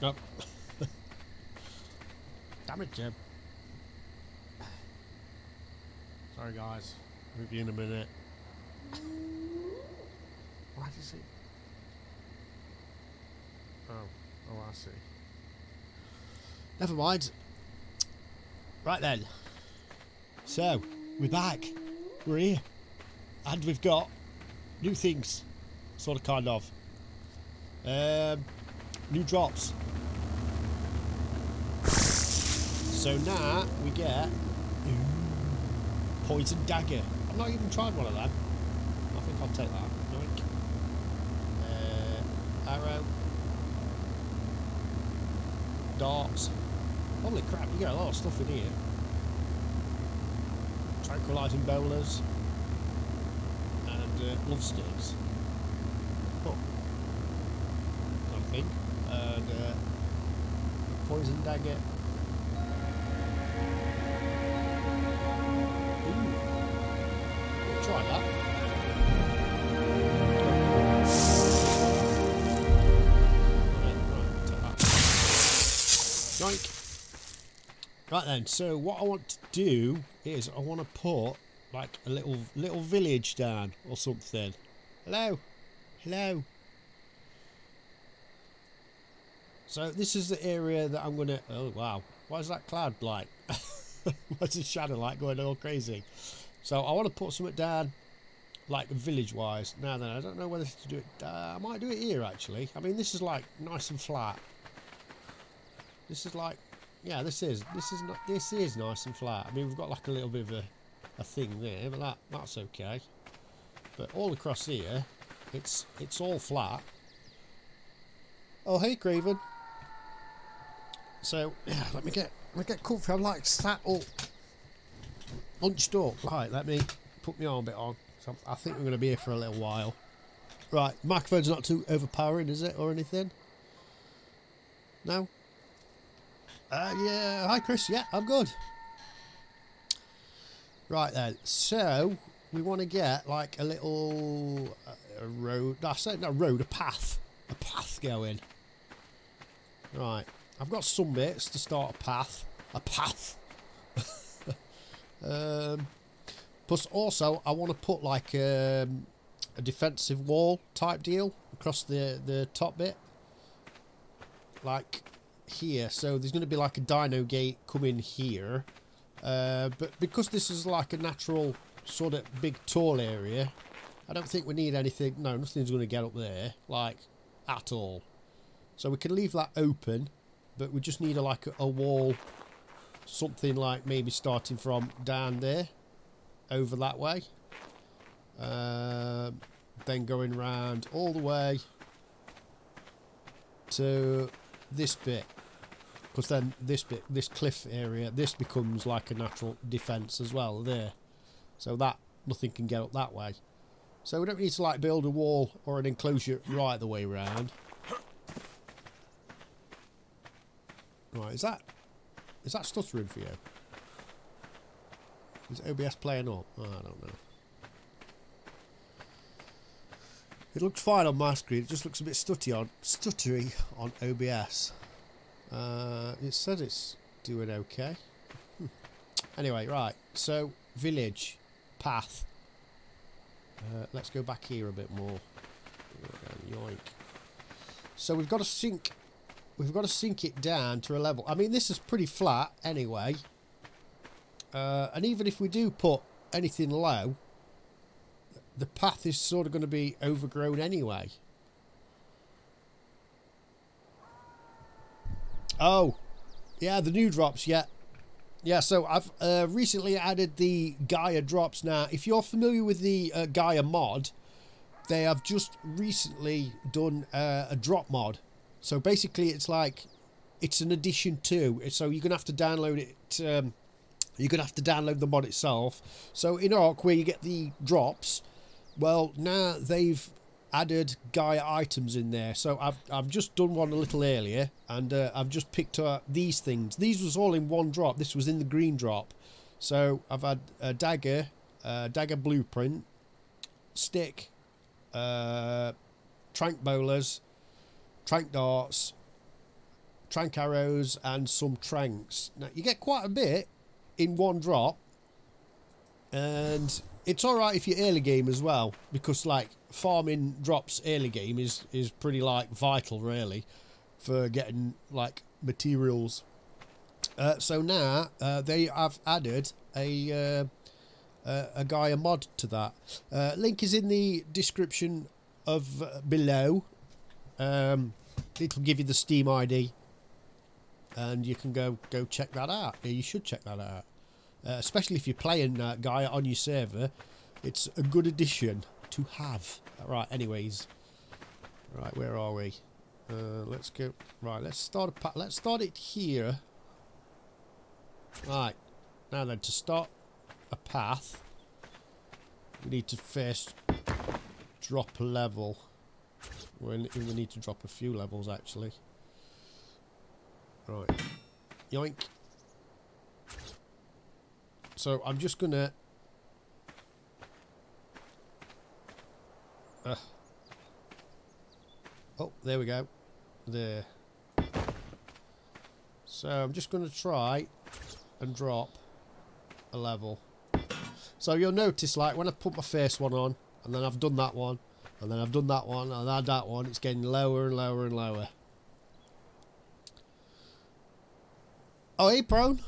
Oh. Damn it, Jim. Sorry, guys. With you in a minute. Why did you see? Oh, oh, I see. Never mind. Right then. So, we're back. We're here. And we've got new things. Sort of, kind of. Um, new drops. So now we get poison dagger. I've not even tried one of them. I think I'll take that. Yoink. Uh, arrow. Darts. Holy crap, you get a lot of stuff in here. Tranquilizing bolas. And uh, love sticks. Oh. Something. And uh, poison dagger. Try that. Yoink. Right then, so what I want to do is I want to put like a little little village down or something. Hello, hello. So this is the area that I'm gonna. Oh wow, why is that cloud like? What's the shadow like going all crazy? So I want to put something down, like village-wise. Now then, I don't know whether to do it. Uh, I might do it here actually. I mean, this is like nice and flat. This is like, yeah, this is this is not this is nice and flat. I mean, we've got like a little bit of a, a thing there, but that that's okay. But all across here, it's it's all flat. Oh hey, Craven. So yeah, let me get let me get comfy. I'm like sat up, hunched up. Right, let me put my arm bit on. So I think we're going to be here for a little while. Right, microphone's not too overpowering, is it, or anything? No. Uh, yeah. Hi, Chris. Yeah, I'm good. Right then. So we want to get like a little uh, a road. I said a road, a path, a path going. Right. I've got some bits to start a path. A path. Um, plus, also, I want to put like um, a defensive wall type deal across the the top bit, like here. So there's going to be like a dino gate coming here, uh, but because this is like a natural sort of big tall area, I don't think we need anything. No, nothing's going to get up there, like at all. So we can leave that open but we just need a, like a, a, wall something like maybe starting from down there over that way. Um, then going round all the way to this bit because then this bit this cliff area this becomes like a natural defense as well there. So that nothing can get up that way. So we don't need to like build a wall or an enclosure right the way around Right, is that is that stuttering for you? Is OBS playing up? Oh, I don't know. It looks fine on my screen. It just looks a bit stutty on stuttery on OBS. Uh, it says it's doing okay. Hmm. Anyway, right. So village path. Uh, let's go back here a bit more. Yoink. So we've got a sink we've got to sink it down to a level. I mean, this is pretty flat anyway. Uh, and even if we do put anything low, the path is sort of going to be overgrown anyway. Oh, yeah, the new drops, yeah. Yeah, so I've uh, recently added the Gaia drops. Now, if you're familiar with the uh, Gaia mod, they have just recently done uh, a drop mod so basically, it's like it's an addition to. So you're gonna have to download it. Um, you're gonna have to download the mod itself. So in Ark, where you get the drops, well now they've added Gaia items in there. So I've I've just done one a little earlier, and uh, I've just picked up these things. These was all in one drop. This was in the green drop. So I've had a dagger, a dagger blueprint, stick, uh, trank bolas, trank darts, trank arrows, and some tranks. Now, you get quite a bit in one drop. And it's alright if you're early game as well. Because, like, farming drops early game is, is pretty, like, vital, really. For getting, like, materials. Uh, so now, uh, they have added a... Uh, uh, a Gaia mod to that. Uh, link is in the description of uh, below. Um, it'll give you the Steam ID, and you can go go check that out. You should check that out, uh, especially if you're playing uh, Gaia on your server. It's a good addition to have. Right. Anyways, right. Where are we? Uh, let's go. Right. Let's start a let's start it here. Right. Now then, to start a path, we need to first drop a level. We need to drop a few levels actually. Right. Yoink. So I'm just gonna uh. Oh, there we go. There. So I'm just going to try and drop a level. So you'll notice, like, when I put my first one on, and then I've done that one, and then I've done that one, and then that one, it's getting lower and lower and lower. Oh, hey, Prone.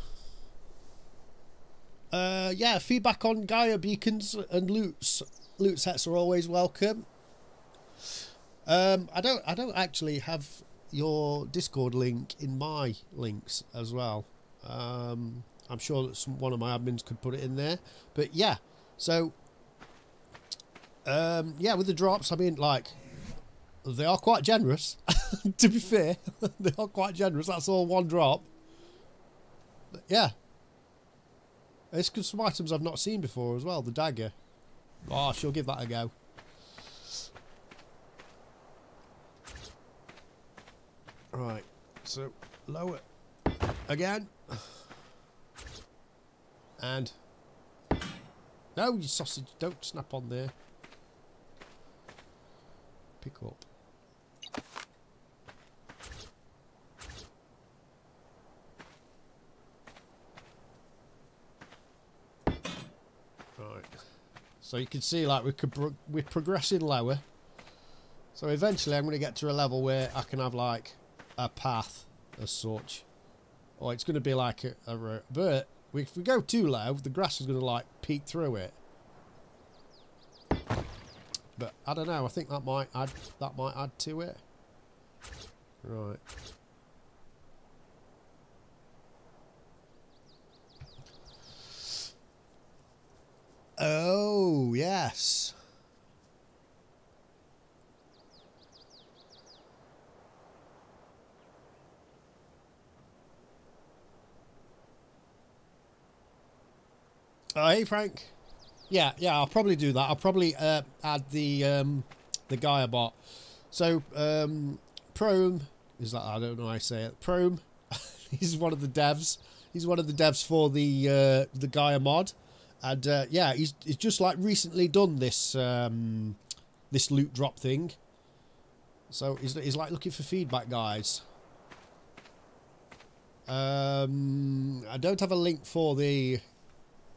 Uh, yeah, feedback on Gaia beacons and loots. Loot sets are always welcome. Um, I don't, I don't actually have your Discord link in my links as well. Um, I'm sure that some, one of my admins could put it in there. But yeah, so um, yeah, with the drops, I mean, like they are quite generous. to be fair, they are quite generous. That's all one drop. But yeah, it's some items I've not seen before as well. The dagger. Oh, she'll give that a go. Right, so lower again. And... No, you sausage, don't snap on there. Pick up. Right. So you can see like we could pro we're progressing lower. So eventually I'm going to get to a level where I can have like a path as such. Or it's going to be like a, a but if we go too low, the grass is going to like peek through it. But I don't know. I think that might add that might add to it. Right. Oh yes. Oh, hey Frank. Yeah, yeah, I'll probably do that. I'll probably uh, add the um, the Gaia bot. So, um, Prome is that I don't know how I say it. Prome, he's one of the devs. He's one of the devs for the uh, the Gaia mod, and uh, yeah, he's he's just like recently done this um, this loot drop thing. So he's he's like looking for feedback, guys. Um, I don't have a link for the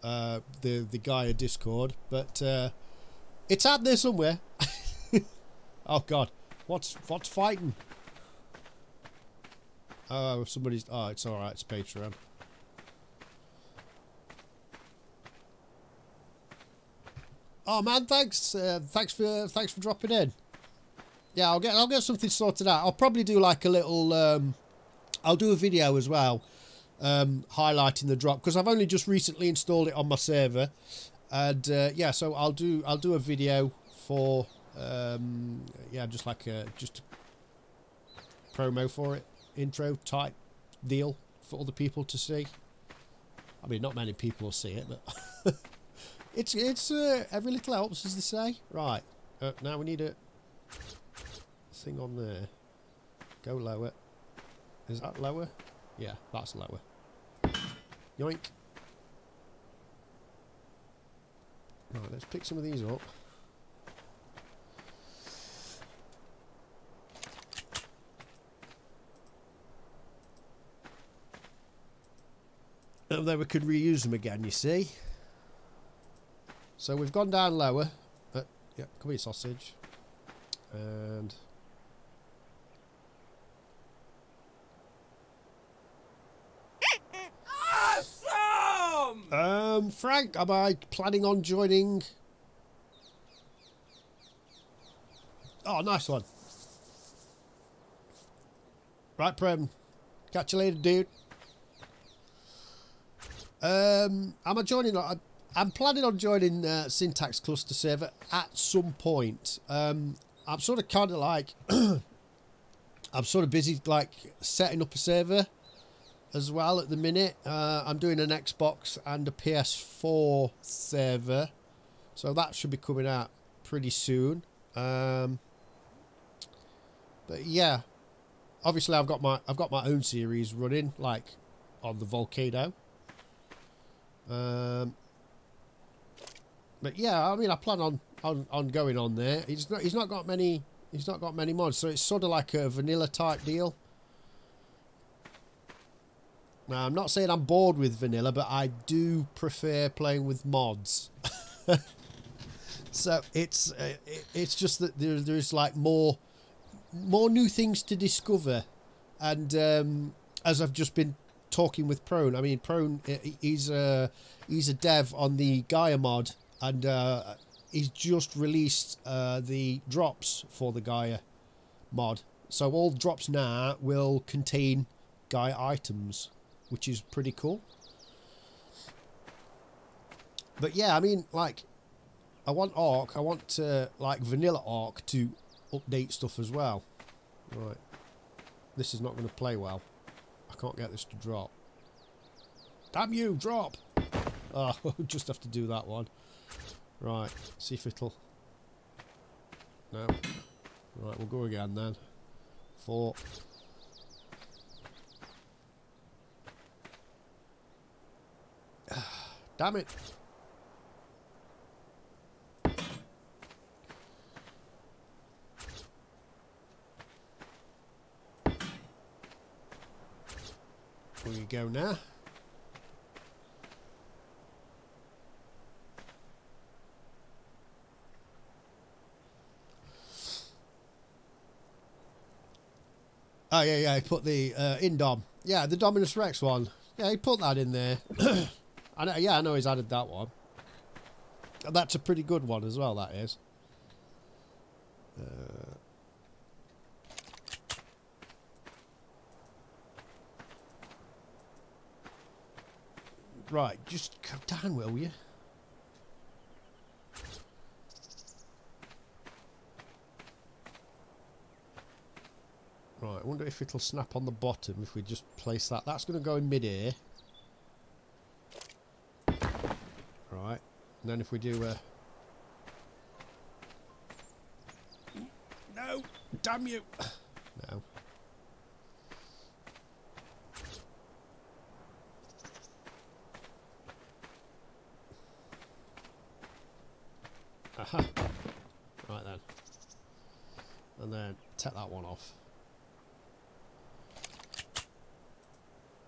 uh, the the Gaia Discord, but uh, it's out there somewhere. oh God, what's what's fighting? Oh, somebody's. Oh, it's all right. It's Patreon. Oh man, thanks. Uh, thanks for thanks for dropping in. Yeah, I'll get I'll get something sorted out. I'll probably do like a little. Um, I'll do a video as well um, highlighting the drop because I've only just recently installed it on my server, and uh, yeah, so I'll do I'll do a video for um, yeah, just like a just promo for it, intro type deal for other people to see. I mean, not many people will see it, but it's it's uh, every little helps, as they say. Right, uh, now we need a thing on there. Go lower. Is that lower? Yeah, that's lower. Yoink. Right, let's pick some of these up. And then we could reuse them again, you see. So we've gone down lower. But, yeah, come here, sausage. And Um, Frank, am I planning on joining? Oh, nice one. Right, Prem. Catch you later, dude. Um, am I joining? I'm planning on joining uh, Syntax Cluster Server at some point. Um, I'm sort of kind of like, I'm sort of busy like setting up a server as well at the minute. Uh, I'm doing an Xbox and a PS4 server, so that should be coming out pretty soon. Um, but yeah, obviously I've got my I've got my own series running like on the volcano. Um, but yeah, I mean I plan on, on, on going on there. He's not he's not got many he's not got many mods, so it's sort of like a vanilla type deal. Now I'm not saying I'm bored with vanilla, but I do prefer playing with mods. so it's uh, it, it's just that there, there's like more more new things to discover, and um, as I've just been talking with Prone, I mean Prone he's a he's a dev on the Gaia mod, and uh, he's just released uh, the drops for the Gaia mod. So all drops now will contain Gaia items, which is pretty cool. But yeah, I mean, like, I want Ark, I want uh, like vanilla Ark to update stuff as well. Right. This is not going to play well. I can't get this to drop. Damn you, drop! Oh, just have to do that one. Right, see if it'll... No. Right, we'll go again then. Four. Damn it! There you go now. Oh yeah, yeah. He put the uh, Indom. Yeah, the Dominus Rex one. Yeah, he put that in there. I know. Yeah, I know he's added that one. That's a pretty good one as well. That is. Uh, right, just go down, will you? Right, I wonder if it'll snap on the bottom if we just place that. That's going to go in mid-air. Right, and then if we do a... No! Damn you! No. Aha! Right then. And then take that one off.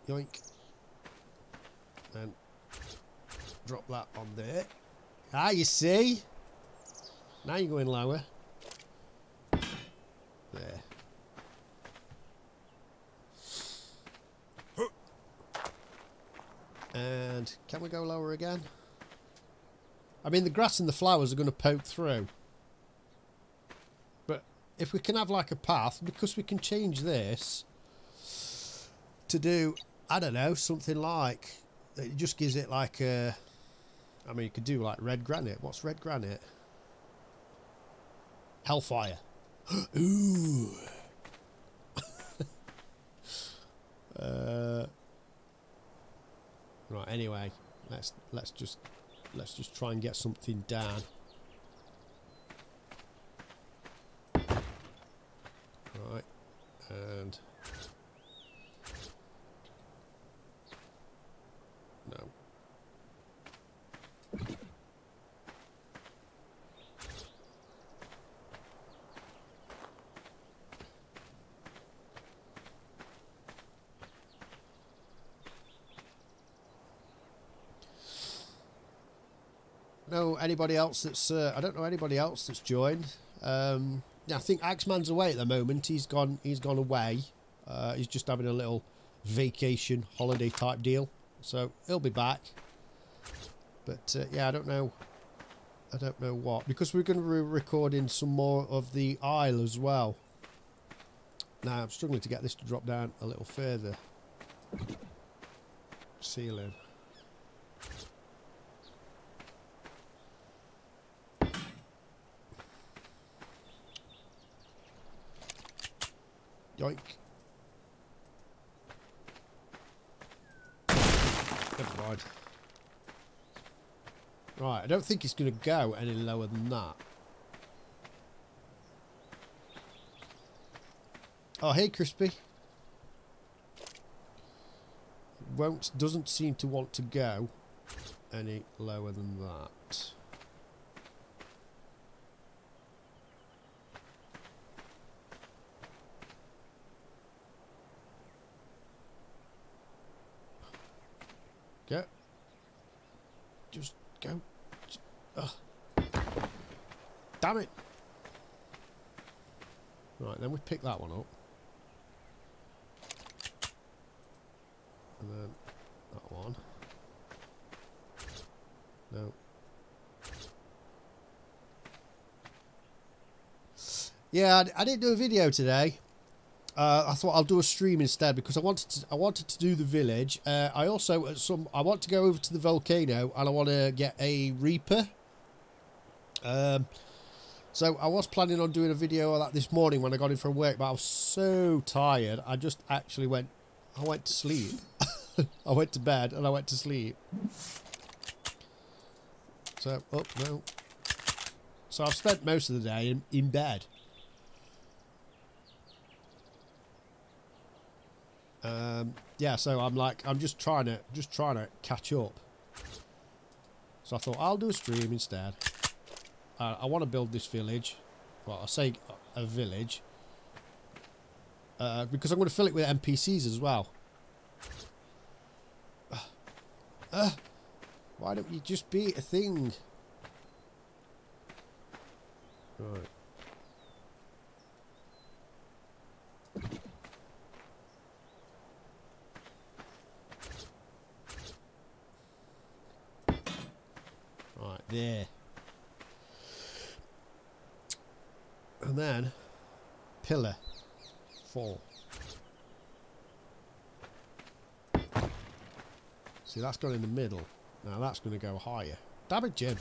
Yoink. And drop that on there. Ah, you see? Now you're going lower. There. And can we go lower again? I mean, the grass and the flowers are going to poke through. But if we can have like a path, because we can change this to do I don't know, something like it just gives it like a. I mean, you could do like red granite. What's red granite? Hellfire. Ooh. uh, right. Anyway, let's let's just let's just try and get something down. Right, and. No. know anybody else that's. Uh, I don't know anybody else that's joined. Um, I think Axeman's away at the moment. He's gone. He's gone away. Uh, he's just having a little vacation holiday type deal. So he'll be back. But uh, yeah, I don't know. I don't know what because we're going to be recording some more of the Isle as well. Now I'm struggling to get this to drop down a little further. Ceiling. Yoink. Never mind. Right, I don't think it's going to go any lower than that. Oh, hey, Crispy. Won't, doesn't seem to want to go any lower than that. Go. Just go. Ugh. Damn it. Right, then we pick that one up. And then that one. No. Yeah, I, I didn't do a video today. Uh, I thought I'll do a stream instead because I wanted to. I wanted to do the village. Uh, I also at some. I want to go over to the volcano and I want to get a reaper. Um, so I was planning on doing a video of that this morning when I got in from work, but I was so tired. I just actually went. I went to sleep. I went to bed and I went to sleep. So, oh no. So I've spent most of the day in, in bed. Um, yeah, so I'm like, I'm just trying to, just trying to catch up. So I thought I'll do a stream instead. Uh, I want to build this village. Well, I say a village. Uh, because I'm going to fill it with NPCs as well. Uh, uh, why don't you just be a thing? Right. Right, there. And then, pillar. Four. See, that's gone in the middle. Now that's going to go higher. Damn it, Jim.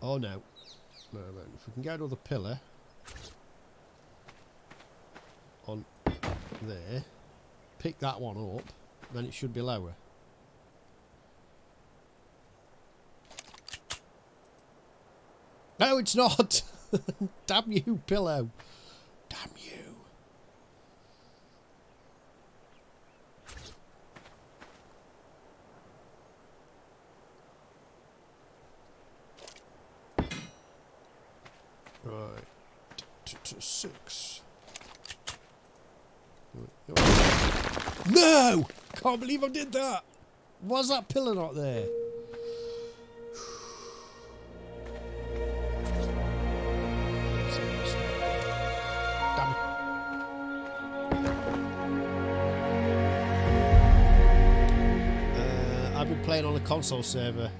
Oh, no. No, no. If we can get another pillar on there, pick that one up, then it should be lower. No, it's not. Damn you, pillow. Damn you. Right. Six. No! Can't believe I did that. Was that pillar not there? Console server.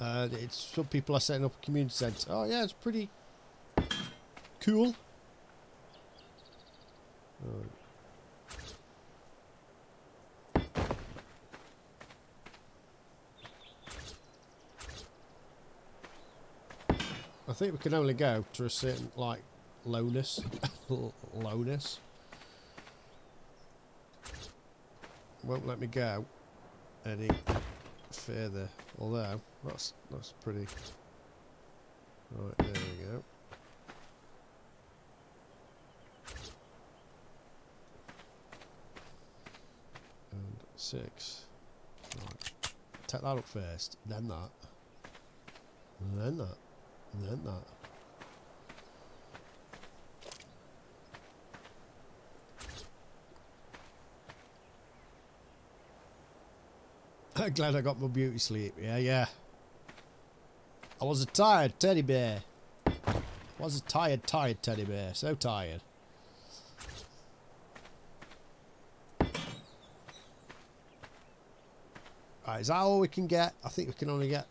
Uh, it's some people are setting up a community centre. Oh yeah, it's pretty cool. I think we can only go to a certain like lowness, lowness. Won't let me go any further. Although that's that's pretty. Right there we go. And six. Right. Take that up first, then that, then that, then that. Glad I got my beauty sleep. Yeah, yeah. I was a tired teddy bear. I was a tired, tired teddy bear. So tired. Right, is that all we can get? I think we can only get...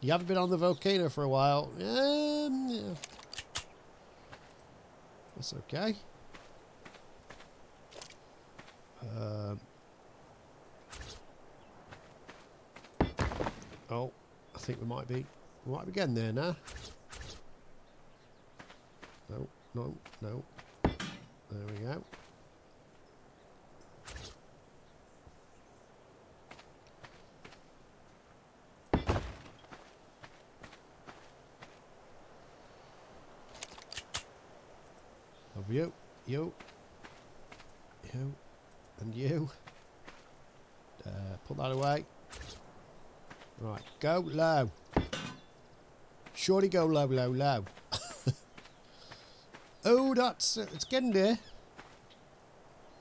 You haven't been on the volcano for a while. Um, yeah. That's okay. Oh, I think we might be, we might be getting there now. No, no, no. There we go. Of you, you, you, and you. Uh, put that away. Right, go low. Surely go low, low, low. oh, that's uh, it's getting there.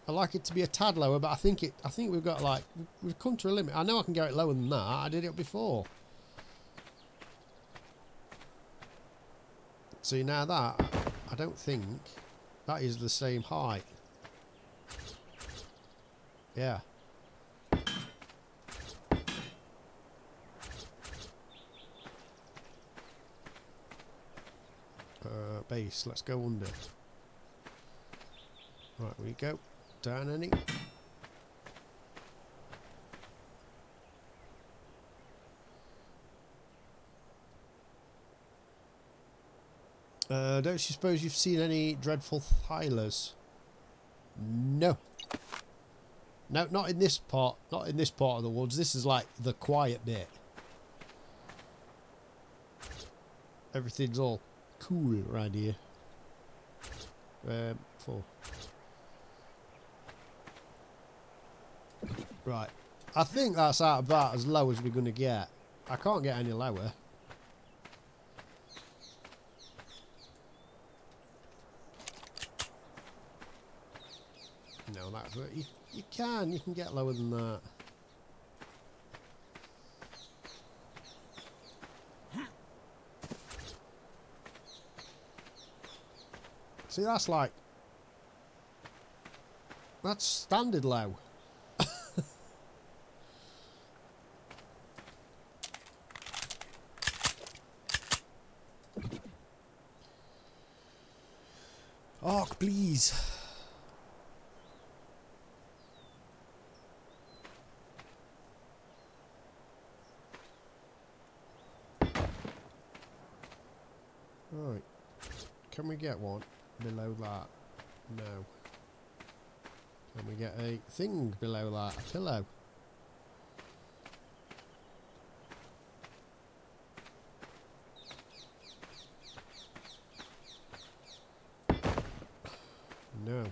I like it to be a tad lower, but I think it. I think we've got like we've come to a limit. I know I can get it lower than that. I did it before. See now that I don't think that is the same height. Yeah. Uh, base, let's go under. Right, we go. Down any. Uh, don't you suppose you've seen any dreadful Thylas? No. No, not in this part. Not in this part of the woods. This is like the quiet bit. Everything's all cool around here. Um, four. Right. I think that's about as low as we're going to get. I can't get any lower. No, that's you, you can. You can get lower than that. See, that's like... That's standard low. oh, please. Right. Can we get one below that? No. Can we get a thing below that? A pillow? No.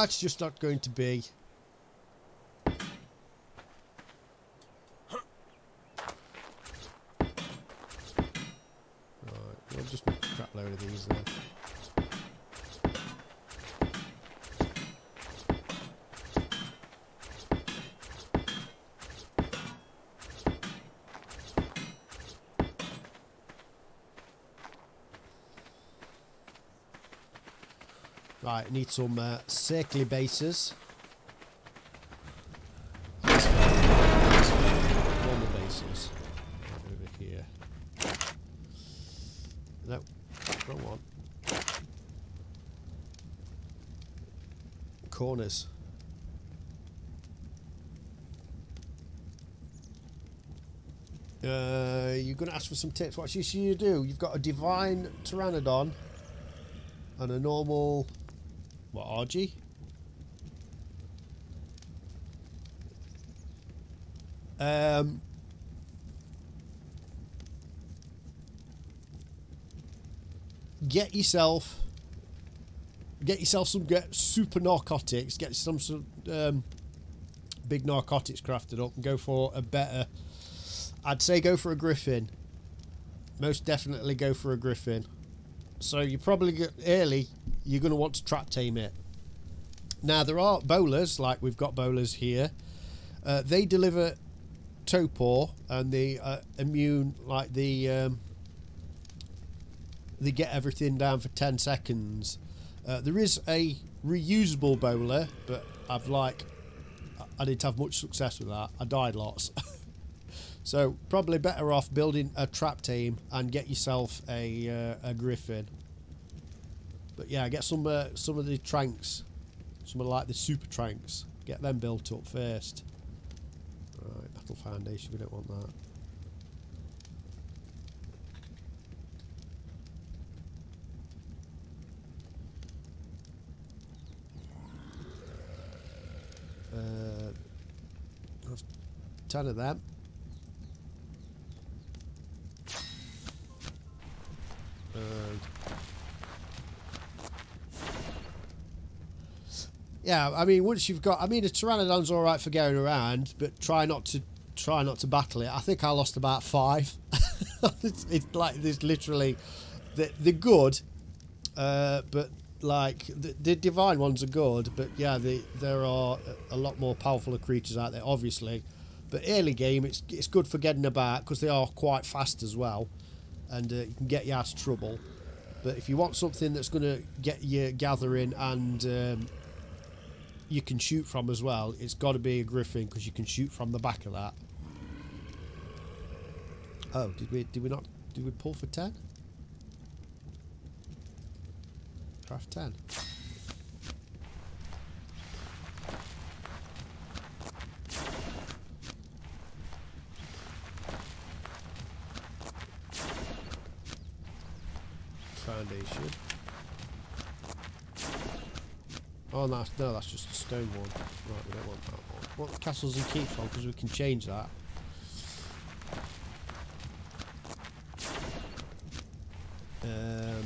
That's just not going to be. Right, we'll just make a crap load of these then. Right, need some uh, circly bases. Normal bases. Over here. No, wrong one. Corners. Uh, you're going to ask for some tips. What should you do? You've got a divine pteranodon and a normal Um, get yourself get yourself some get super narcotics, get some some um, big narcotics crafted up, and go for a better. I'd say go for a griffin. Most definitely go for a griffin. So you're probably early. You're going to want to trap tame it. Now there are bolas, like we've got bolas here. Uh, they deliver torpor and the uh, immune, like the um, they get everything down for 10 seconds. Uh, there is a reusable bola, but I've like I didn't have much success with that. I died lots. so probably better off building a trap team and get yourself a uh, a griffin. But yeah, get some uh, some of the tranks, some of like the super tranks. Get them built up first. Right, metal foundation. We don't want that. Uh, have ten of them. Yeah, I mean, once you've got, I mean, a pteranodon's all right for going around, but try not to try not to battle it. I think I lost about five. it's, it's like there's literally, they're, they're good, uh, but like the, the divine ones are good, but yeah, the, there are a lot more powerful creatures out there, obviously. But early game, it's it's good for getting about because they are quite fast as well, and uh, you can get you out of trouble. But if you want something that's going to get you gathering and um, you can shoot from as well, it's got to be a griffin because you can shoot from the back of that. Oh, did we did we not did we pull for ten? Craft 10. Foundation. Oh, no, no, that's just stone one. Right, we don't want that one. What castles and keeps on because we can change that. Um,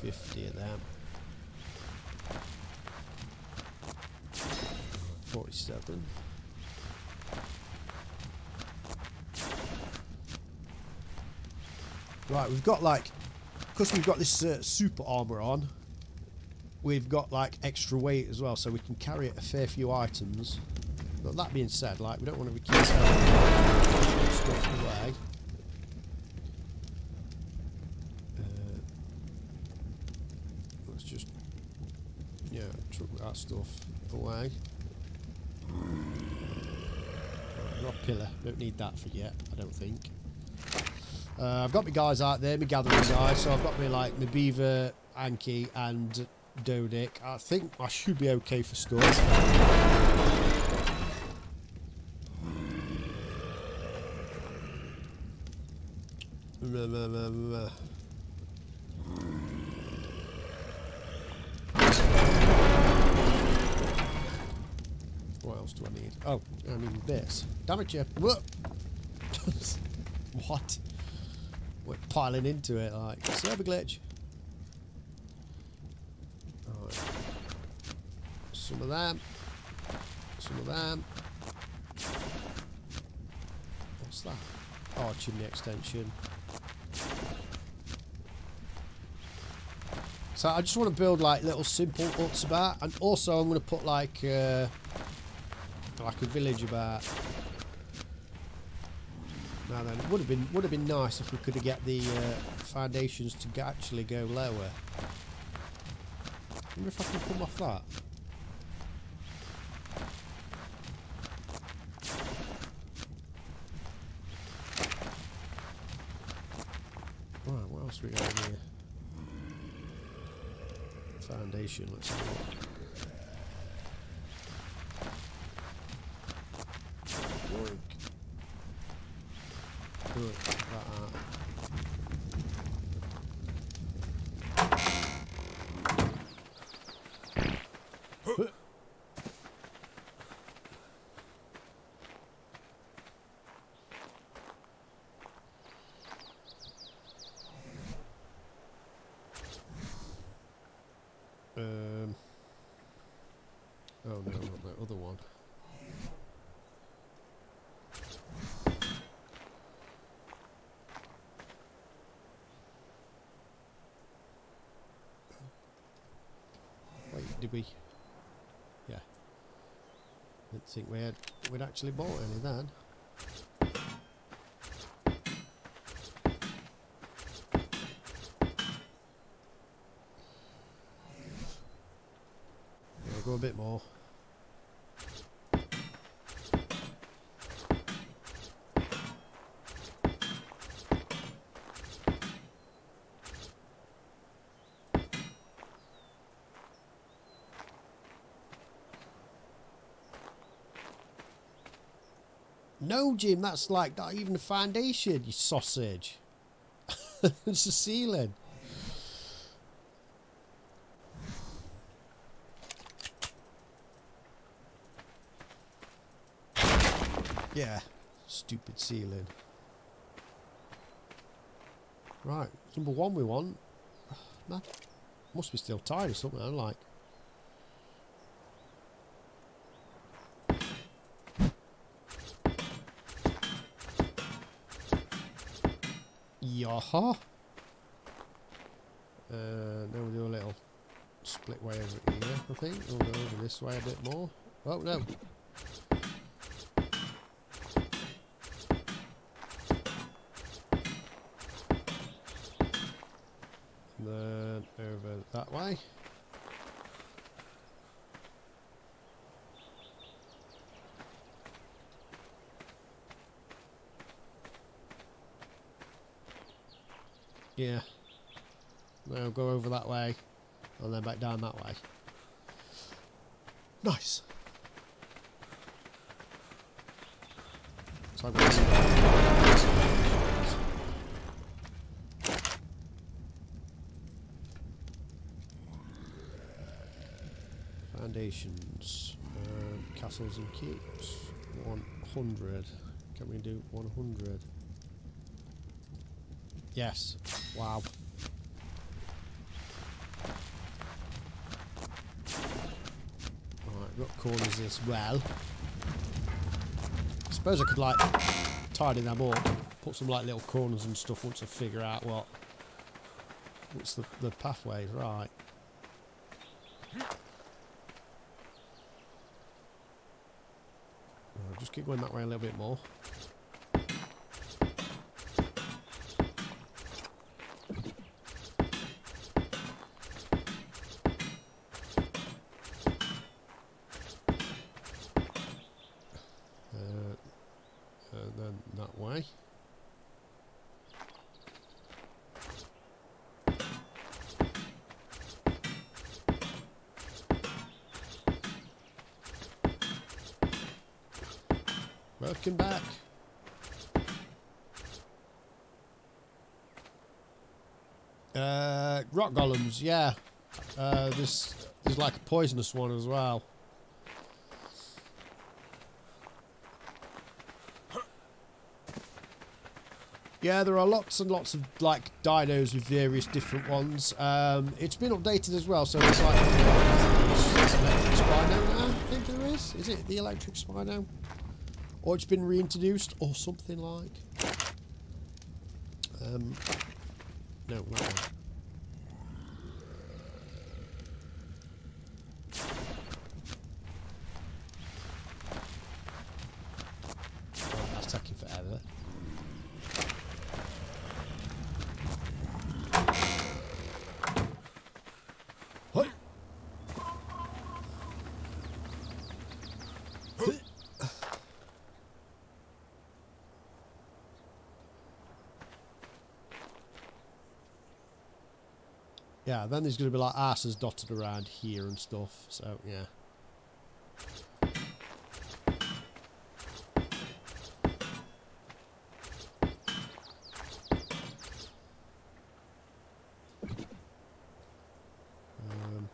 50 of them. 47. Right, we've got like, because we've got this uh, super armor on, we've got like extra weight as well, so we can carry a fair few items. But that being said, like, we don't want to be keeping stuff away. Uh, let's just, yeah, chuck that stuff away. Rock pillar, don't need that for yet, I don't think. Uh, I've got my guys out there, my gathering guys, so I've got me like my beaver, Anki, and Dodic. I think I should be okay for stuff. What else do I need? Oh, I mean this. Damn it, you. What? We're piling into it like server glitch. Alright. Some of that, Some of them. What's that? Oh, chimney extension. So I just want to build like little simple huts about, and also I'm going to put like uh, like a village about. Now then, it would have been would have been nice if we could have get the uh, foundations to actually go lower. wonder if I can come off that. Right, what else we got in here? Foundation, let's have a look. Yoink. Good, like that. Um. Oh no, not that other one. Wait, did we? Yeah. Didn't think we had we'd actually bought any then. Yeah, go a bit more. Jim, that's like not even the foundation, you sausage. it's the ceiling. Yeah, stupid ceiling. Right, number one we want. Man, must be still tired or something, I'm like. Yaha. Uh, now we'll do a little split way over here, I think. We'll go over this way a bit more. Oh, no. And then over that way. Yeah. Now go over that way and then back down that way. Nice. So I've got Foundations, uh, castles and keeps, 100. Can we do 100? Yes. Wow. Alright, got corners as well. I suppose I could like tidy them up, put some like little corners and stuff once I figure out what what's the, the pathway, right. I'll just keep going that way a little bit more. Uh, and then that way. Welcome back. Uh, yeah. Uh, there's there's like a poisonous one as well. Yeah, there are lots and lots of like dinos with various different ones. Um, it's been updated as well, so it's like electric Spino now. I think there is. Is it the electric Spino? Or it's been reintroduced, or something like. Um, no, not that. Oh, that's taking forever. Hoi. Yeah, then there's going to be like ah, asses dotted around here and stuff. So yeah. Um,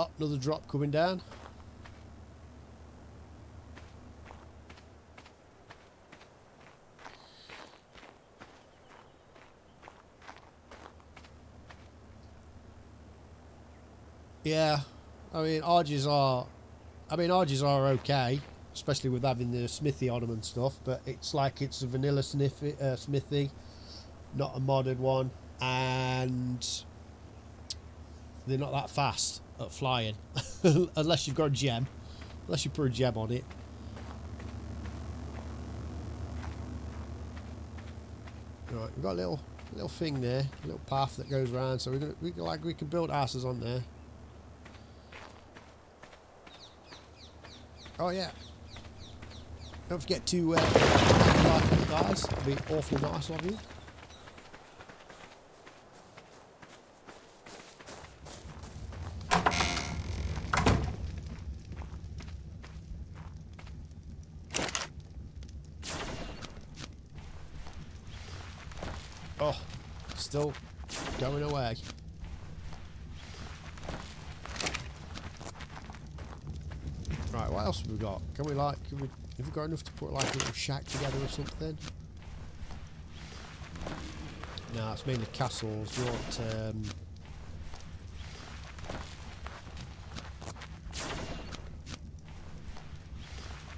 Oh, another drop coming down. Yeah, I mean, Arges are, I mean, Arges are okay, especially with having the smithy on them and stuff. But it's like it's a vanilla sniffy, uh, smithy, not a modded one, and they're not that fast at flying, unless you've got a gem, unless you put a gem on it. Right, we've got a little little thing there, a little path that goes around, so we're gonna we like we can build houses on there. Oh yeah. Don't forget to uh, like guys. It'd be awfully nice of you. Oh, still going away. Right, what else have we got? Can we like, have we got enough to put like a little shack together or something? No, it's mainly castles. Want, um,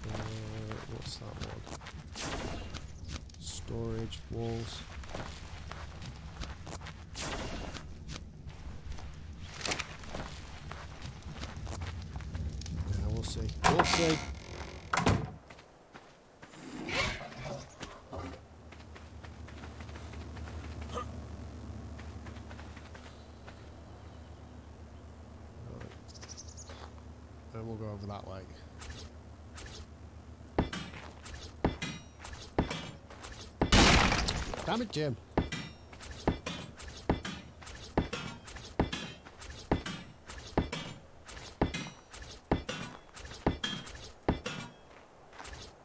uh, what's that one? Storage, walls. Yeah, we'll see. We'll see. Right. And we'll go over that way. Jim.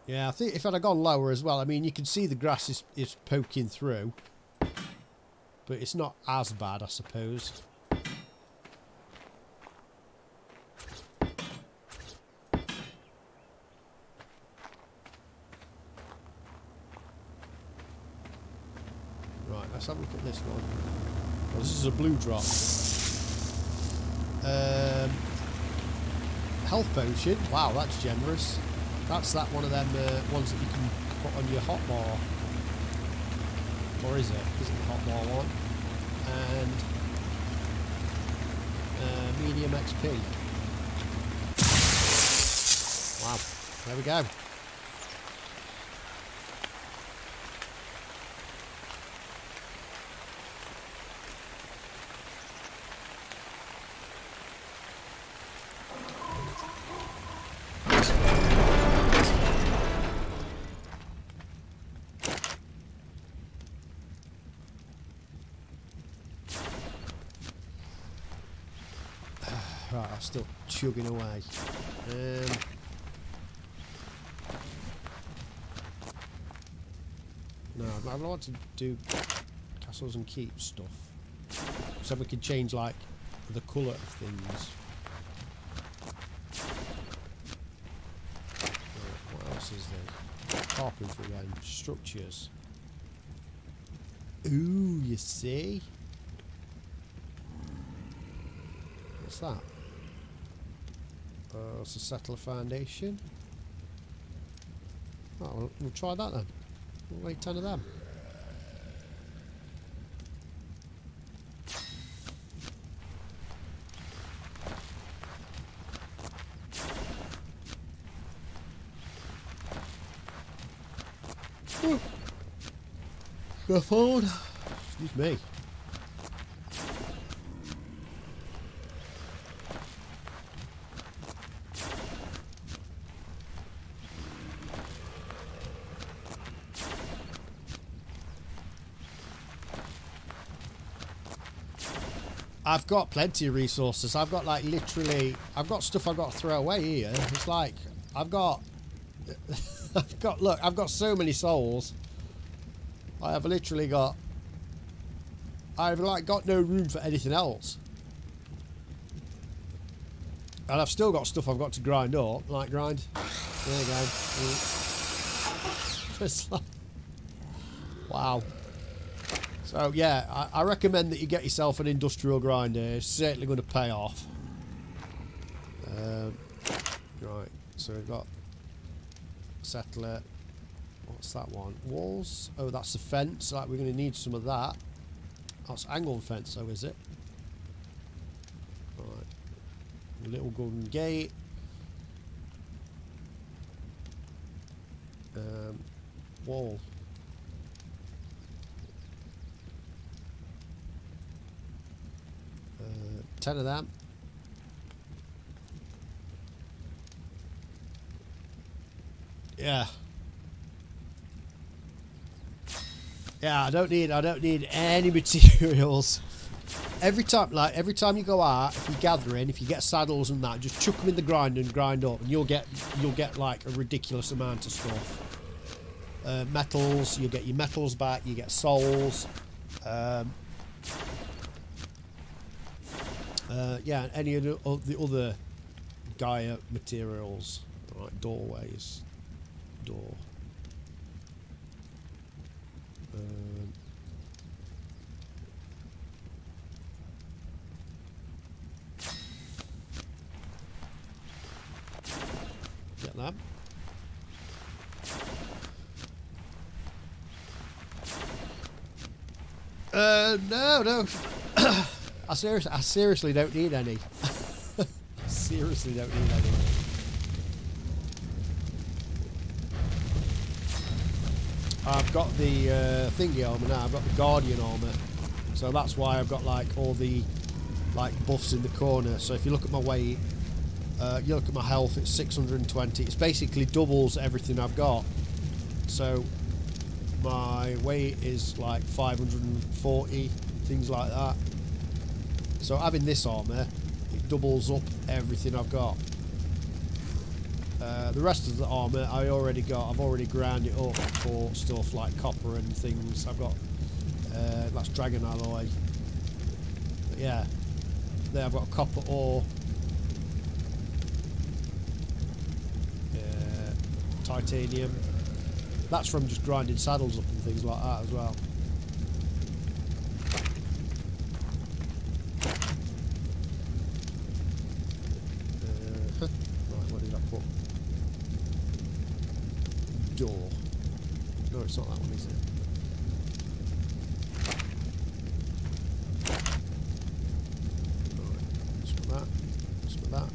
Yeah, I think if I'd have gone lower as well, I mean, you can see the grass is, is poking through. But it's not as bad, I suppose. Right, let's have a look at this one. Well, this is a blue drop. Um, health potion. Wow, that's generous. That's that one of them uh, ones that you can put on your hot bar. Or is it? Is it the hot bar one? And uh, medium XP. Wow, there we go. Right, I'm still chugging away. Um, no, I want to do castles and keep stuff. So we could change, like, the colour of things. What else is there? Carpentry and structures. Ooh, you see? What's that? Uh, it's a settler foundation. Oh, we'll, we'll try that then. We'll make ten of them. Go forward. Excuse me. I've got plenty of resources. I've got like literally, I've got stuff I've got to throw away here. It's like, I've got, I've got, look, I've got so many souls. I have literally got, I've like got no room for anything else. And I've still got stuff I've got to grind up. Like grind. There you go. It's like- wow. So yeah, I, I recommend that you get yourself an industrial grinder. It's certainly going to pay off. Um, right. So we've got settler. What's that one? Walls. Oh, that's the fence. Like we're going to need some of that. That's angled fence, though, is it? Right. Little golden gate. Um, wall. Ten of that. Yeah. Yeah, I don't need I don't need any materials. Every time like every time you go out, if you're gathering, if you get saddles and that, just chuck them in the grind and grind up and you'll get you'll get like a ridiculous amount of stuff. Uh, metals, you get your metals back, you get souls. Um, uh, yeah, any of the, other Gaia materials, right? Doorways, door. Um, get that. Uh, no, no. I seriously, I seriously don't need any. seriously don't need any. I've got the uh, thingy armor now. I've got the guardian armor, so that's why I've got like all the like buffs in the corner. So if you look at my weight, uh, you look at my health, it's 620. It's basically doubles everything I've got. So my weight is like 540, things like that. So having this armor, it doubles up everything I've got. Uh, the rest of the armor I already got. I've already ground it up for stuff like copper and things. I've got uh, that's dragon alloy. But yeah, there I've got copper ore, uh, titanium. That's from just grinding saddles up and things like that as well. Uh, right, what did I put? Door. No, it's not that one, is it? Right, let's put that. Let's put that.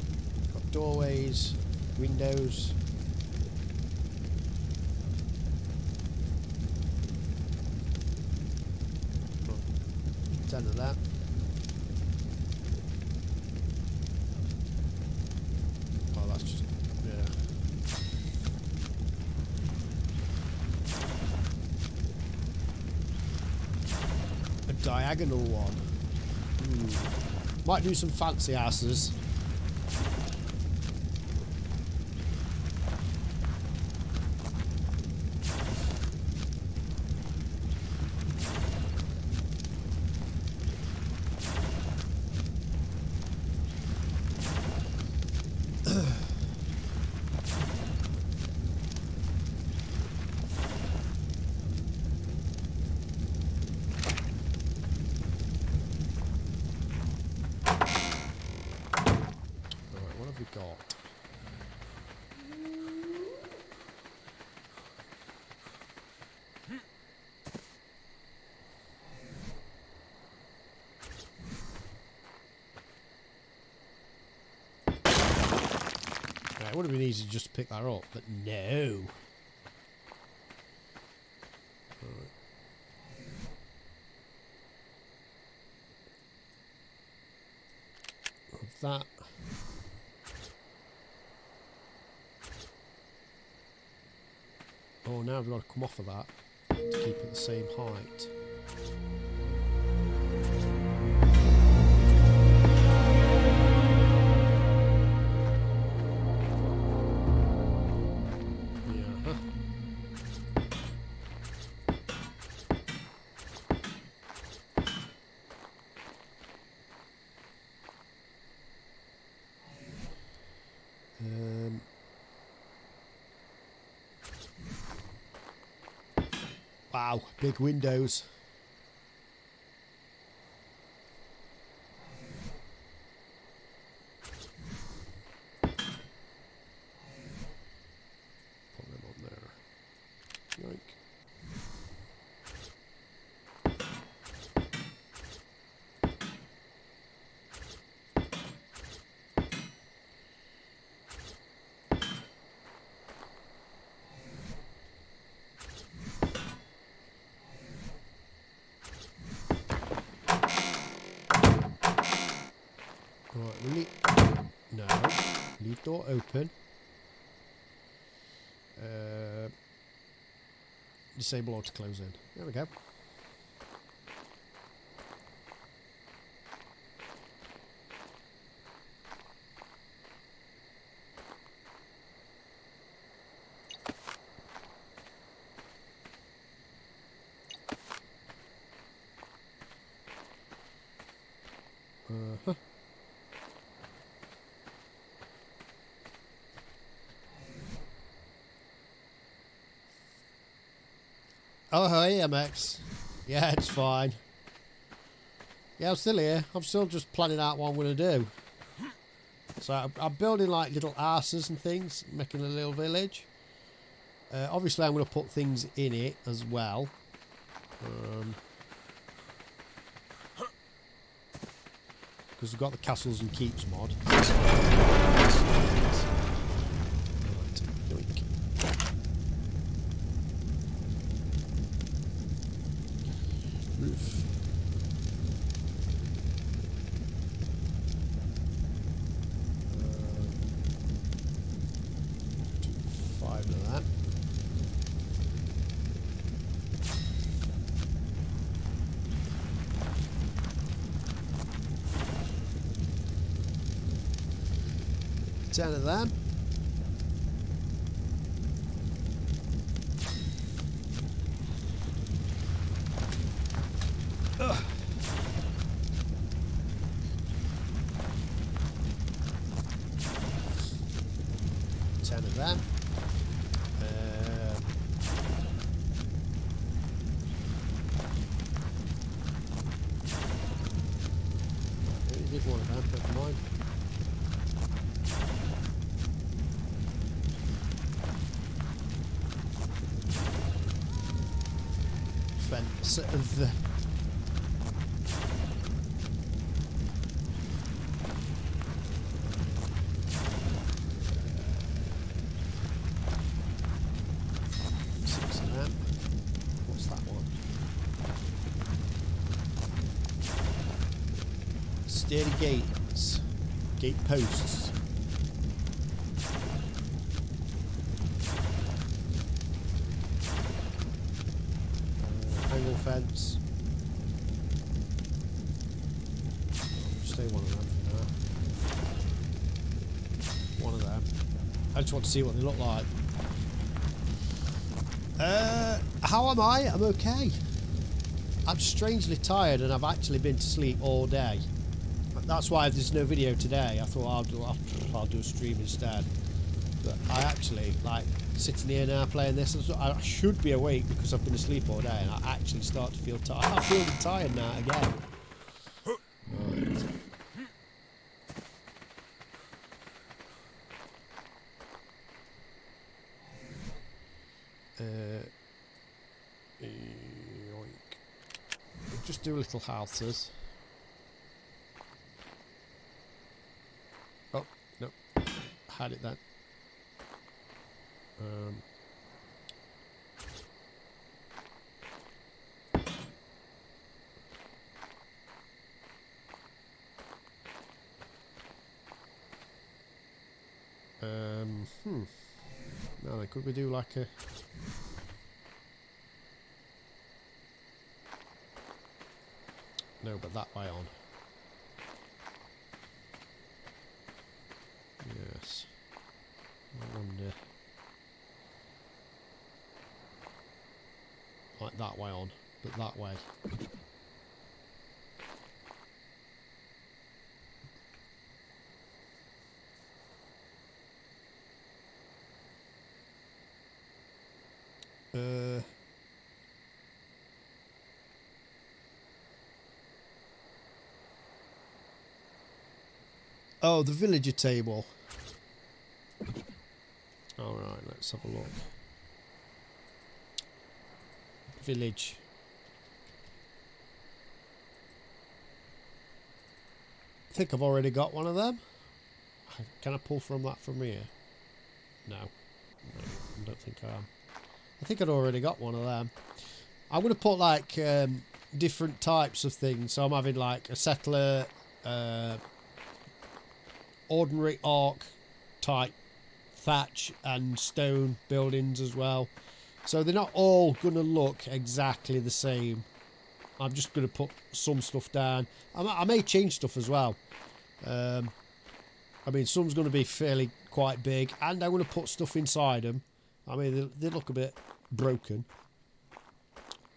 Got doorways, windows. Ten of that. Oh, that's just yeah. A diagonal one. Hmm. Might do some fancy asses. Alright, what have we got? Right, it would have been easy just to pick that up, but no. Alright. Of that. Oh, now we've got to come off of that to keep it the same height. Big windows. Put them on there. Yoink. Right, we need... No. Door open. Uh, disable auto close in. There we go. Uh-huh. Oh, hey, MX. Yeah, it's fine. Yeah, I'm still here. I'm still just planning out what I'm going to do. So I'm, I'm building like little arses and things, making a little village. Uh, obviously, I'm going to put things in it as well. Um, because we've got the castles and keeps mod. Steady gates. Gate posts. Angle fence. Stay one of them. One of them. I just want to see what they look like. Uh, how am I? I'm okay. I'm strangely tired and I've actually been to sleep all day. That's why there's no video today. I thought I'll do I'll, I'll do a stream instead. But I actually like sitting here now playing this. I should be awake because I've been asleep all day and I actually start to feel tired. I'm feeling tired now again. Uh, just do a little houses. Oh, no. Had it then. Um, um, hmm. Now could we do like a... No, but that way on. Yes. I wonder... Like that way on, but that way. Uh, Oh, the villager table. Alright, let's have a look. Village. I think I've already got one of them. Can I pull from that from here? No. no I don't think I am. I think I'd already got one of them. I'm going to put like um, different types of things. So I'm having like a settler, uh, ordinary ARK type thatch and stone buildings as well. So they're not all going to look exactly the same. I'm just going to put some stuff down. I, may change stuff as well. Um, I mean, some's going to be fairly quite big, and I'm going to put stuff inside them. I mean, they, they look a bit broken.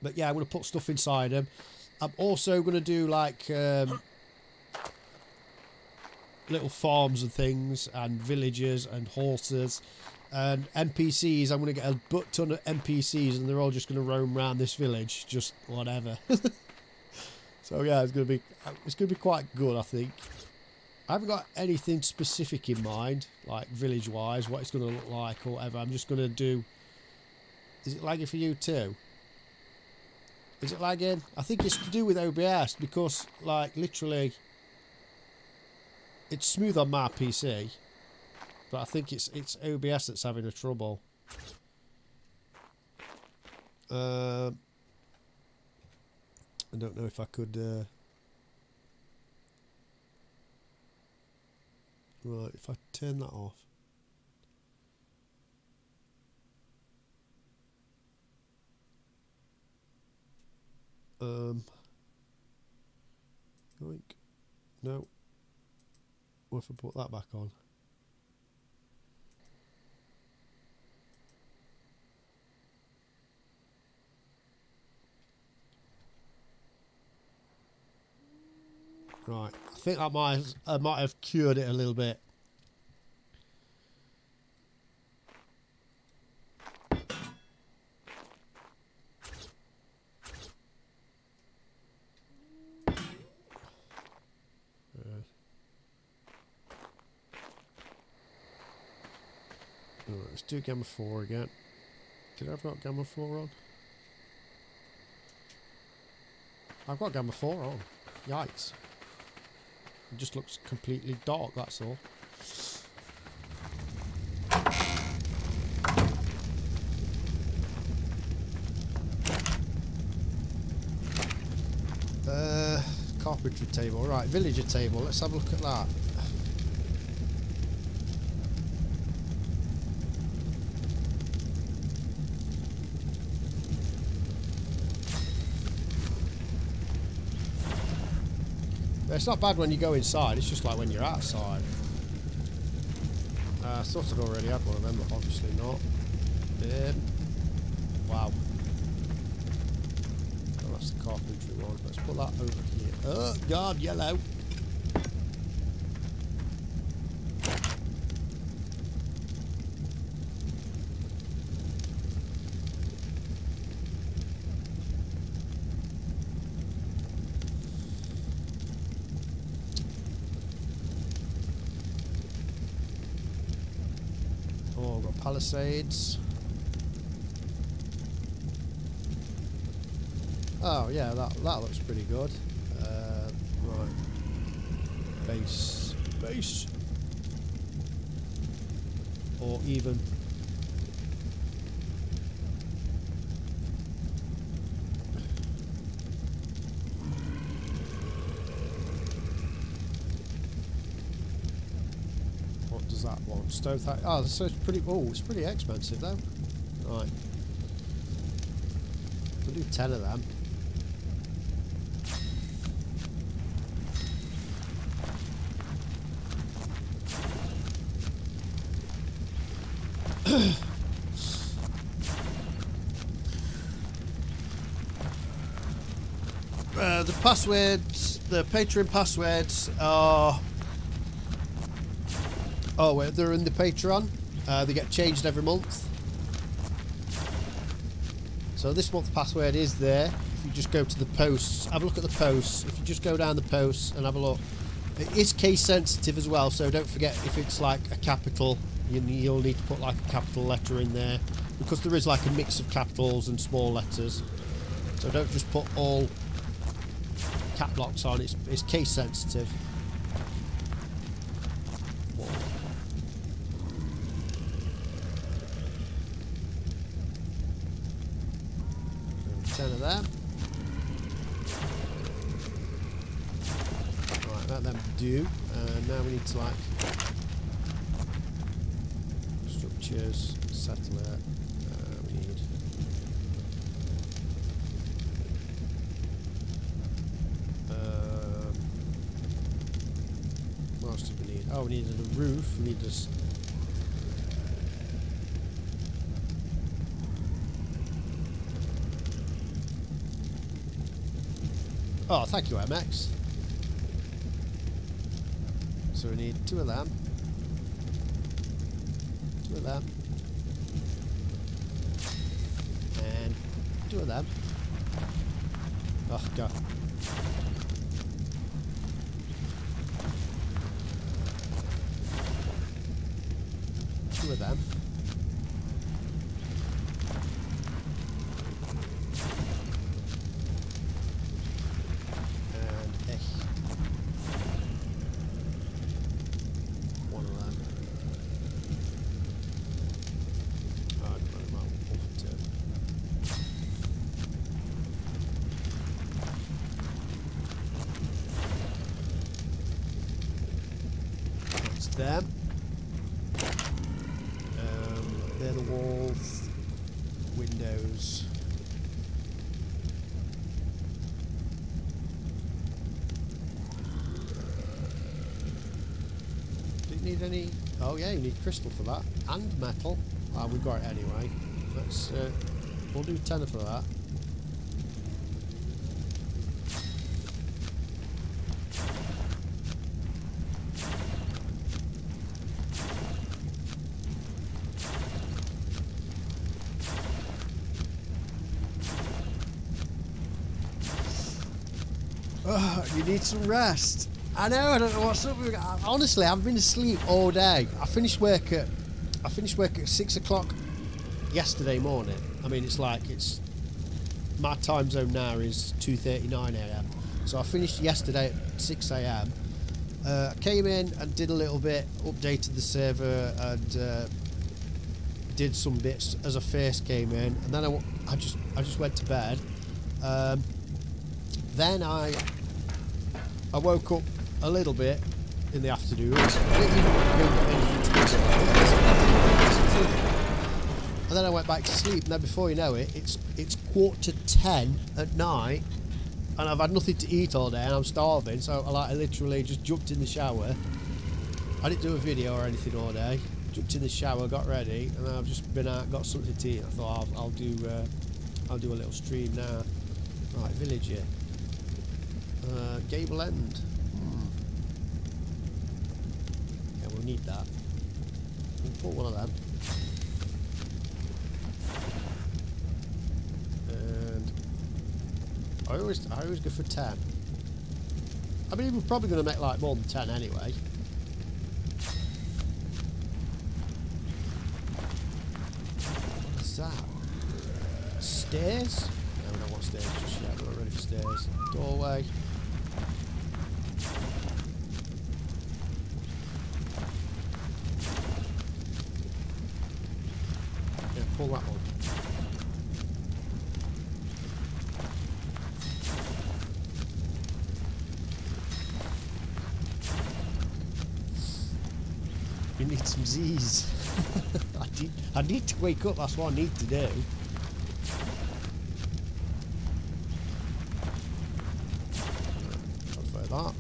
But yeah, I'm going to put stuff inside them. I'm also going to do like um, little farms and things, and villages and horses. And NPCs, I'm going to get a butt ton of NPCs, and they're all just going to roam around this village, just whatever. so yeah, it's going to be it's going to be quite good, I think. I haven't got anything specific in mind, like village-wise, what it's going to look like or whatever. I'm just going to do... Is it lagging for you too? Is it lagging? I think it's to do with OBS because, like, literally... It's smooth on my PC. But I think it's it's OBS that's having a trouble. Uh, I don't know if I could... Uh, Right, if I turn that off. Um, yoink. No. If I put that back on? Right, I think I might I might have cured it a little bit. let's do gamma 4 again. Did I have got gamma 4 on? I've got gamma 4 on. Yikes. It just looks completely dark, that's all. Uh, carpentry table. Right, villager table. Let's have a look at that. It's not bad when you go inside, it's just like when you're outside. Uh, I thought I'd already had one of them, but obviously not. Um, wow. Oh, that's the carpentry one. Let's put that over here. Oh, God, yellow. Palisades. Oh yeah, that that looks pretty good. Uh, right, base, base, or even stove thatch. Oh, so it's pretty. Oh, it's pretty expensive though. Right. We'll do ten of them. uh, the passwords, the Patreon passwords are Oh, wait, they're in the Patreon. Uh, they get changed every month. So this month's password is there. If you just go to the posts, have a look at the posts. If you just go down the posts and have a look, It is case sensitive as well, so don't forget if it's like a capital, you, you'll need to put like a capital letter in there because there is like a mix of capitals and small letters. So don't just put all cap locks on. It's it's case sensitive. Needed a roof. We need this. Oh, thank you, MX. So we need two of them. Two of them. You need crystal for that and metal. Ah, we've got it anyway. Let's. Uh, we'll do ten for that. Oh, you need some rest. I know. I don't know what's up. Honestly, I've been asleep all day. I finished work at I finished work at six o'clock yesterday morning. I mean, it's like it's my time zone now is two thirty nine a.m. So I finished yesterday at six a.m. Uh, came in and did a little bit, updated the server, and uh, did some bits as I first came in, and then I just I just went to bed. Um, then I I woke up a little bit in the afternoon. And then I went back to sleep. Then before you know it, it's it's quarter to ten at night, and I've had nothing to eat all day, and I'm starving. So I like I literally just jumped in the shower. I didn't do a video or anything all day. Jumped in the shower, got ready, and I've just been out, got something to eat. I thought I'll, I'll do uh, I'll do a little stream now. Right, village here. Uh, Gable End. Hmm. We'll need that. We'll put one of them. And I always, I always go for ten. I mean, we're probably going to make like more than ten anyway. What's that? Stairs? No, we don't want stairs just yet. We're not ready for stairs. Doorway. Z's. I need, I need to wake up. That's what I need to do. Transfer that.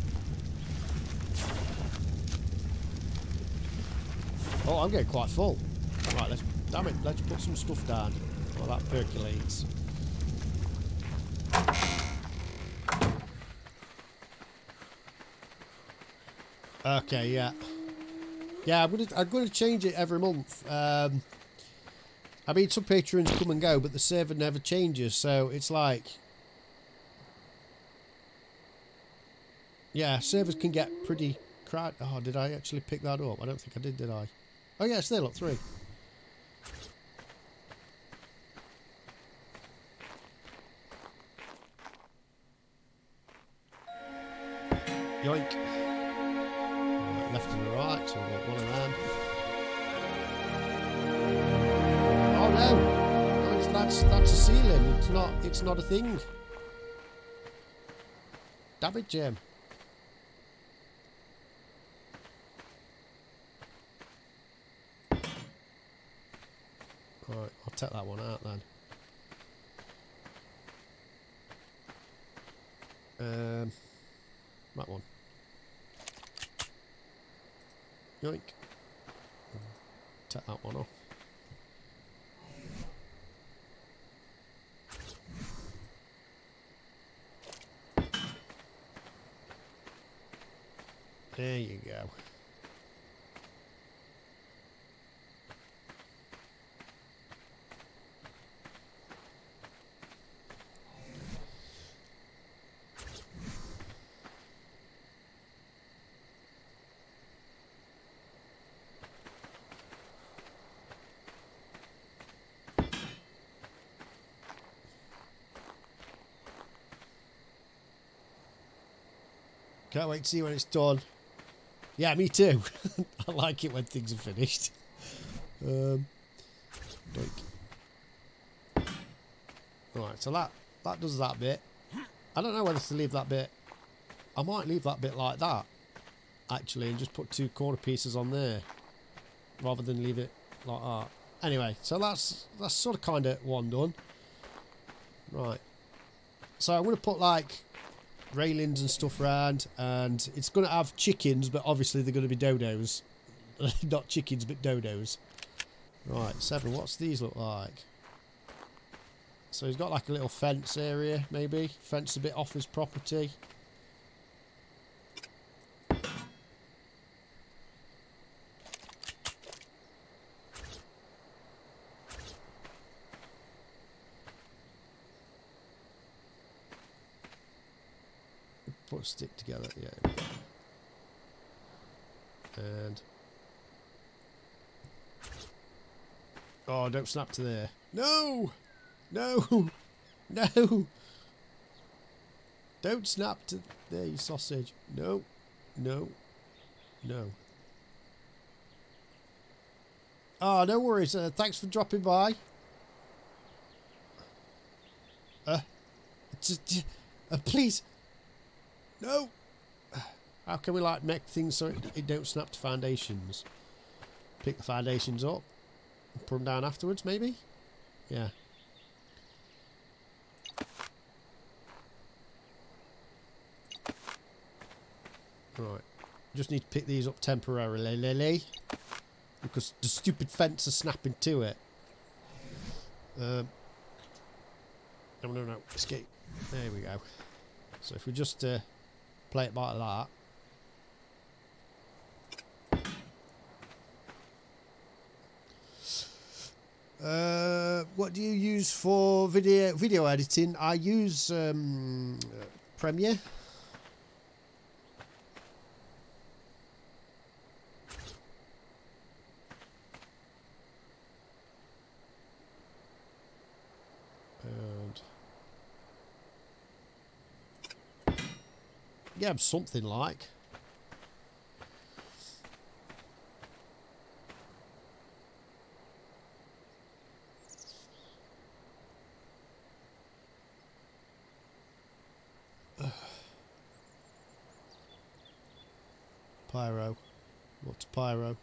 Oh, I'm getting quite full. Right, let's damn it. Let's put some stuff down while that percolates. Okay, yeah. Yeah, I'm gonna I'm gonna change it every month. Um, I mean, some patrons come and go, but the server never changes. So it's like Yeah, servers can get pretty crowded. Oh, did I actually pick that up? I don't think I did, did I? Oh, yeah, it's there, look, three. Yoink. Left and right, so I've got one of them. Oh no! No, it's, that's that's a ceiling. It's not. It's not a thing. Damn it, Jim. Right, I'll take that one out then. Um, that one. Yoink. Take that one off. There you go. Can't wait to see when it's done. Yeah, me too. I like it when things are finished. Um, doink. Right, so that that does that bit. I don't know whether to leave that bit. I might leave that bit like that, actually, and just put two corner pieces on there, rather than leave it like that. Anyway, so that's that's sort of kind of one done. Right. So I'm going to put like railings and stuff around, and it's going to have chickens, but obviously they're going to be dodos. Not chickens, but dodos. Right, seven. What's these look like? So he's got like a little fence area, maybe. Fence a bit off his property. A stick together, yeah. And Oh, don't snap to there. No! No! No! Don't snap to there, you sausage. No. No. No. Oh, no worries. Uh, thanks for dropping by. Uh, uh, please. No. How can we like make things so it, don't snap to foundations? Pick the foundations up. Put them down afterwards, maybe? Yeah. Right. Just need to pick these up temporarily, Lily. Because the stupid fence is snapping to it. Um, no, no, no. Escape. There we go. So if we just uh, play it like that. Uh, what do you use for video video editing? I use um, Premiere. Yeah, something like. Pyro. What's pyro?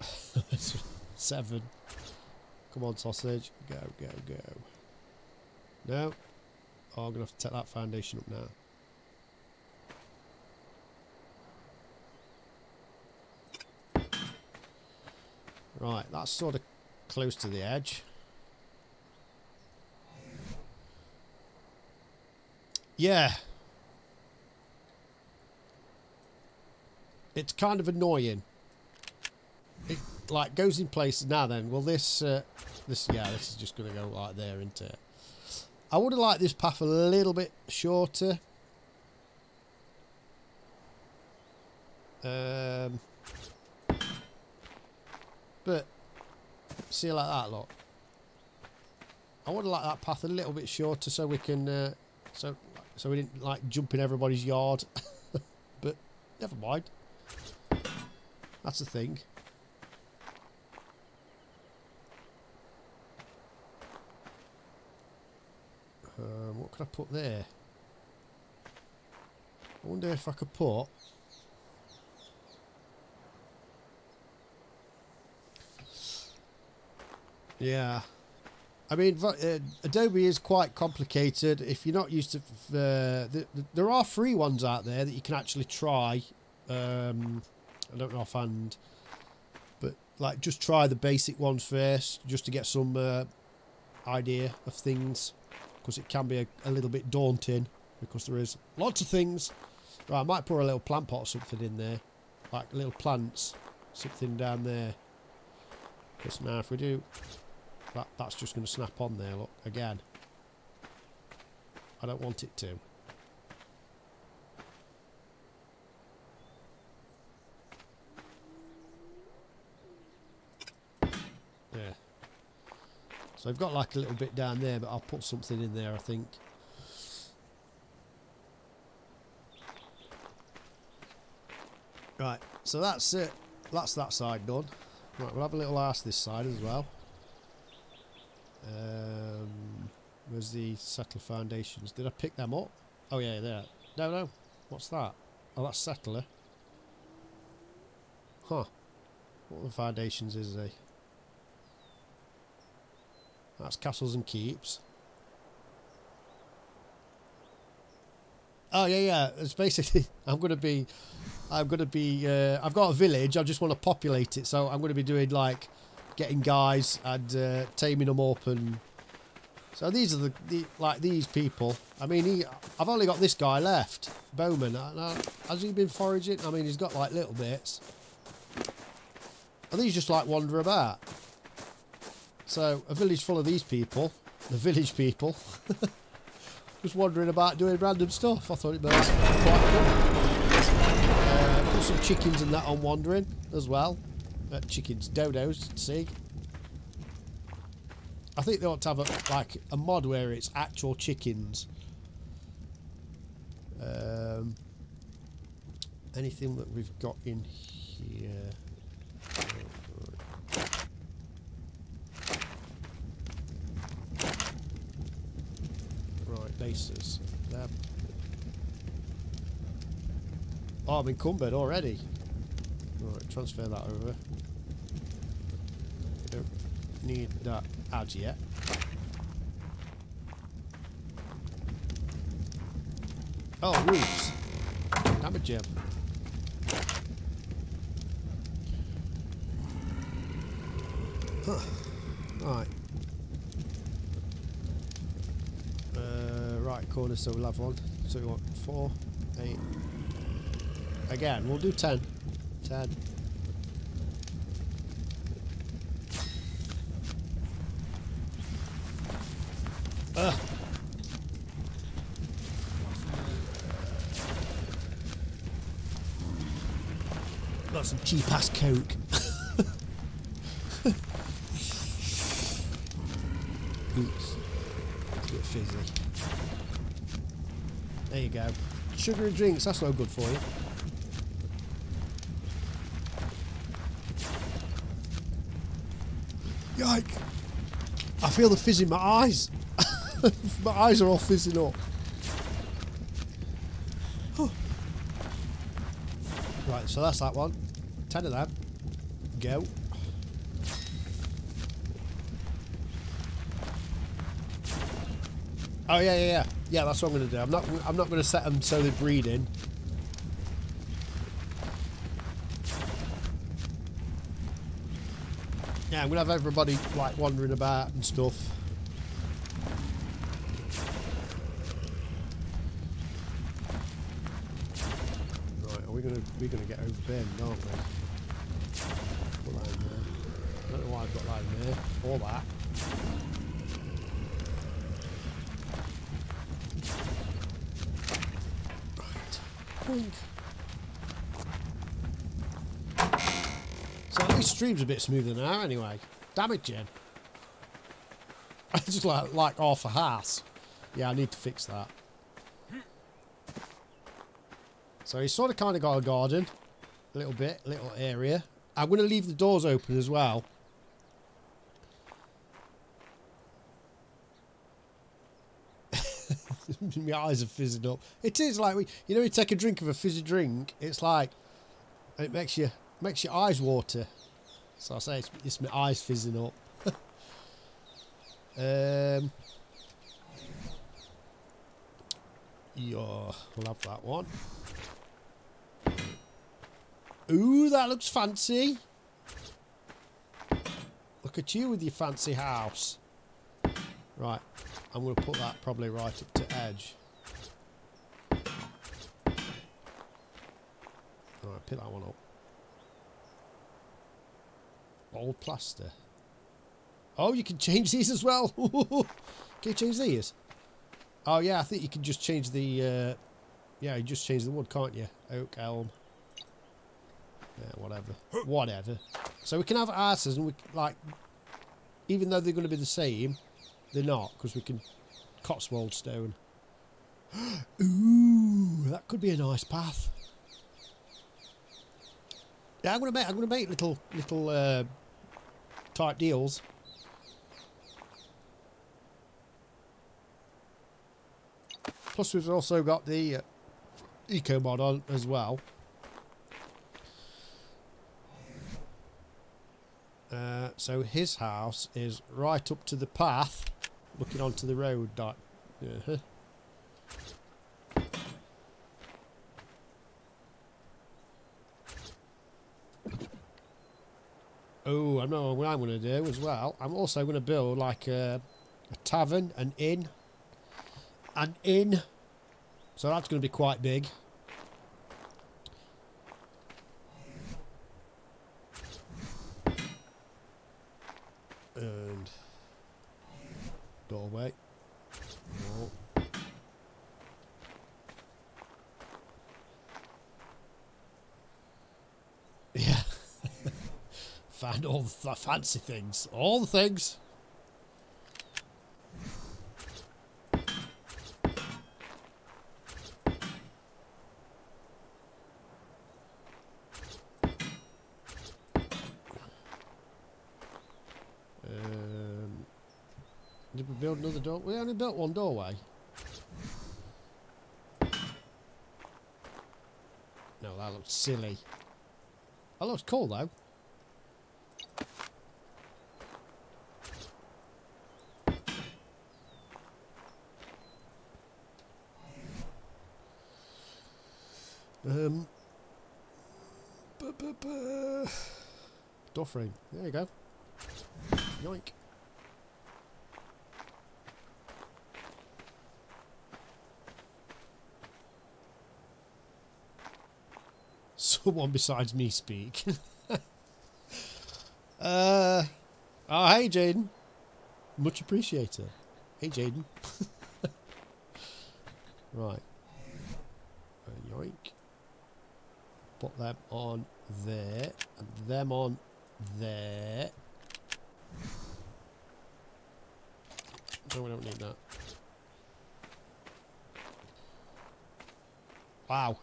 Seven. Come on, sausage. Go, go, go. No. Oh, I'm going to have to take that foundation up now. Right, that's sort of close to the edge. Yeah. It's kind of annoying. It like goes in place now then. Well this uh, this yeah, this is just gonna go right there, isn't it? I would have liked this path a little bit shorter. Um, but see like that, lot. I would have liked that path a little bit shorter so we can, uh, so so we didn't like jump in everybody's yard. but never mind. That's the thing. Um, what could I put there? I wonder if I could put Yeah. I mean, uh, Adobe is quite complicated. If you're not used to, uh, the, the, there are free ones out there that you can actually try. Um, I don't know offhand, but like just try the basic ones first, just to get some uh, idea of things, because it can be a, a, little bit daunting because there is lots of things. Right, I might put a little plant pot or something in there, like little plants, something down there. Because now if we do that, that's just going to snap on there, look, again. I don't want it to. Yeah. So I've got like a little bit down there, but I'll put something in there, I think. Right, so that's it. That's that side done. Right, we'll have a little ask this side as well. Um, where's the settler foundations? Did I pick them up? Oh yeah, there. No, no. What's that? Oh, that's settler. Huh. What the foundations is they? That's castles and keeps. Oh yeah, yeah. It's basically I'm gonna be, I'm gonna be. Uh, I've got a village. I just want to populate it, so I'm gonna be doing like getting guys and uh, taming them up and so these are the, the, like these people I mean he I've only got this guy left Bowman uh, has he been foraging I mean he's got like little bits and these just like wander about so a village full of these people the village people just wandering about doing random stuff I thought it was quite cool uh, put some chickens and that on wandering as well uh, chickens, dodos, see. I think they ought to have a, like a mod where it's actual chickens. Um, anything that we've got in here. Bases. There. Oh, I'm encumbered already. Right, transfer that over Don't need that as yet. Oh, roofs. Damn it, Jim. Huh. Right. Uh, right corner, so we'll have one. So we want four, eight. Again, we'll do ten. Ten. Ah. Ugh. Got some cheap ass coke. Oops. It's a bit fizzy. There you go. Sugary drinks, that's no good for you. Yike! I feel the fizz in my eyes. My eyes are all fizzing up. Right, so that's that one. Ten of them. Go. Oh yeah, yeah, yeah. Yeah, that's what I'm going to do. I'm not. I'm not going to set them so they're breeding. Yeah, I'm going to have everybody like wandering about and stuff. Right, are we going to we're going to get overburned, aren't we? Put that in there. I don't know why I've got that in there. Or that. Boink. So at least stream's a bit smoother now anyway. Damn it, Jen. I just like, like off a house. Yeah, I need to fix that. So he's sort of kind of got a garden. A little bit, little area. I'm going to leave the doors open as well. My eyes are fizzing up. It is like, we, you know, you take a drink of a fizzy drink, it's like, it makes you makes your eyes water. So I say it's, it's my eyes fizzing up. um, yeah, have that one. Ooh, that looks fancy. Look at you with your fancy house. Right, I'm going to put that probably right up to edge. Alright, pick that one up. Old plaster. Oh, you can change these as well. can you change these? Oh yeah, I think you can just change the. Uh, yeah, you just change the wood, can't you? Oak, elm. Yeah, whatever. whatever. So we can have asses, and we like, even though they're going to be the same, they're not because we can Cotswold stone. Ooh, that could be a nice path. Yeah, I'm gonna make I'm gonna make little little uh, type deals. Plus, we've also got the uh, eco mod on as well. Uh, so his house is right up to the path, looking onto the road. That, uh-huh. Oh, I know what I'm going to do as well. I'm also going to build like a, a tavern, an inn, an inn. So that's going to be quite big. And doorway. No. Yeah. Find all the fancy things. All the things. Um, did we build another door? We only built one doorway. No, that looks silly. That looks cool though. Frame. There you go. Yoink. Someone besides me speak. uh, oh, hey, Jaden. Much appreciated. Hey, Jaden. right. Uh, yoink. Put them on there, and them on there. No, we don't need that. Wow.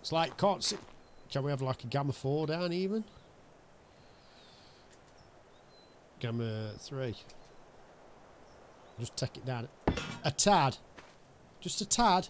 It's like, can't see. Can we have like a Gamma 4 down even? Gamma 3. Just take it down a tad. Just a tad.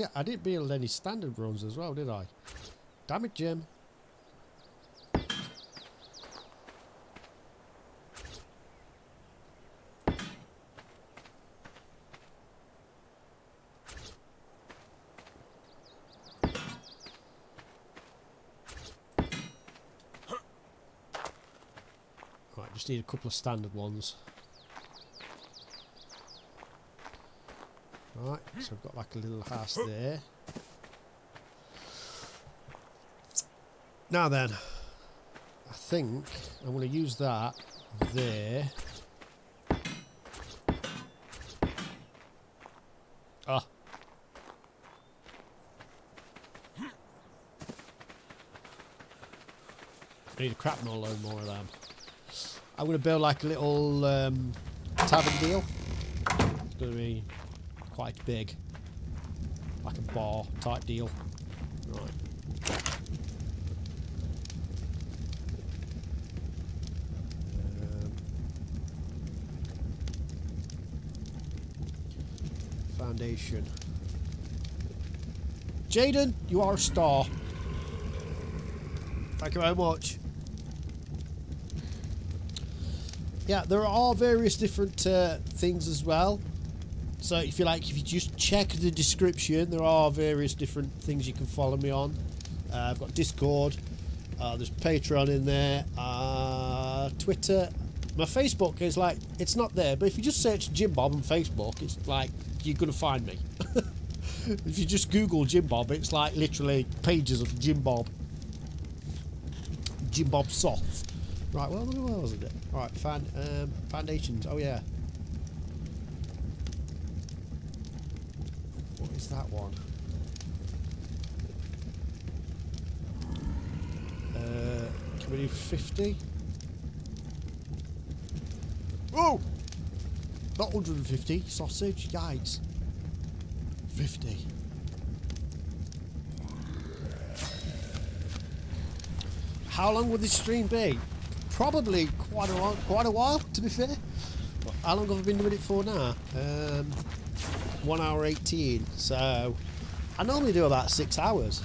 Think I didn't build any standard runs as well, did I? Damn it, Jim. Right, just need a couple of standard ones. Right, so I've got like a little house there. Now then, I think I'm going to use that there. Ah. I need a crap load more of them. I'm going to build like a little um, tavern deal. It's going to be quite big. Like a bar type deal. Right. Um, foundation. Jaden, you are a star. Thank you very much. Yeah, there are various different uh, things as well. So if you like, if you just check the description, there are various different things you can follow me on. Uh, I've got Discord. Uh, there's Patreon in there. Uh, Twitter. My Facebook is like it's not there, but if you just search Jim Bob on Facebook, it's like you're gonna find me. if you just Google Jim Bob, it's like literally pages of Jim Bob. Jim Bob Soss. Right, well, where was it? Right, fan, um, foundations. Oh yeah. What is that one? Uh, can we do 50? Oh! Not 150. Sausage. Yikes. 50. How long will this stream be? Probably quite a while, quite a while, to be fair. How long have I been doing it for now? Um, one hour 18. So I normally do about six hours.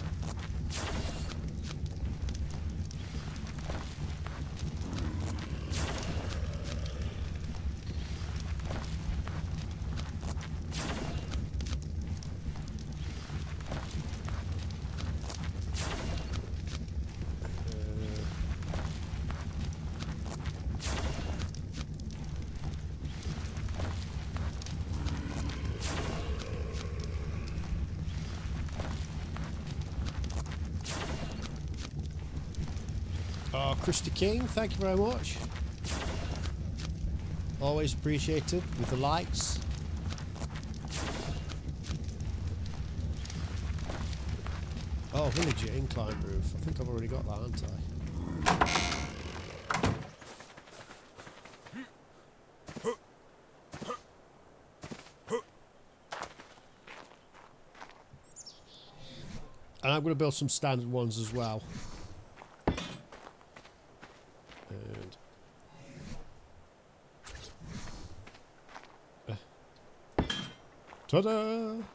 Christy King, thank you very much. Always appreciated with the likes. Oh, villager incline roof. I think I've already got that, haven't I? And I'm going to build some standard ones as well. Ta-da!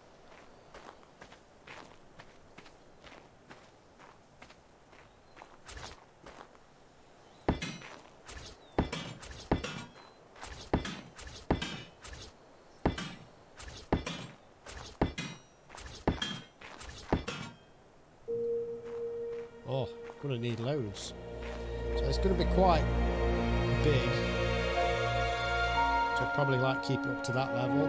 I'd probably like keep it up to that level.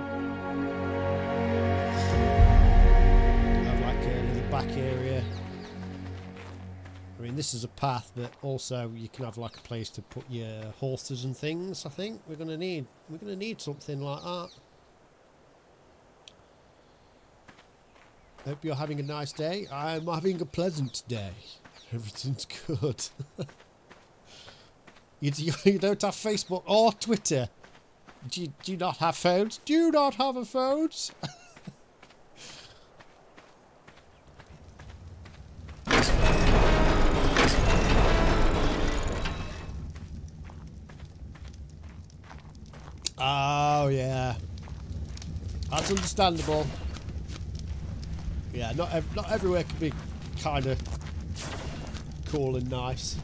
Have like a little back area. I mean, this is a path, but also you can have like a place to put your horses and things. I think we're to need we're to need something like that. Hope you're having a nice day. I'm having a pleasant day. Everything's good. You, you don't have Facebook or Twitter. Do you, do you not have phones? Do you not have a phones? oh yeah, that's understandable. Yeah, not ev not everywhere can be kind of cool and nice.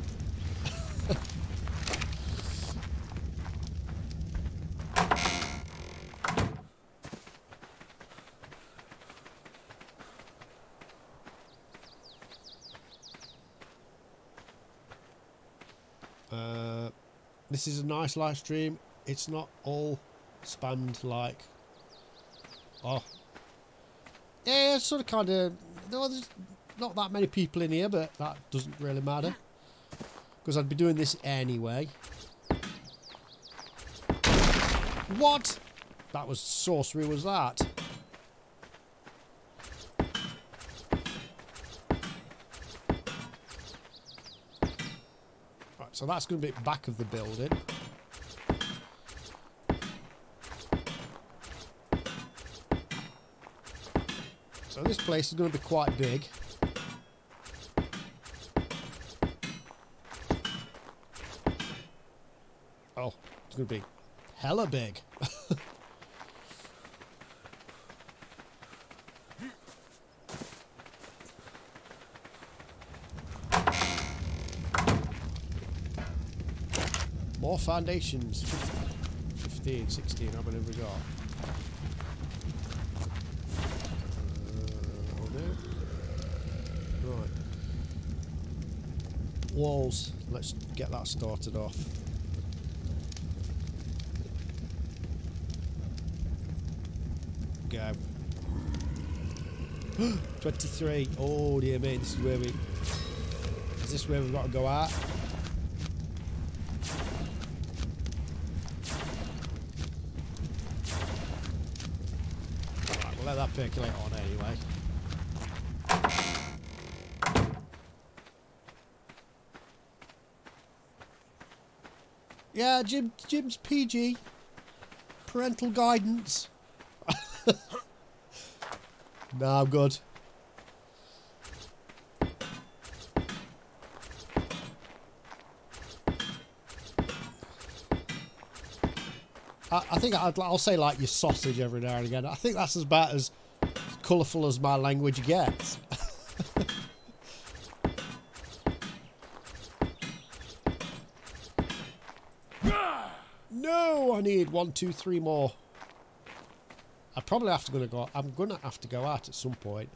This is a nice live stream. It's not all spammed like. Oh, Yeah, it's sort of kind of. No, there's not that many people in here, but that doesn't really matter. Because I'd be doing this anyway. What? That was sorcery, was that? Right, so that's going to be back of the building. So this place is going to be quite big. Oh, it's going to be hella big. foundations. 15, 16, how many have we got? Uh. Right. Walls. Let's get that started off. Go. 23. Oh dear me, this is where we... Is this where we've got to go out? Percolate on anyway. Yeah, Jim, Jim's PG. Parental guidance. no, I'm good. I, I think I'd, I'll say like your sausage every now and again. I think that's as bad as colourful as my language gets. no, I need one, two, three more. I probably have to gonna go. I'm gonna have to go out at some point.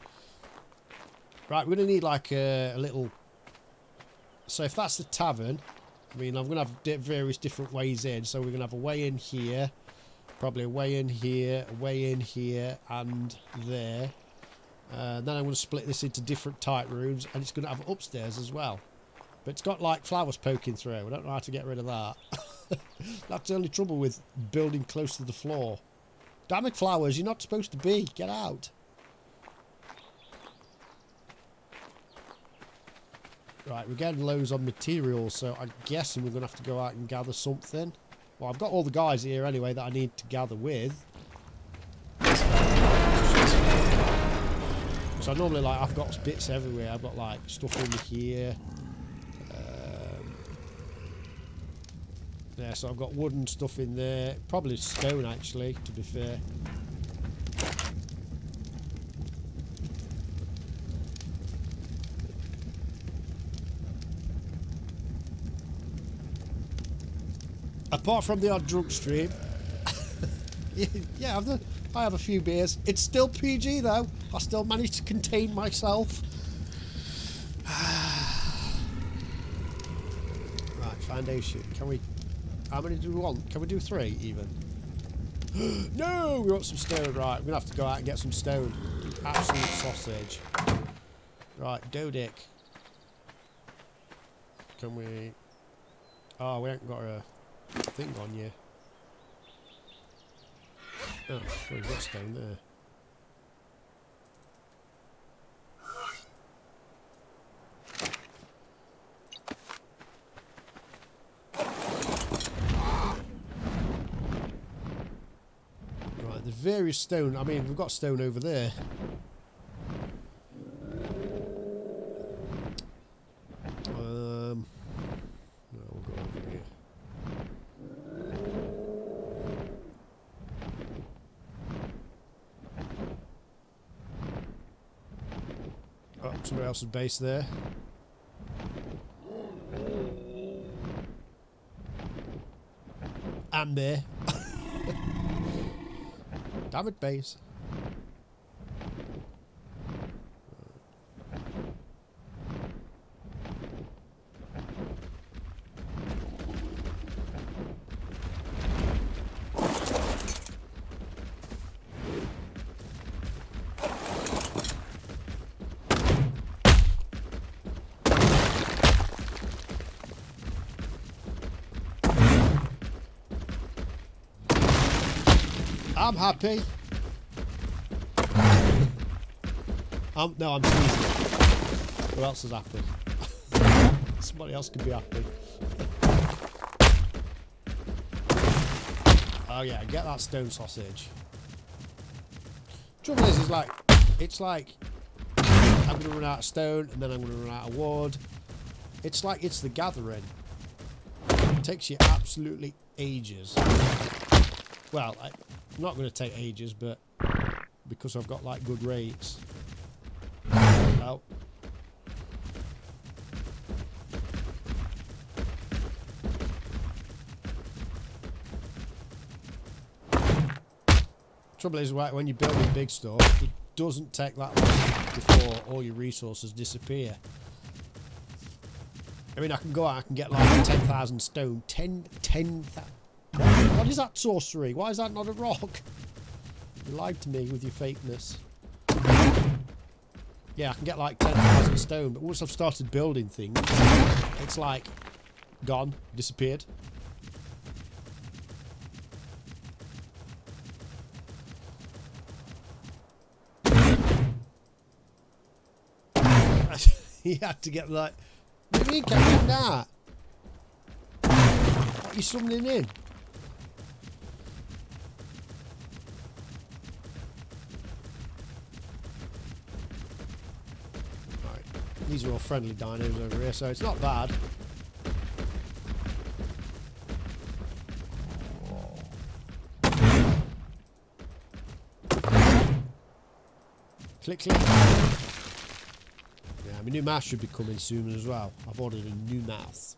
Right, we're gonna need like a, a little. So if that's the tavern, I mean, I'm gonna have various different ways in. So we're gonna have a way in here, probably way in here, way in here, and there. Uh, then I'm going to split this into different tight rooms, and it's going to have upstairs as well. But it's got like flowers poking through. I don't know how to get rid of that. That's the only trouble with building close to the floor. Damn it, flowers! You're not supposed to be. Get out. Right, we're getting lows on materials, so I'm guessing we're going to have to go out and gather something. Well, I've got all the guys here anyway that I need to gather with. So normally like I've got bits everywhere. I've got like stuff in here. Um, yeah, so I've got wooden stuff in there. Probably stone actually, to be fair. Apart from the odd drunk stream. yeah, I've done, I have a few beers. It's still PG though. I still managed to contain myself. right, foundation. Can we... How many do we want? Can we do three even? no! We want some stone. Right, we're to have to go out and get some stone. Absolute sausage. Right, Dodic. Can we... Oh, we haven't got a thing on you. Oh, we've got stone there. Right, the various stone. I mean, we've got stone over there. Um, no, we'll go over here. Oh, somebody else's base there. And there. Damn it, base. Happy. Um, no, I'm sneezing. Who else is happy? Somebody else can be happy. oh yeah, get that stone sausage. Trouble is, is like, it's like, I'm going to run out of stone, and then I'm going to run out of wood. It's like it's the gathering. It takes you absolutely ages. Well, I, not going to take ages, but because I've got like good rates. Oh. Trouble is, right, when you're building big stuff, it doesn't take that long before all your resources disappear. I mean, I can go out, I can get like 10,000 stone. 10, 10,000. What is that sorcery? Why is that not a rock? You lied to me with your fakeness. Yeah, I can get like 10,000 stone, but once I've started building things, it's like gone, disappeared. he had to get like, what do you mean can't that? What are you summoning in? Right, these are all friendly dinos over here, so it's not bad. Click, click. Yeah, my new mouse should be coming soon as well. I've ordered a new mouse.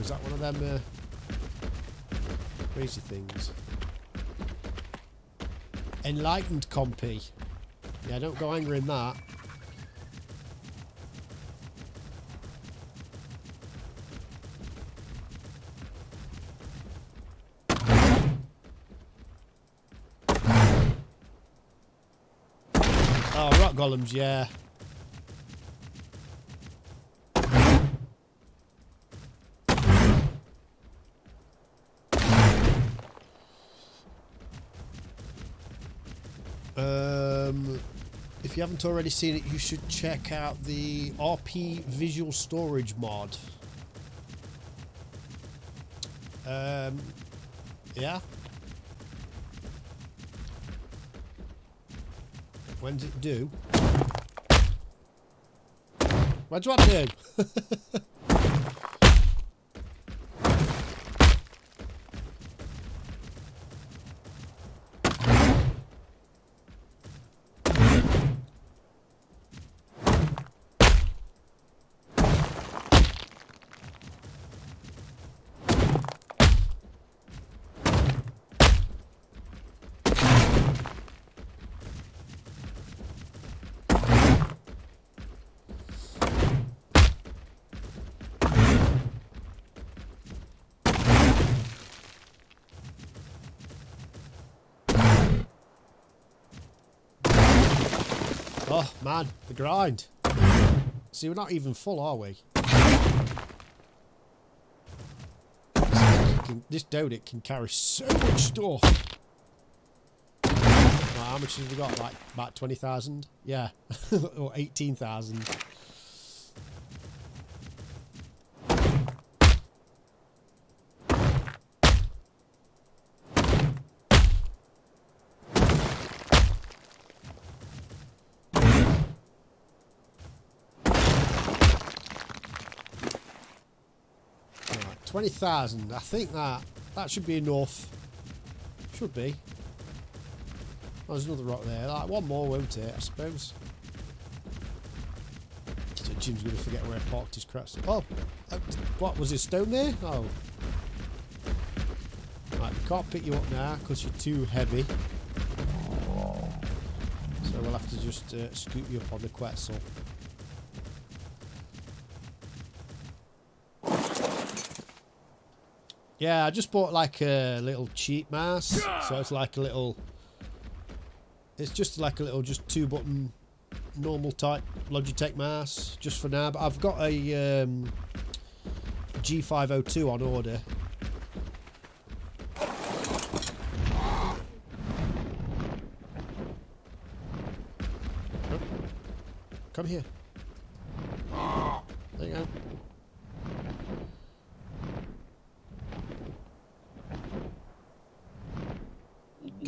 Is that one of them uh, crazy things? Enlightened compy. Yeah, don't go angry in that. Oh, rock golems, yeah. Haven't already seen it, you should check out the RP Visual Storage mod. Um, yeah. When's it do? When's what do? Oh man, the grind. See, we're not even full, are we? This Dodic can carry so much stuff. Right, how much have we got? Like about 20,000? Yeah. or 18,000. Right, 20,000. I think that that should be enough. Should be. Oh, there's another rock there. Like one more, won't it? I suppose. So Jim's going to forget where I parked his crap. Oh, uh, what was his stone there? Oh. Right, can't pick you up now because you're too heavy. So we'll have to just uh, scoop you up on the Quetzal. Yeah, I just bought like a little cheap mouse. So it's like a little... It's just like a little, just two button, normal type Logitech mouse, just for now. But I've got a um, G502 on order. Come here. There you go.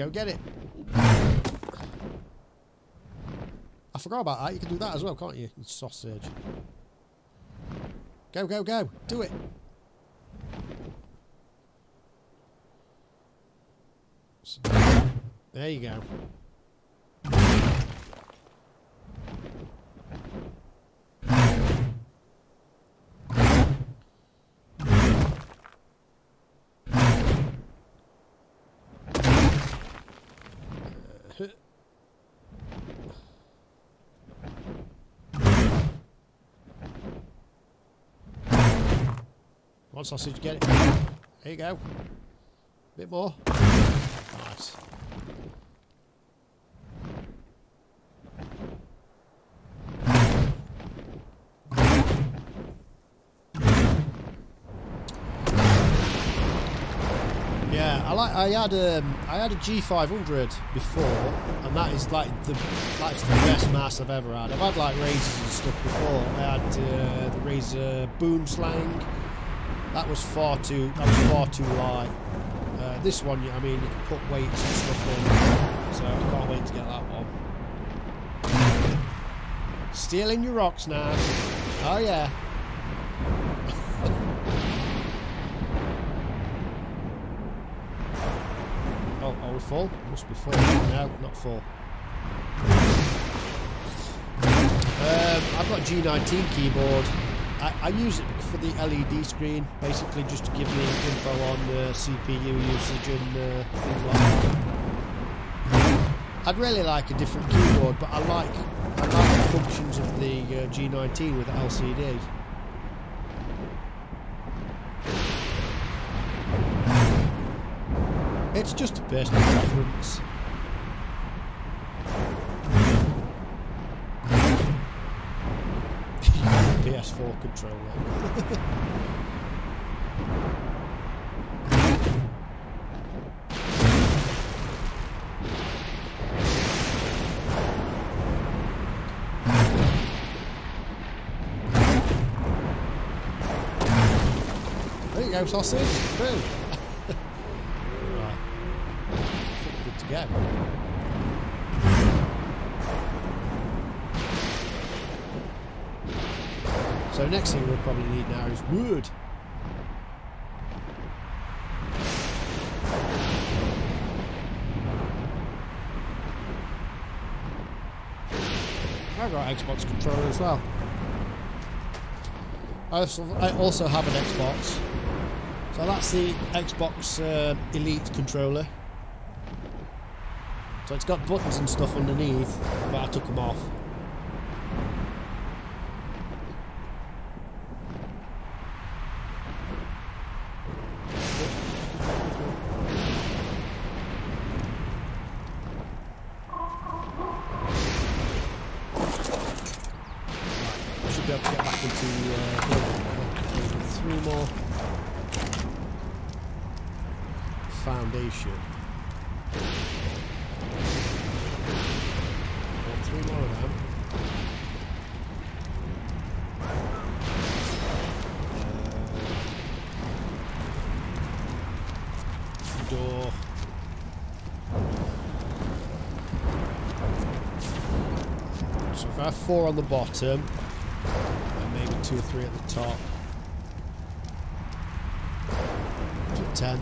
Go get it. I forgot about that. You can do that as well, can't you? Sausage. Go, go, go. Do it. There you go. Sausage, get it. There you go. Bit more. Nice. Yeah, I like. I had um, I had a G500 before, and that is like the that's the best mass I've ever had. I've had like Razers and stuff before. I had uh, the razor Boom Slang. That was far too. That was far too light. Uh, this one, I mean, you can put weights and stuff in, so I can't wait to get that one. Stealing your rocks now. Oh yeah. oh, are we full? Must be full. No, not full. Um, I've got G19 keyboard. I, I, use it for the LED screen, basically just to give me info on uh, CPU usage and uh, things like that. I'd really like a different keyboard, but I like I like the functions of the uh, G19 with LCD. It's just a personal preference. PS4 controller. there you go, sausage. Boom. So next thing we'll probably need now is wood. I've got Xbox controller as well. I also, I also have an Xbox. So that's the Xbox uh, Elite controller. So it's got buttons and stuff underneath, but I took them off. Four on the bottom, and maybe two or three at the top, to ten.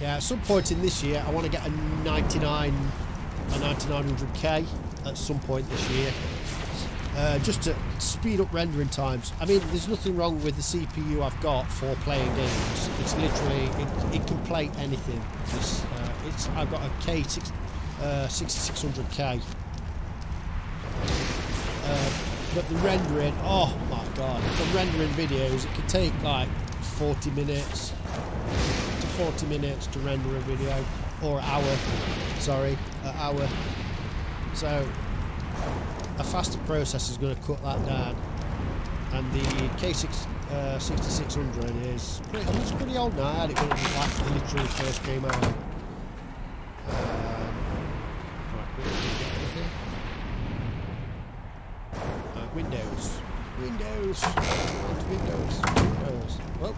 Yeah, at some point in this year, I want to get a 99, a 9900K at some point this year. Uh, just to speed up rendering times. I mean, there's nothing wrong with the CPU I've got for playing games. It's literally, it, it can play anything. It's, I've got a K6, uh, 6600K. Uh, but the rendering, oh my god, the rendering videos, it could take like 40 minutes to 40 minutes to render a video, or an hour, sorry, an hour. So a faster processor is going to cut that down. And the K6 uh, 6600 is pretty, it's pretty old now. I had it when it was like literally first came out. Um, right, where did we get anything? Uh, Windows. Windows. Windows. Windows. Well.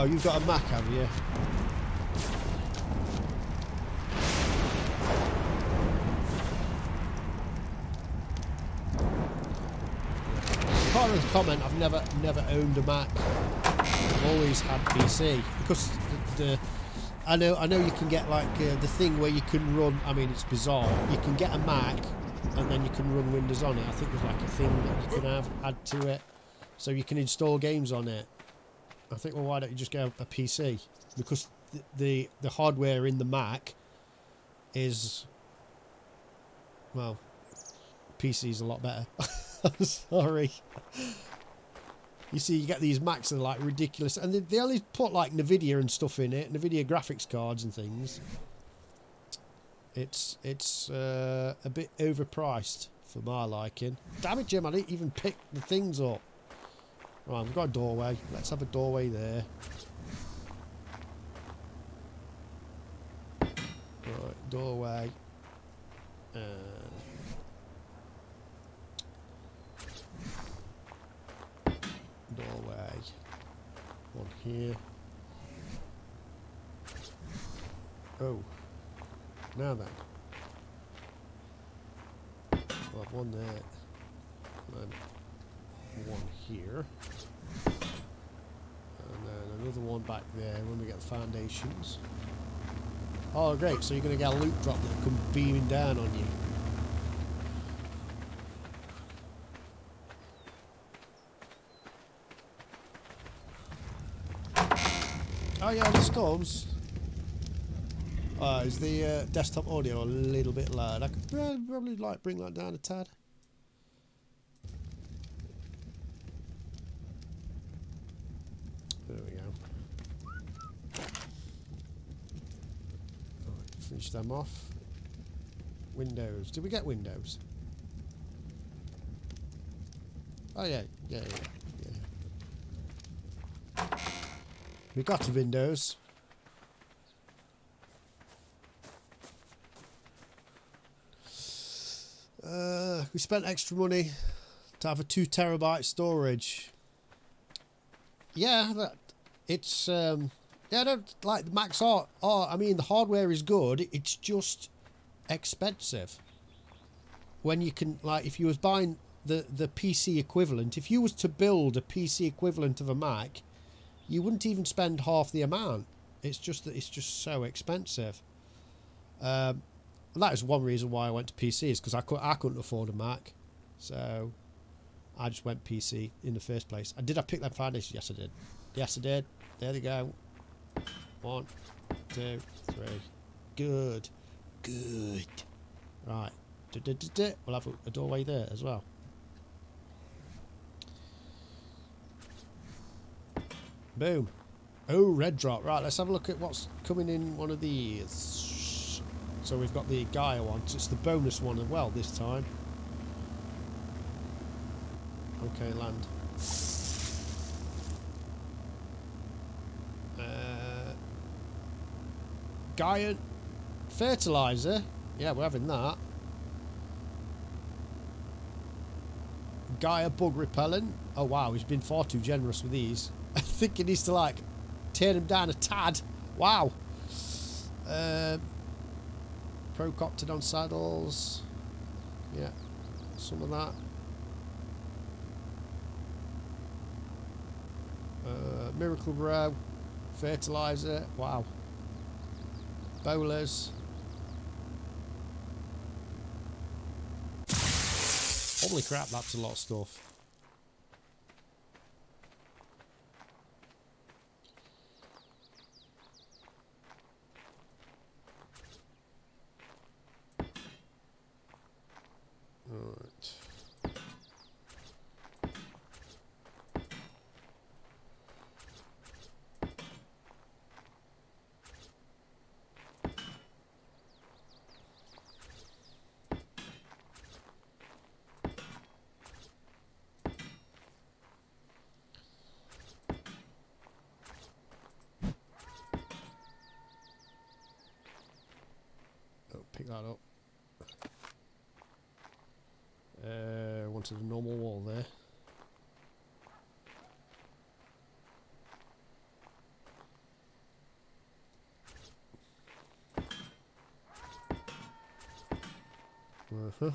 Oh, you've got a Mac, have you? The comment, I've never never owned a Mac. I've always had PC because the, the I know I know you can get like uh, the thing where you can run. I mean, it's bizarre. You can get a Mac and then you can run Windows on it. I think there's like a thing that you can have add to it, so you can install games on it. I think, well, why don't you just get a, PC? Because the, the the hardware in the Mac is well, PC's a lot better. Sorry. You see, you get these Macs that are like ridiculous, and they, they only put like Nvidia and stuff in it, Nvidia graphics cards and things. It's it's uh, a bit overpriced for my liking. Damn it, Jim! I didn't even pick the things up. Right, we've got a doorway. Let's have a doorway there. Right, doorway. Uh, doorway. One here. Oh. Now then. We'll have one there. And one here. Another one back there when we get the foundations. Oh great, so you're going to get a loot drop that come beaming down on you. Oh yeah, the storms. Uh, is the uh, desktop audio a little bit loud? I could probably like bring that down a tad. There we go. Right, finish them off. Windows. Did we get Windows? Oh yeah, yeah, yeah, yeah. We got the Windows. Uh, we spent extra money to have a two terabyte storage. Yeah, that it's um, yeah. I don't like the Macs are. are I mean, the hardware is good. It's just expensive. When you can like, if you was buying the the PC equivalent, if you was to build a PC equivalent of a Mac, you wouldn't even spend half the amount. It's just that it's just so expensive. Um, that is one reason why I went to PC is because I, could, I couldn't afford a Mac. So I just went PC in the first place. And did I pick that foundation? Yes, I did. Yes, I did. There they go. One, two, three. Good. Good. Right. We'll have a doorway there as well. Boom. Oh, red drop. Right, let's have a look at what's coming in one of these. So we've got the Gaia one. It's the bonus one as well this time. Okay, land. Gaia fertilizer. Yeah, we're having that. Gaia bug repellent. Oh wow, he's been far too generous with these. I think he needs to like turn him down a tad. Wow. Uh, Procoptodon saddles. Yeah. some of that. Uh, Miracle Grow, fertilizer. Wow. Bolas. Holy crap, that's a lot of stuff. Alright. Oh, pick that up. Uh, wanted a normal wall there. Uh-huh.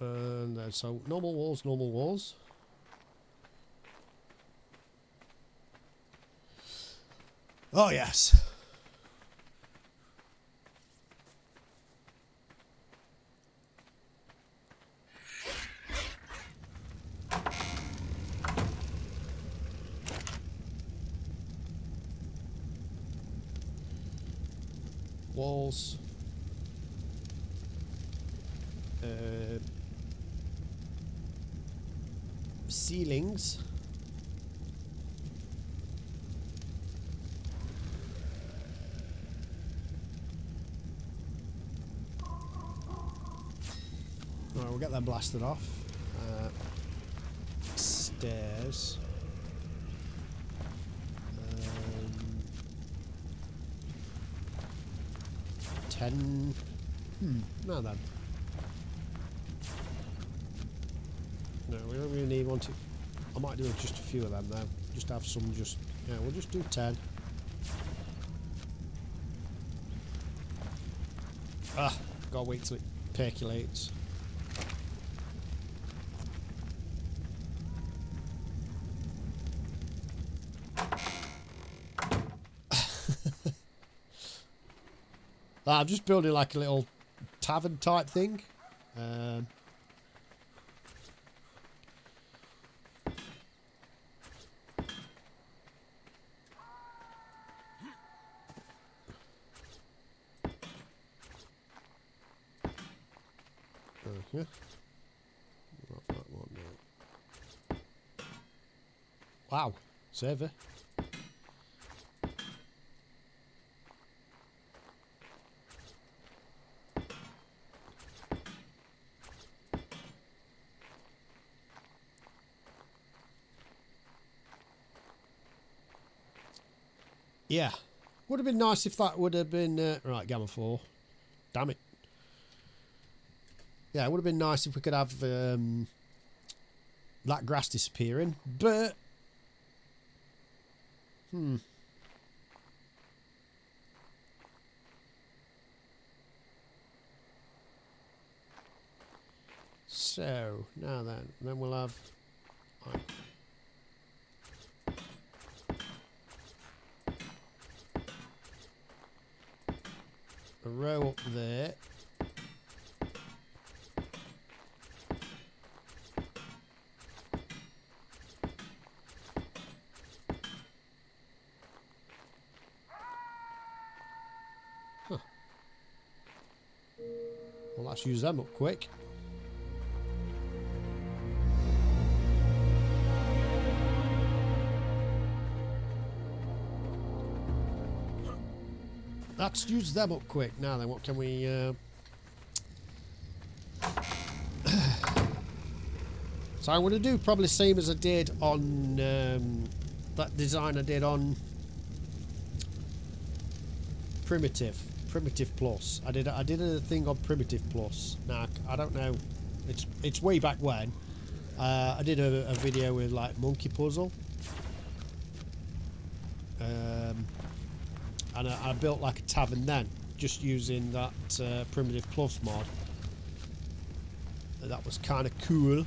And uh, so normal walls, normal walls. Oh yes. walls. Uh, ceilings. Them blasted off. Uh, stairs. Um, ten. Hmm. Now then. No, we don't really need one to. I might do just a few of them though. Just have some. Just yeah, we'll just do ten. Ah, gotta wait till it percolates. Ah, I'm just building like a little tavern type thing. Um, uh. Wow, server. Yeah. Would have been nice if that would have been... Uh, right, Gamma 4. Damn it. Yeah, it would have been nice if we could have um, that grass disappearing, but... Hmm. So, now then, then we'll have... Right. A row up there. Huh. Well, let's use them up quick. Let's use them up quick. Now then, what can we... Uh... so I'm going to do probably same as I did on um, that design I did on Primitive. Primitive Plus. I did I did a thing on Primitive Plus. Now, I don't know. It's it's way back when. Uh, I did a, a video with like Monkey Puzzle. Um, and I, I, built like a tavern then just using that uh, primitive plus mod. That was kind of cool.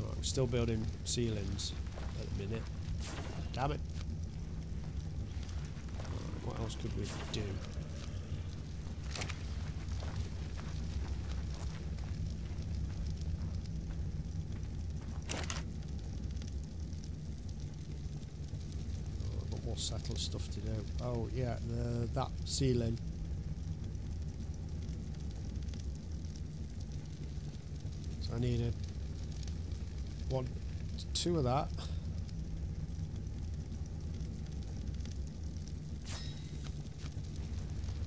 Right, we're still building ceilings at the minute. Damn it. Right, what else could we do? Oh, stuff to do. Oh yeah, the, that ceiling. So I need a one, two of that.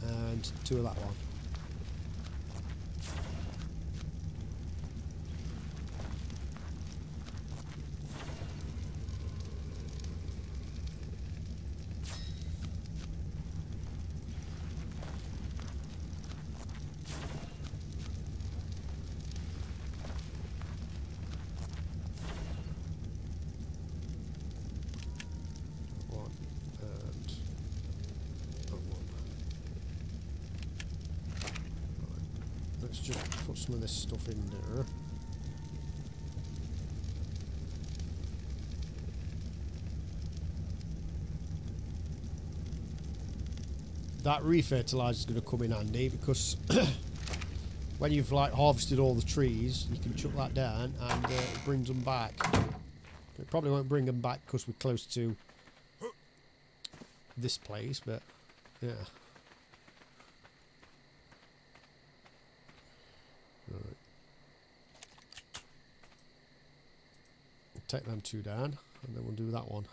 And two of that. One and that one. Right. Let's just put some of this stuff in there. That refertilizer is going to come in handy because when you've like harvested all the trees, you can chuck that down and uh, it brings them back. It probably won't bring them back because we're close to this place, but yeah. Right. We'll take them two down, and then we'll do that one.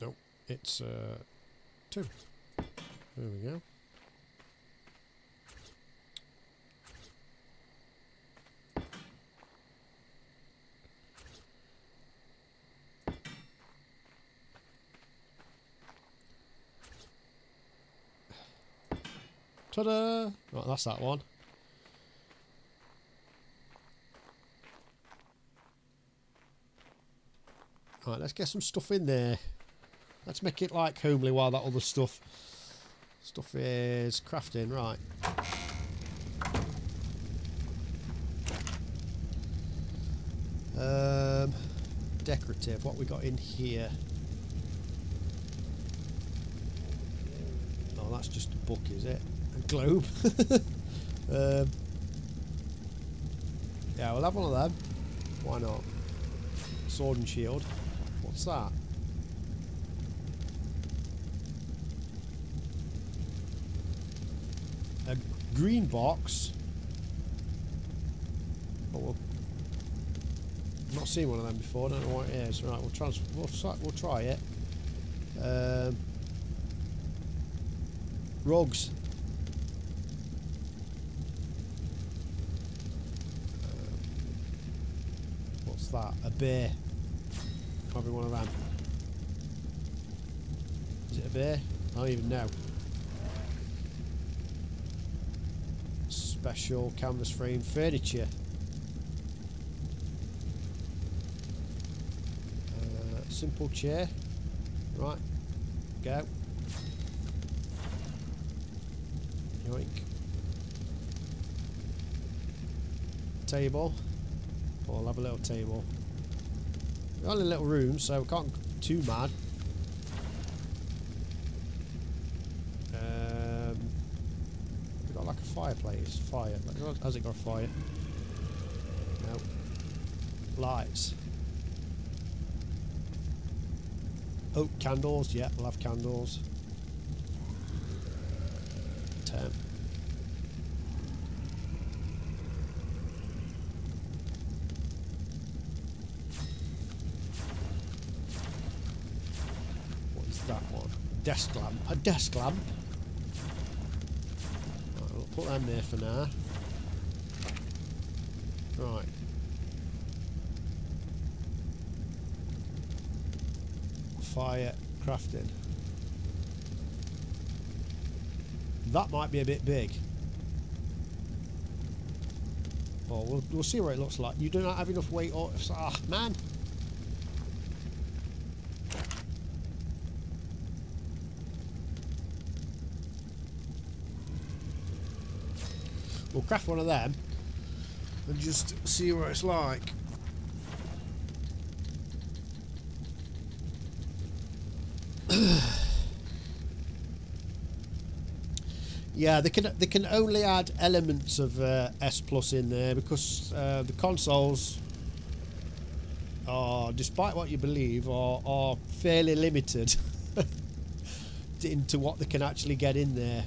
Nope, it's uh, two. There we go. Ta-da! Right, that's that one. Right, let's get some stuff in there. Let's make it like homely while that other stuff stuff is crafting. Right. Um, decorative. What we got in here? Oh, that's just a book, is it? A globe. um, yeah, we'll have one of them. Why not? Sword and shield. What's that? A green box. Oh, well. I've not seen one of them before. Don't know what it is. Right, we'll try. We'll, we'll try it. Um, rugs. Um, what's that? A bear. One of them. Is it a bear? I don't even know. Special canvas frame furniture. Uh, simple chair. Right. Go. Yoink. Table. Oh, I'll have a little table. We're only a little room, so we can't too mad. Um, we got like a fireplace. Fire. Has it got a fire? No. Lights. Oh, candles. Yeah, we'll have candles. Ten. What is that one? Desk lamp. Right, we'll put them there for now. Right. Fire crafting. That might be a bit big. Well, we'll, we'll see what it looks like. You do not have enough weight or... Ah, man! Craft one of them and just see what it's like. yeah, they can they can only add elements of uh, S Plus in there because uh, the consoles are, despite what you believe, are, are fairly limited into what they can actually get in there.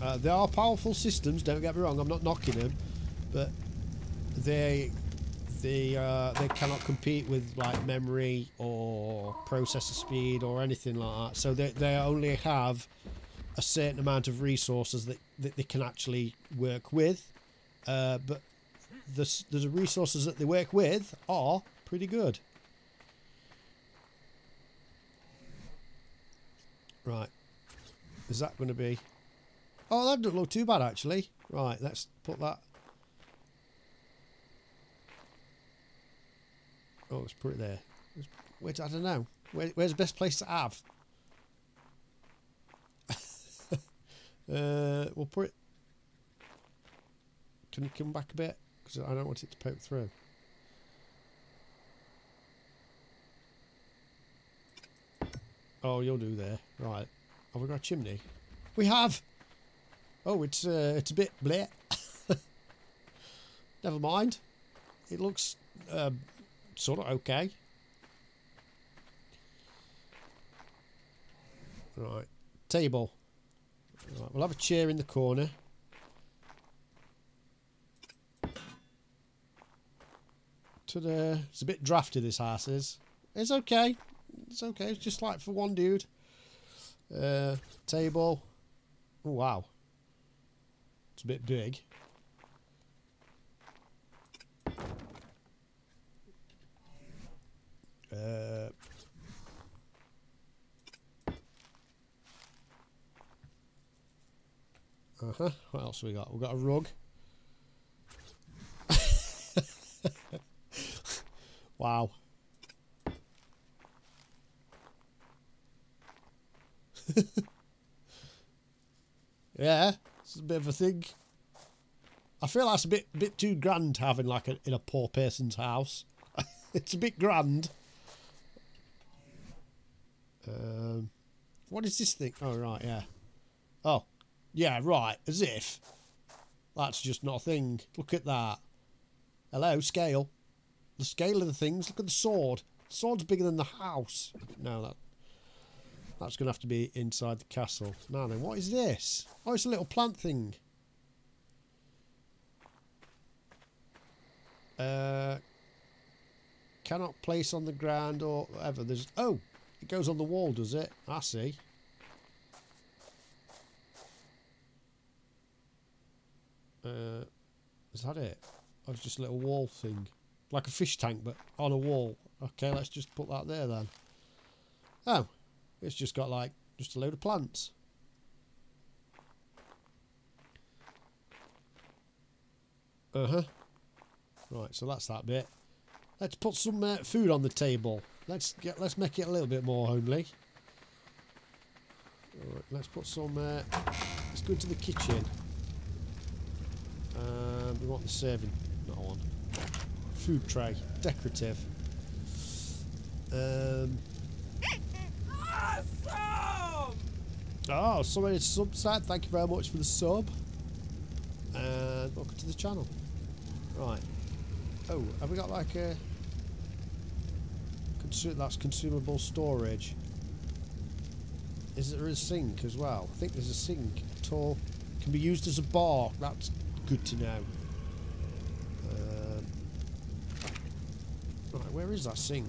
Uh, they are powerful systems. Don't get me wrong. I'm not knocking them, but they they uh, they cannot compete with like memory or processor speed or anything like that. So they they only have a certain amount of resources that, that they can actually work with. Uh, but the the resources that they work with are pretty good. Right. Is that going to be... Oh, that doesn't look too bad, actually. Right, let's put that... Oh, let's put it there. Wait, I don't know. Where, where's the best place to have? uh, we'll put it... Can you come back a bit? Because I don't want it to poke through. Oh, you'll do there. Right. Have we got a chimney? We have! Oh, it's uh, it's a bit bleh. Never mind. It looks um, sort of okay. Right. Table. Right, we'll have a chair in the corner. To the, it's a bit drafty, this house is. It's okay. It's okay. It's just like for one dude. Uh, table. Oh, wow. It's a bit big. Uh, uh huh. What else we got? We've got a rug. wow. yeah, it's a bit of a thing. I feel that's a bit bit too grand having like a, in a poor person's house. it's a bit grand. Um, what is this thing? Oh right, yeah. Oh, yeah, right. As if that's just not a thing. Look at that. Hello, scale. The scale of the things. Look at the sword. The sword's bigger than the house. No, that that's going to have to be inside the castle. Now then, what is this? Oh, it's a little plant thing. Uh, cannot place on the ground or whatever. There's oh, it goes on the wall, does it? I see. Uh, is that it? Oh, it's just a little wall thing, like a fish tank, but on a wall. Okay, let's just put that there then. Oh, it's just got like just a load of plants. Uh-huh. Right, so that's that bit. Let's put some uh, food on the table. Let's get let's make it a little bit more homely. Right, let's put some uh, let's go to the kitchen. Um, we want the serving not one. Food tray, decorative. Um Oh, somebody subside. Thank you very much for the sub. And welcome to the channel. Right. Oh, have we got like a... That's consumable storage. Is there a sink as well? I think there's a sink. Tall. Can be used as a bar. That's good to know. Um, right, where is that sink?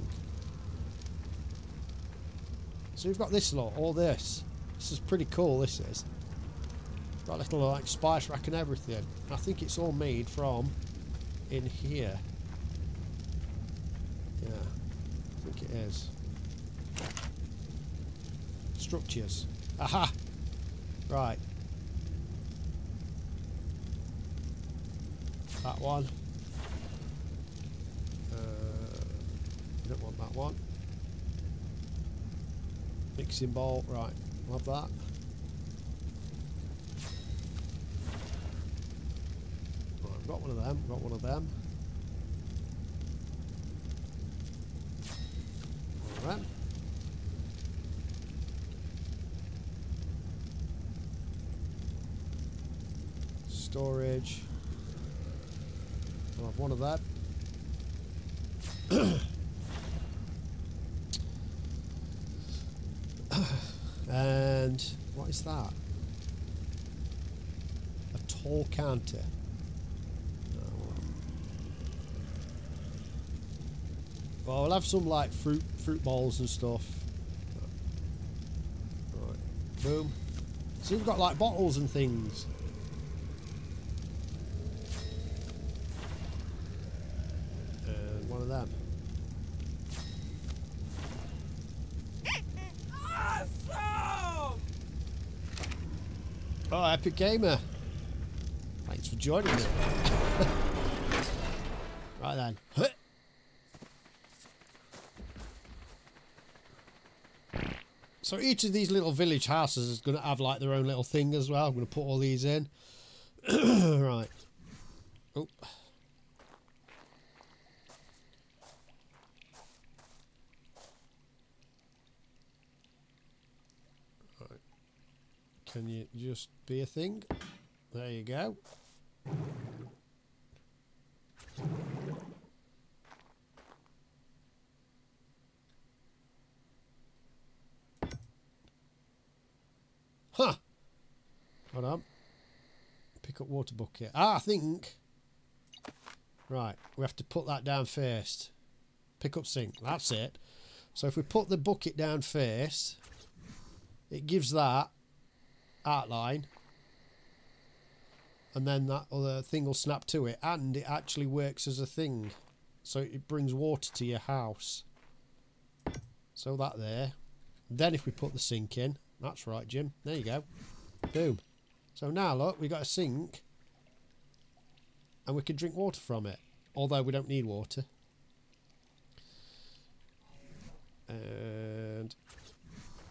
So we've got this lot, all this. This is pretty cool, this is. Got little like spice rack and everything. I think it's all made from in here. Yeah, I think it is. Structures. Aha! Right. That one. Uh, I don't want that one. Mixing bowl, right we'll that. Right, I've got one of them, got one of them. Them. Storage. I'll have one of that. and that? A tall counter. Well, we'll have some like fruit fruit bowls and stuff. Right. Boom. So we've got like bottles and things. Epic Gamer. Thanks for joining me. right then. So each of these little village houses is going to have like their own little thing as well. I'm going to put all these in. right. Oh. Right. Can you just be a thing? There you go. Huh. Hold on. Pick up water bucket. Ah, I think. Right, we have to put that down first. Pick up sink. That's it. So if we put the bucket down first, it gives that outline. And then that other thing will snap to it. And it actually works as a thing. So it brings water to your house. So that there. Then if we put the sink in, that's right, Jim. There you go. Boom. So now look, we got a sink, and we can drink water from it. Although we don't need water. And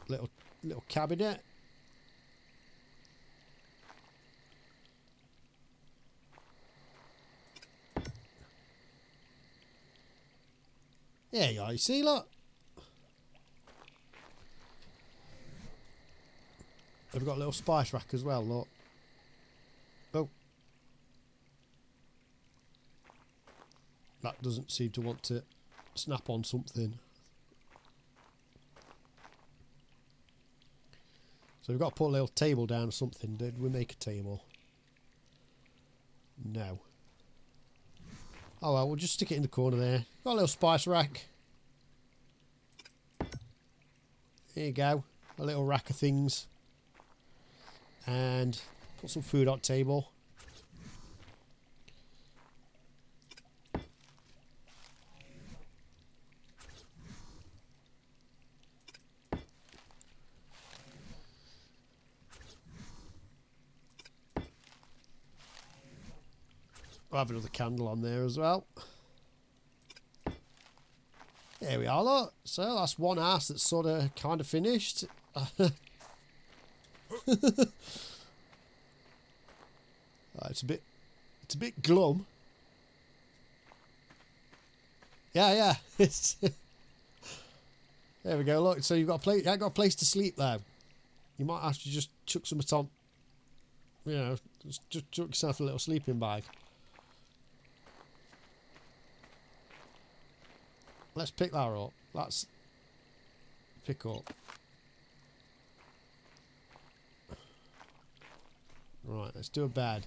little little cabinet. There you are. You see, look. They've got a little spice rack as well, look. Oh. That doesn't seem to want to snap on something. So we've got to put a little table down or something. Did we make a table? No. Oh well, we'll just stick it in the corner there. Got a little spice rack. There you go. A little rack of things and put some food on table. I'll have another candle on there as well. There we are, look. So that's one ass that's sort of kind of finished. Uh, it's a bit, it's a bit glum. Yeah, yeah. It's there we go. Look, so you've got a place. I got a place to sleep there. You might have to just chuck some on. You know, just, just chuck yourself a little sleeping bag. Let's pick that up. Let's pick up. Right, let's do a bed.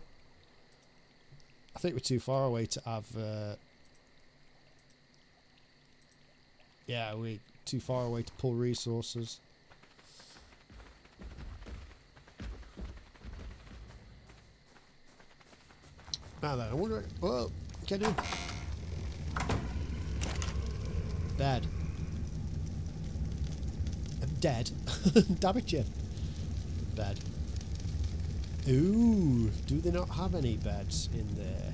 I think we're too far away to have... Uh, yeah, we're too far away to pull resources. Now then, I wonder... Whoa, can you... Bed. I'm dead. It, Jim. Bed. Ooh, do they not have any beds in there?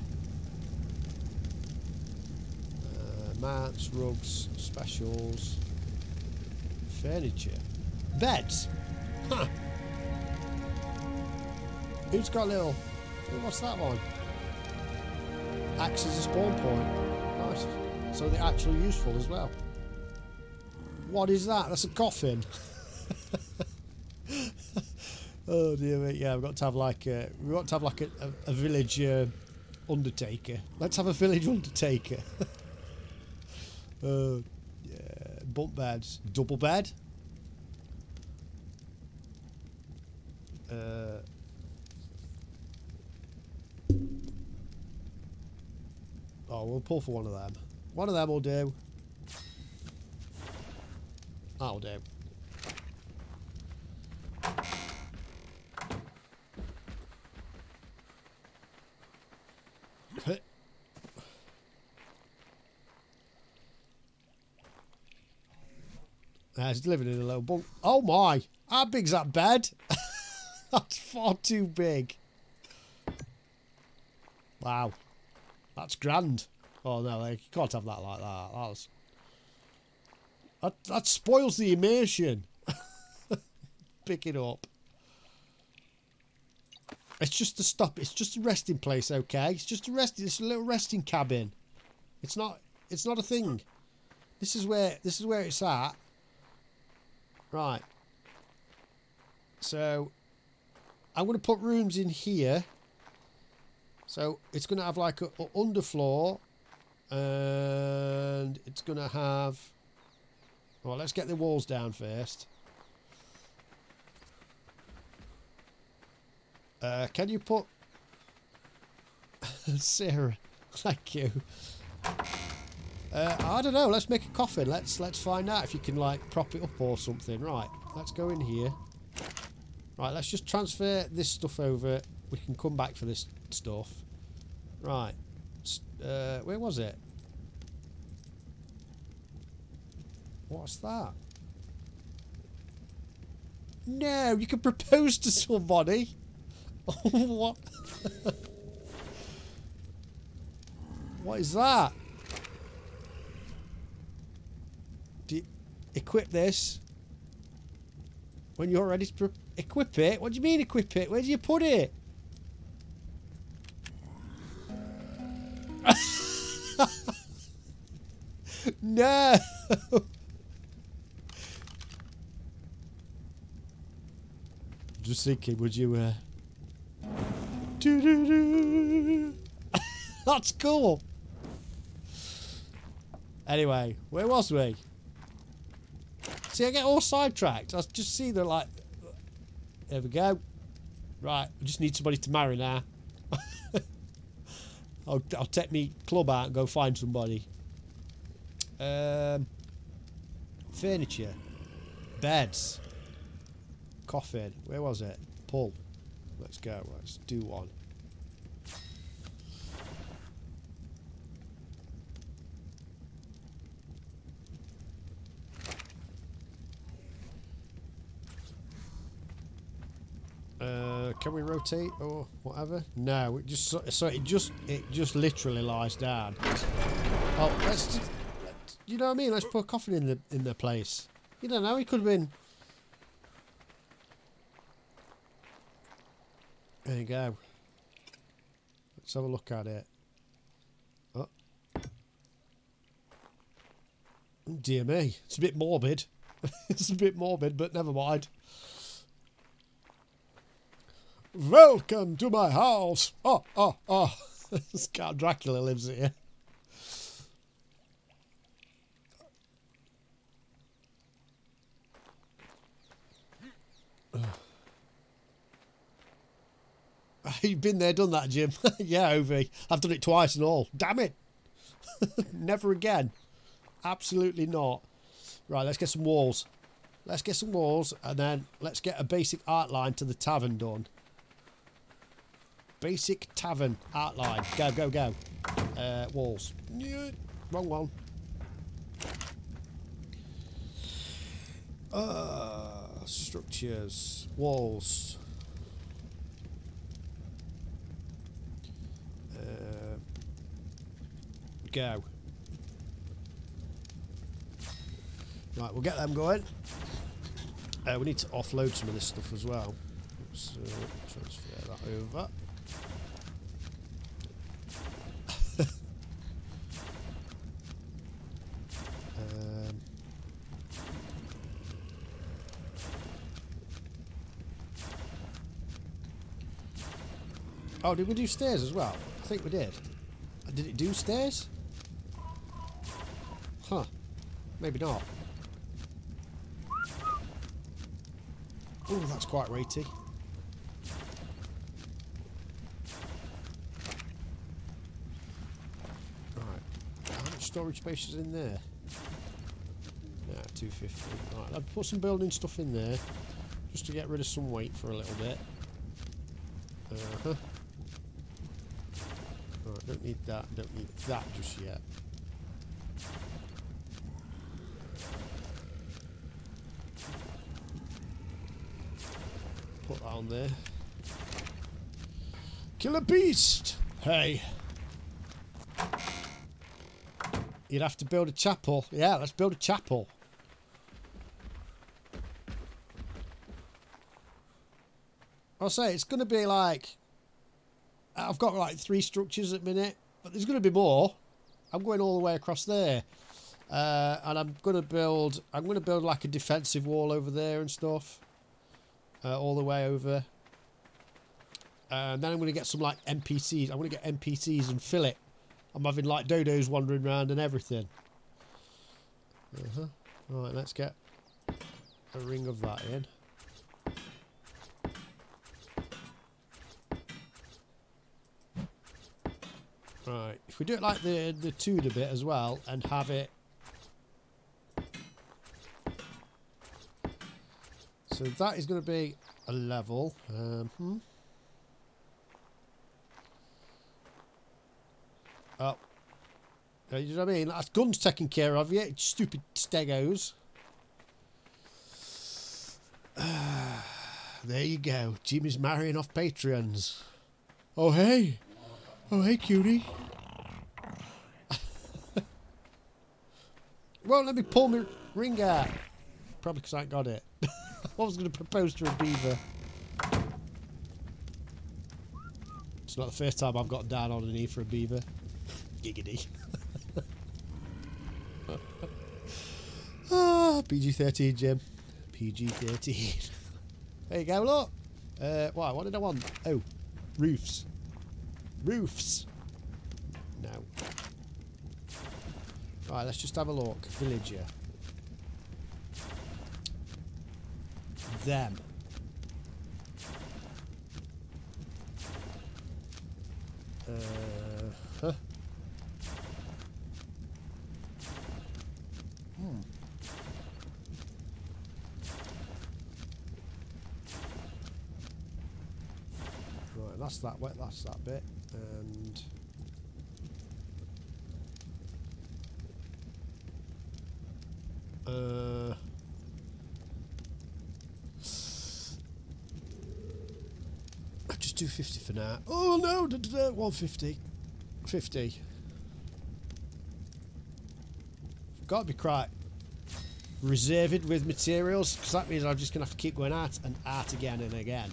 Uh, Mats, rugs, specials, furniture, beds. Huh. Who's got a little? oh, What's that one? Acts as a spawn point. Nice. So they're actually useful as well. What is that? That's a coffin. oh dear me. Yeah, we've got to have like a, we've got to have like a, a, a village uh, undertaker. Let's have a village undertaker. uh, yeah, bunk beds, double bed. Uh, oh, we'll pull for one of them. One of them will do. That'll do. Uh, he's living in a little bunk. Oh my! How big's that bed? That's far too big. Wow. That's grand. Oh no, you can't have that like that. That's that, that spoils the immersion. Pick it up. It's just a stop. It's just a resting place, okay? It's just a resting. It's a little resting cabin. It's not. It's not a thing. This is where. This is where it's at. Right. So, I'm going to put rooms in here. So it's going to have like a, a underfloor, and it's going to have. Well, let's get the walls down first. Uh, can you put Sarah? Thank you. Uh, I don't know. Let's make a coffin. Let's let's find out if you can like prop it up or something. Right. Let's go in here. Right. Let's just transfer this stuff over. We can come back for this stuff. Right. Uh, where was it? What's that? No, you can propose to somebody. what? what is that? Equip this when you're ready to equip it? What do you mean equip it? Where do you put it? No. Just thinking, would you? Uh... Doo -doo -doo. That's cool. Anyway, where was we? See, I get all sidetracked. I just see they're like, there we go. Right, I just need somebody to marry now. I'll, I'll take me club out and go find somebody. Um, furniture. Beds. Coffin. Where was it? Pull. Let's go. Let's do one. Uh, can we rotate or whatever? No, it just so, so it just it just literally lies down. Oh, let's just, you know what I mean? Let's put a coffin in the in the place. You don't know. He could been. There you go. Let's have a look at it. Oh. Dear me, it's a bit morbid. it's a bit morbid, but never mind. Welcome to my house. Oh, oh, oh. this Count Dracula lives here. You've been there, done that, Jim. yeah, Ovi. I've done it twice and all. Damn it. Never again. Absolutely not. Right, let's get some walls. Let's get some walls and then let's get a basic outline to the tavern done. Basic tavern outline. Go, go, go. Uh, walls. Wrong one. Uh, structures. Walls. Go. Right, we'll get them going. Uh, we need to offload some of this stuff as well. So transfer that over. um, oh, did we do stairs as well? I think we did. Uh, Did it do stairs? Maybe not. Oh, that's quite raty. Right. How much storage space is in there? Yeah, 250. Right, I'll put some building stuff in there just to get rid of some weight for a little bit. Uh-huh. Don't need that, don't need that just yet. On there. Kill a beast! Hey. You'd have to build a chapel. Yeah, let's build a chapel. I'll say it's going to be like. I've got like three structures at the minute, but there's going to be more. I'm going all the way across there, uh, and I'm going to build. I'm going to build like a defensive wall over there and stuff, uh, all the way over. And then I'm going to get some like NPCs. I'm going to get NPCs and fill it. I'm having like dodos wandering around and everything. Uh-huh. Right, let's get a ring of that in. Right, if we do it like the the Tudor bit as well and have it. So that is going to be a level. Um, hmm. Oh. You know what I mean? That's guns taken care of, you stupid stegos. there you go. Jimmy's marrying off Patreons. Oh, hey. Oh, hey, cutie. well, let me pull my ring out. Probably because I got it. I was going to propose to a beaver. It's not the first time I've got down on a knee for a beaver. Giggity. ah, PG 13, Jim. PG 13. there you go, look. Uh, why? What did I want? Oh, roofs. Roofs. No. Right, let's just have a look. Villager. Them. Uh, huh. Hmm. Right, that's that wet, that's that bit, and uh I'll do 50 for now. Oh no, da, da, da, 150. 50. Got to be quite reserved with materials because that means I'm just going to have to keep going out and out again and again.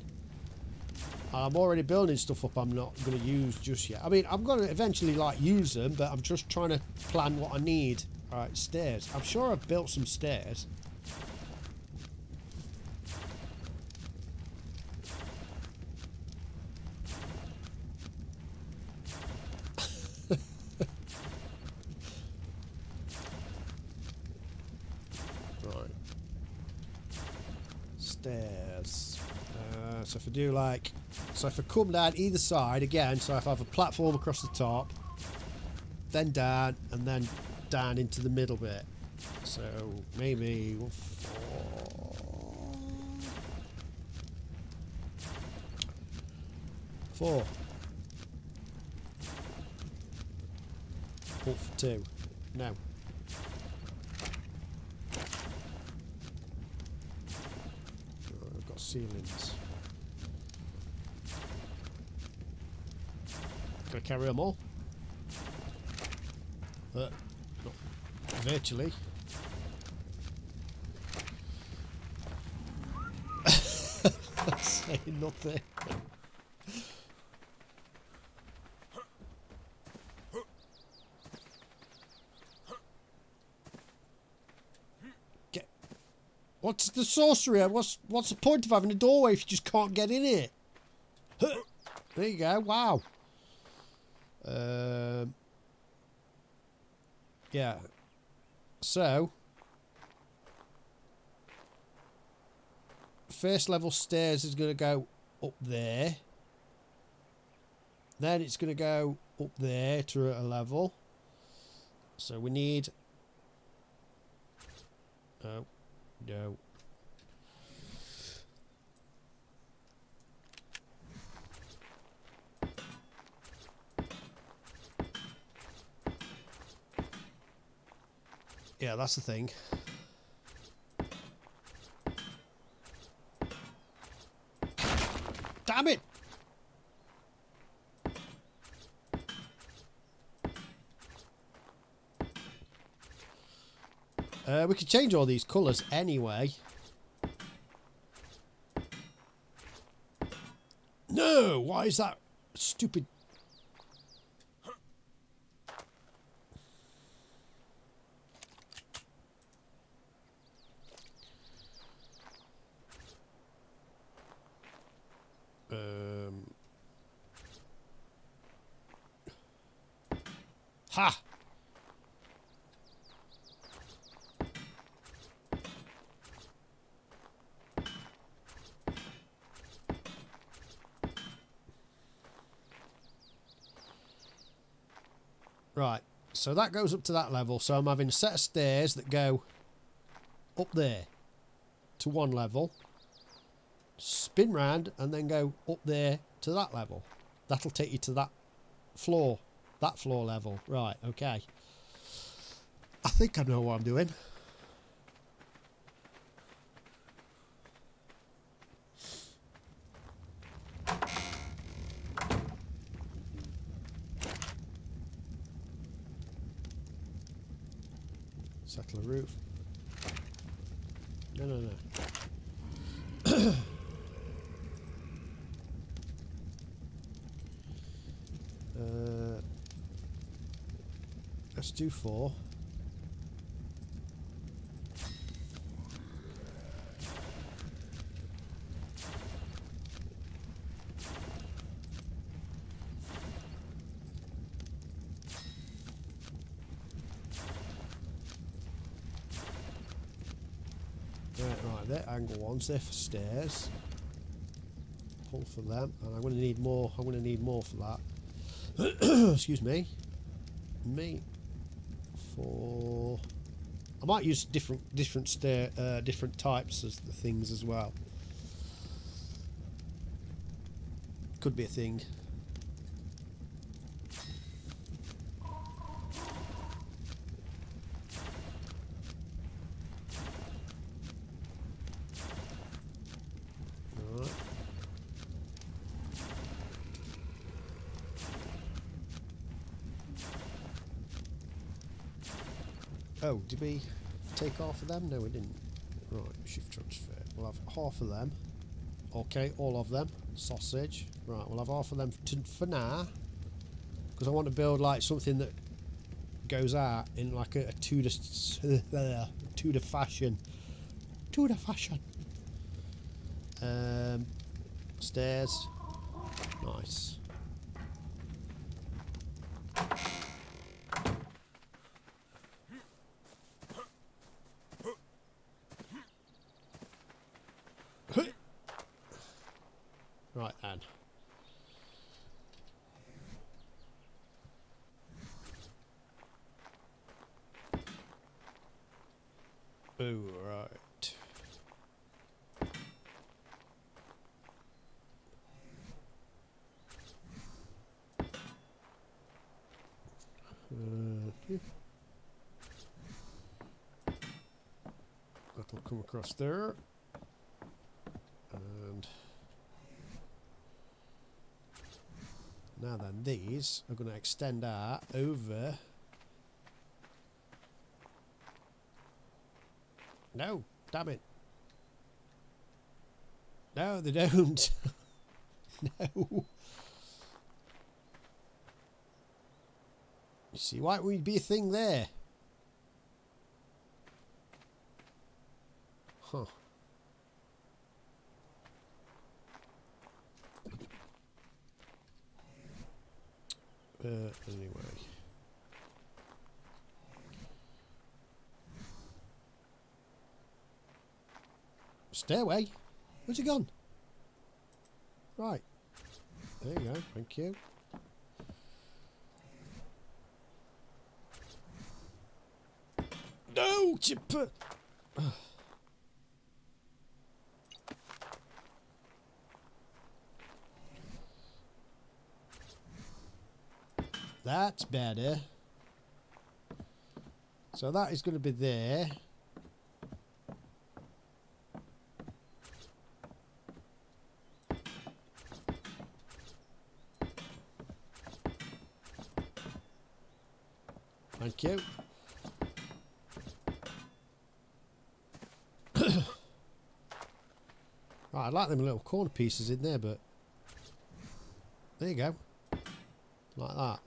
I'm already building stuff up I'm not going to use just yet. I mean, I'm going to eventually like use them, but I'm just trying to plan what I need. Alright, stairs. I'm sure I've built some stairs. Right. Stairs. Uh, so if I do like, so if I come down either side again, so if I have a platform across the top, then down, and then down into the middle bit. So maybe four. Four. For two. No. I've got ceilings. going to carry them all. But, virtually. saying nothing. Get. What's the sorcery? What's what's the point of having a doorway if you just can't get in here? There you go. Wow. Um. Yeah. So. First level stairs is going to go up there. Then it's going to go up there to a level. So we need... Oh, no. Yeah, that's the thing. Damn it! Uh, we could change all these colours anyway. No! Why is that stupid... Um... Ha! Right, so that goes up to that level. So I'm having a set of stairs that go up there to one level, spin round, and then go up there to that level. That'll take you to that floor, that floor level. Right, okay. I think I know what I'm doing. Settle the roof. No, no, no. uh, let's do four. Right, right, there, angle ones, there for stairs. Pull for them, and I'm going to need more, I'm going to need more for that. Excuse me. Me. I might use different different stair, uh, different types of things as well. Could be a thing. Oh, did we take half of them? No, we didn't. Right, shift transfer. We'll have half of them. Okay, all of them. Sausage. Right, we'll have half of them for now. Because I want to build like something that goes out in like a, a Tudor, Tudor fashion. Tudor fashion. Um, stairs. Nice. Right then. Oh, right. Uh, yeah. That'll come across there. And now then, these are going to extend out over. No, damn it. No, they don't. no. You see, why would be a thing there? Huh. Uh, anyway. Stairway? Where's it gone? Right. There you go. Thank you. No! Chipper! That's better. So that is going to be there. Thank you. right, I like them little corner pieces in there, but there you go. Like that.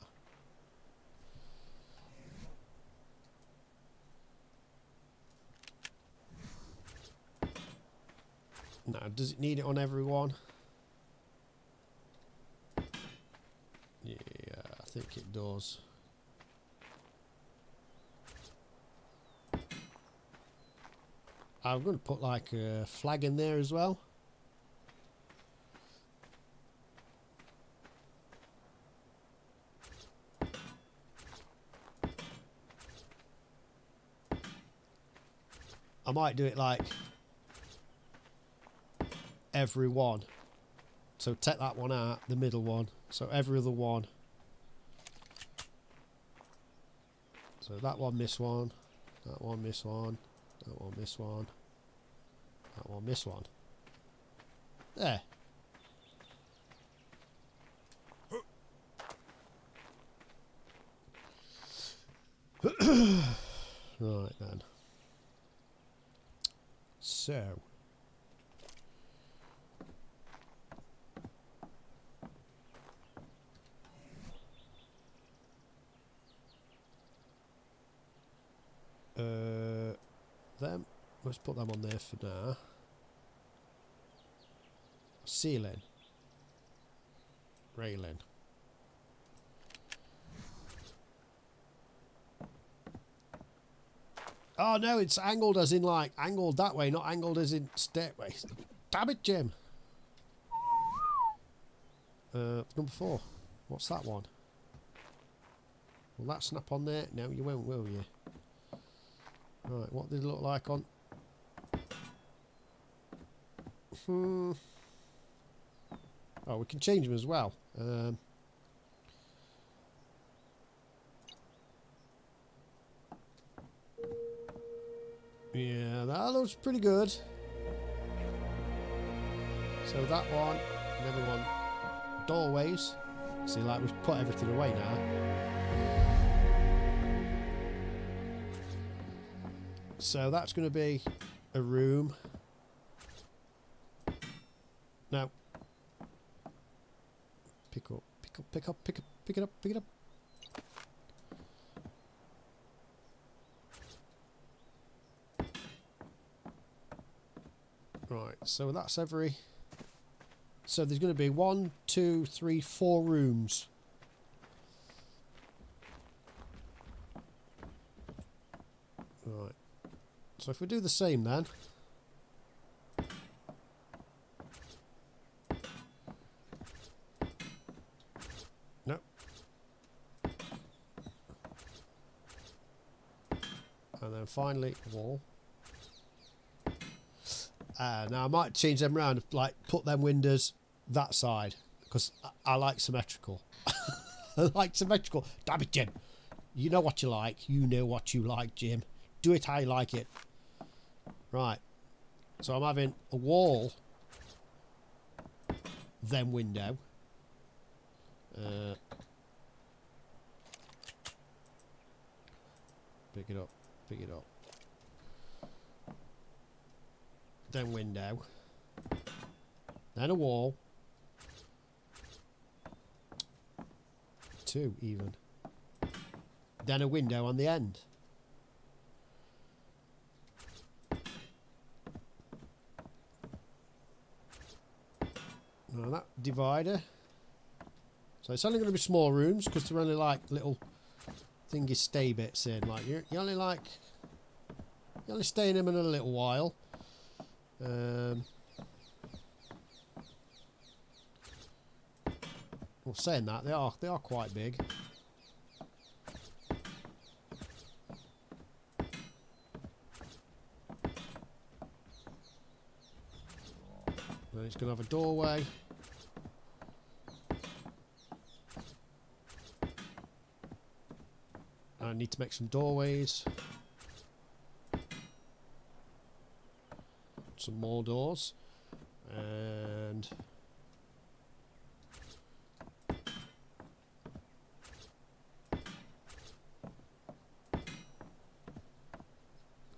Now, does it need it on everyone? Yeah, I think it does. I'm going to put like a flag in there as well. I might do it like every one. So take that one out, the middle one. So every other one. So that one, miss one. That one, miss one. That one, miss one. That one, miss one. There. right then. So. Uh, them. Let's put them on there for now. Ceiling. Railing. Oh no, it's angled as in like angled that way, not angled as in stairway. Damn it, Jim. Uh, number four. What's that one? Will that snap on there? No, you won't, will you? Right, what did it look like on... Hmm. Oh, we can change them as well. Um, yeah, that looks pretty good. So that one, and then we want doorways. See, like we've put everything away now. So that's going to be a room. Now, pick up, pick up, pick up, pick up, pick it up, pick it up. Right, so that's every... So there's going to be one, two, three, four rooms. Right. So if we do the same then. Nope. And then finally, wall. Uh, now I might change them around, like put them windows that side, because I, I like symmetrical. I like symmetrical. Damn it, Jim. You know what you like. You know what you like, Jim. Do it how you like it. Right. So I'm having a wall, then window. Uh, pick it up, pick it up. Then window. Then a wall. Two, even. Then a window on the end. Now that divider. So it's only going to be small rooms because they're only like little thingy stay bits in. Like you, you only like you only stay in them in a little while. Um, well, saying that they are they are quite big. Then it's to have a doorway. Need to make some doorways. Some more doors. And...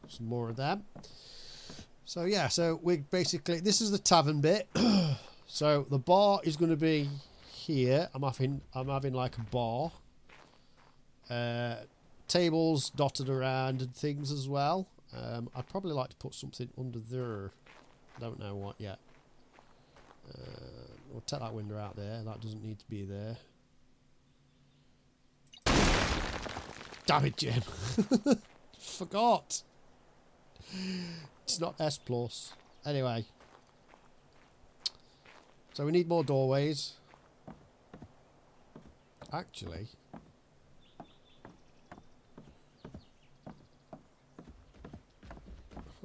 Some more of them. So yeah, so we're basically this is the tavern bit. so the bar is going to be here. I'm having I'm having like a bar. Uh, tables dotted around and things as well. Um, I'd probably like to put something under there. Don't know what yet. Uh, we'll take that window out there. That doesn't need to be there. Damn it, Jim. Forgot. It's not S plus. Anyway. So we need more doorways. Actually.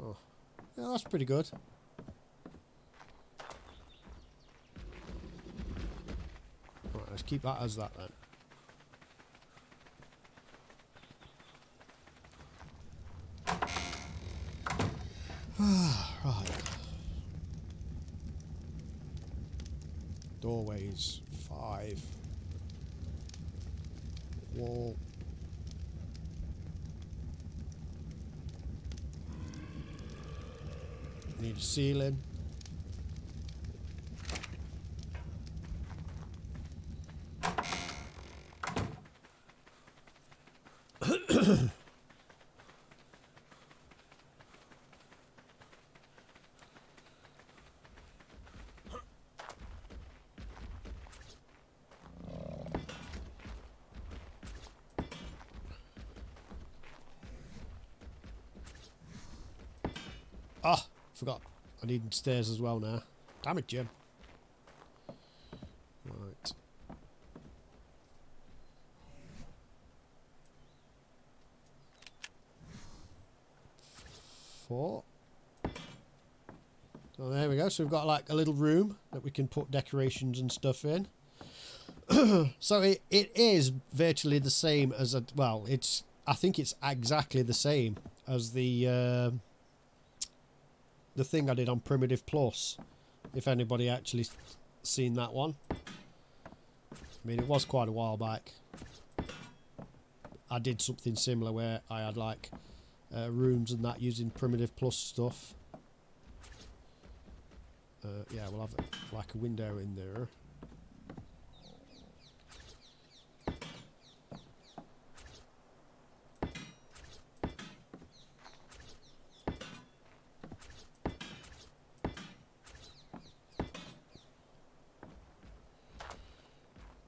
Oh. Yeah, that's pretty good. Right, let's keep that as that then. right. Doorways, five. Wall. Need a ceiling. Ah, forgot. Need stairs as well now. Damn it, Jim. Right. Four. So there we go. So we've got like a little room that we can put decorations and stuff in. so it, it is virtually the same as a well. It's I think it's exactly the same as the. Uh, the thing I did on Primitive Plus. If anybody actually seen that one. I mean, it was quite a while back. I did something similar where I had like uh, rooms and that using Primitive Plus stuff. Uh, yeah, we'll have like a window in there.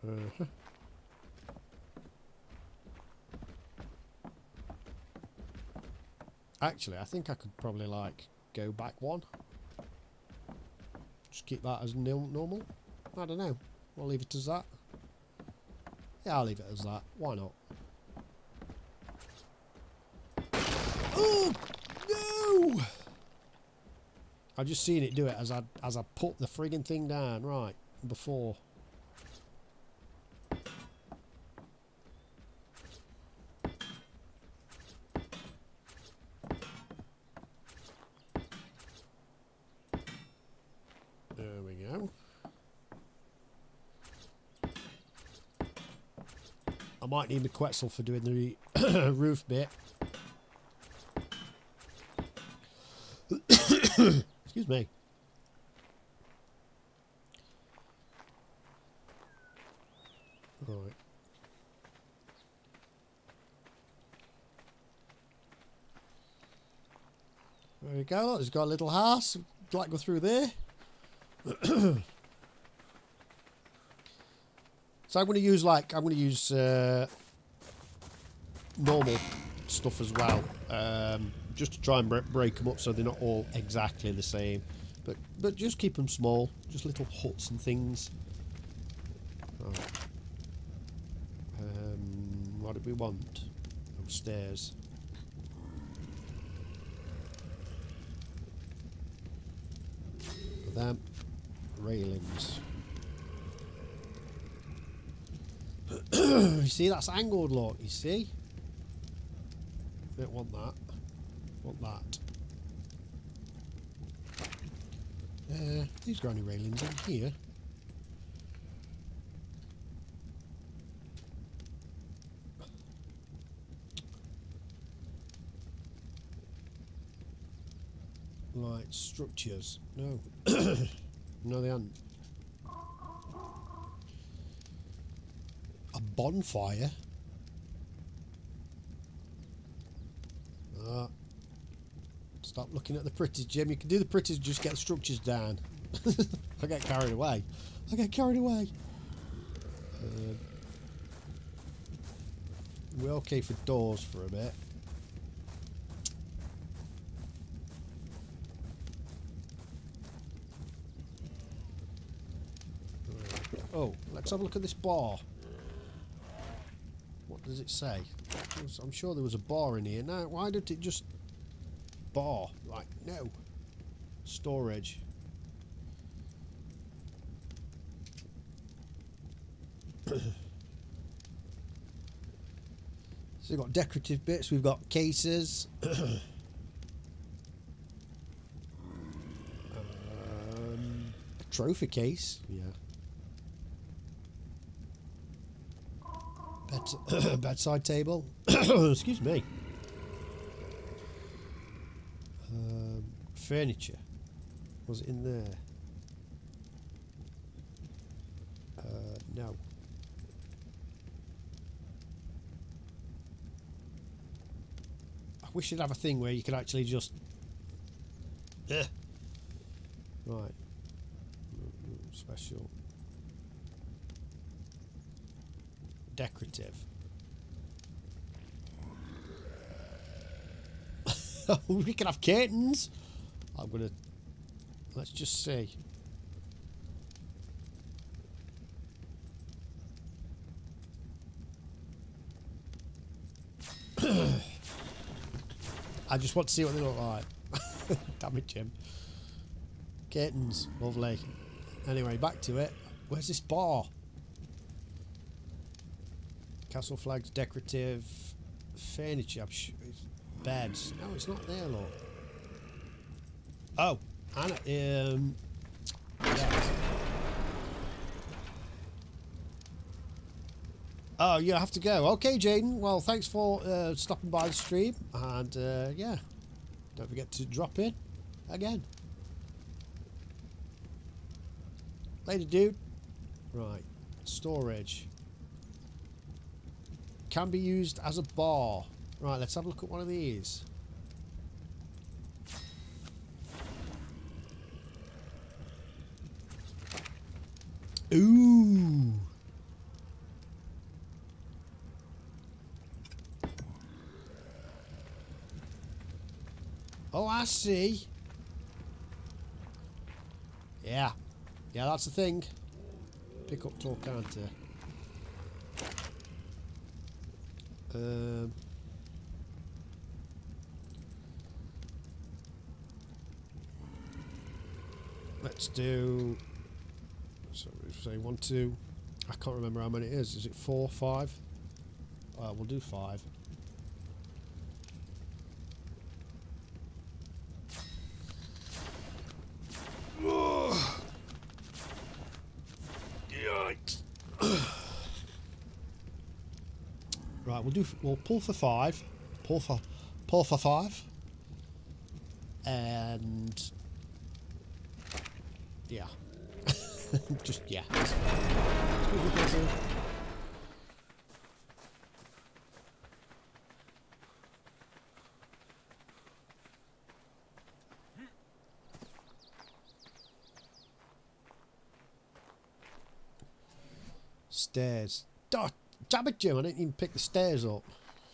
Uh-huh. Actually, I think I could probably like go back one. Just keep that as nil normal. I don't know. We'll leave it as that. Yeah, I'll leave it as that. Why not? Oh no! I just seen it do it as I as I put the frigging thing down right before. might need my Quetzal for doing the roof bit. Excuse me. Right. There we go. There's got a little house. Like go through there. I'm going to use like I'm going to use uh, normal stuff as well, um, just to try and bre- break them up so they're not all exactly the same. But but just keep them small, just little huts and things. Oh. Um, what do we want? Upstairs. For them, railings. you see, that's angled, look. You see? Don't want that. Want that. Uh, these got any railings in here? Like structures. No. no, they aren't. A bonfire? Ah. Stop looking at the pretties, Jim. You can do the pretties, just get the structures down. I get carried away. I get carried away. Uh, we're okay for doors for a bit. Oh, let's have a look at this bar. Does it say? I'm sure there was a bar in here. Now, why did it just bar? Like, no. Storage. so we've got decorative bits, we've got cases. um, a trophy case, yeah. Bed, bedside table. Excuse me. Um, furniture. Was it in there? Uh, no. I wish you'd have a thing where you could actually just. Ugh. Right. Special. Decorative. Oh, we can have curtains. I'm gonna. Let's just see. I just want to see what they look like. Damn it, Jim. Curtains, lovely. Anyway, back to it. Where's this bar? Castle flags, decorative, furniture. I'm sure beds. No, it's not there, look. Oh, and um, yeah. Oh, you have to go. Okay, Jaden. Well, thanks for uh, stopping by the stream, and uh, yeah, don't forget to drop in again. Later, dude. Right, storage can be used as a bar. Right, let's have a look at one of these. Ooh. Oh, I see. Yeah. Yeah, that's the thing. Pick up tall. Um, let's do. So say one, two. I can't remember how many it is. Is it four, five? Uh, we'll do five. do, we'll pull for five, pull for, pull for five, and yeah, just yeah. Stairs. Dot damn it, Jim. I didn't even pick the stairs up.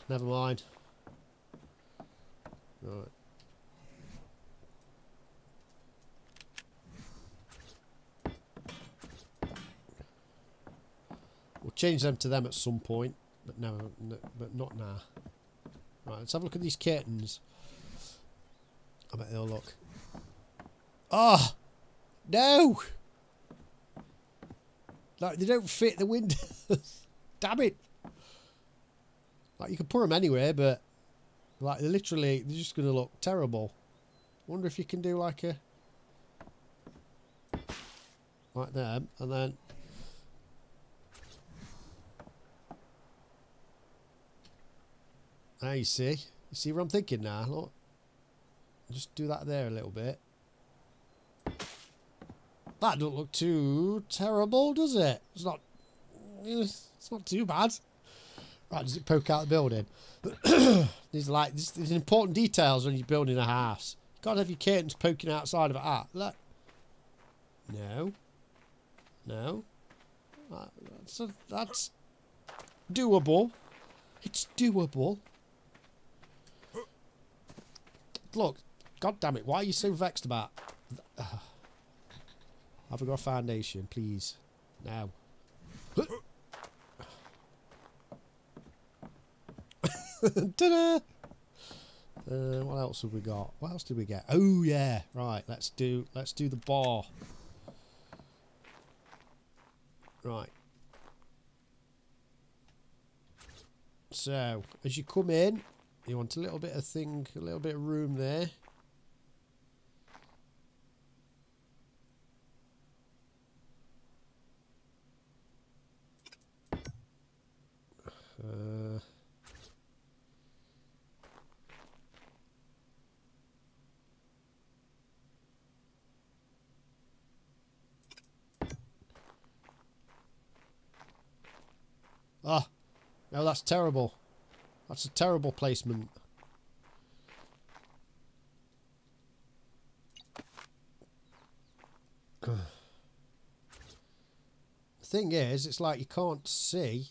Never mind. Right. We'll change them to them at some point, but no, but not now. Right, let's have a look at these curtains. I bet they'll look. Oh! No! Like, they don't fit the windows. Damn it! Like, you can put them anywhere, but... Like, they're literally... They're just going to look terrible. wonder if you can do, like, a... Like them, and then... Now you see. You see what I'm thinking now? Look. Just do that there a little bit. That don't look too terrible, does it? It's not. It's not too bad. Right, does it poke out the building? these like these important details when you're building a house. You can't have your curtains poking outside of it. Ah, look. No. No. That's, a, that's doable. It's doable. Look, god damn it, why are you so vexed about... Have got a foundation, please? Now. Ta-da! Uh, what else have we got? What else did we get? Oh yeah, right. Let's do let's do the bar. Right. So as you come in, you want a little bit of thing, a little bit of room there. Uh, Ah, no, that's terrible. That's a terrible placement. the thing is, it's like you can't see.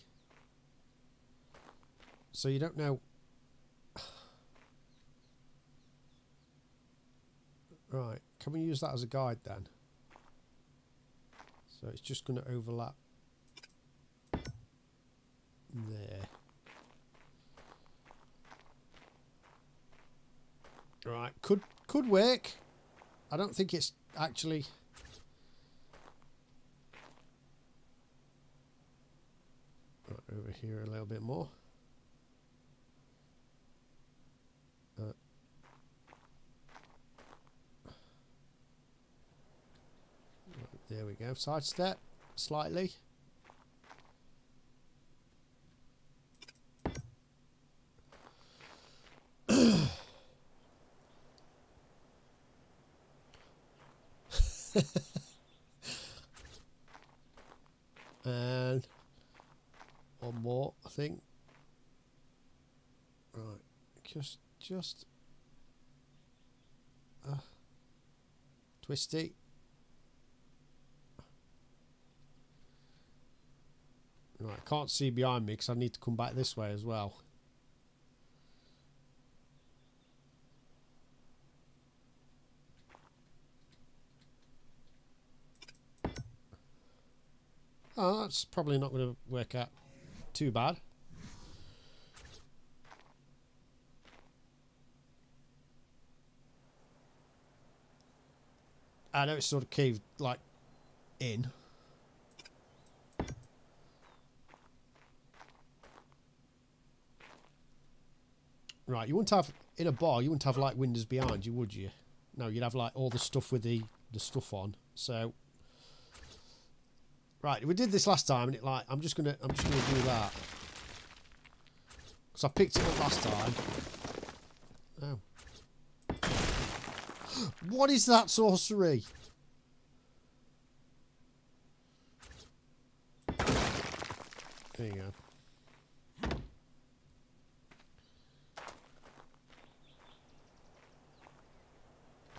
So you don't know... Right, can we use that as a guide then? So it's just going to overlap there. Right, could could work. I don't think it's actually. Right, over here a little bit more. Uh, right, there we go. Side step slightly. and one more, I think. Right, just, just uh, twisty. Right, I can't see behind me because I need to come back this way as well. Oh, that's probably not going to work out too bad. I know it's sort of caved, like, in. Right, you wouldn't have, in a bar, you wouldn't have, like, windows behind you, would you? No, you'd have, like, all the stuff with the, the stuff on. So, Right, we did this last time, and it like I'm just gonna I'm just gonna do that because I picked it up last time. Oh, what is that sorcery? There you go.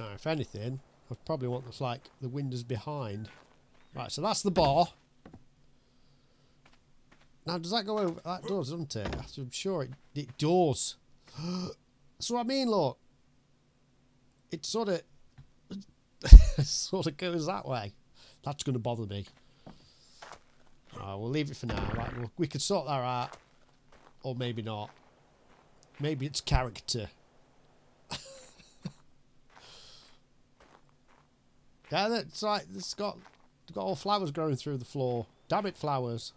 Now, if anything, I probably want this like the windows behind. Right, so that's the bar. Now, does that go over? That does, doesn't it? I'm sure it, it does. That's what I mean, look. It sort of, sort of goes that way. That's going to bother me. Oh, we'll leave it for now. Right, well, we could sort that out. Or maybe not. Maybe it's character. yeah, that's right. It's got, it's got all flowers growing through the floor. Damn it, flowers.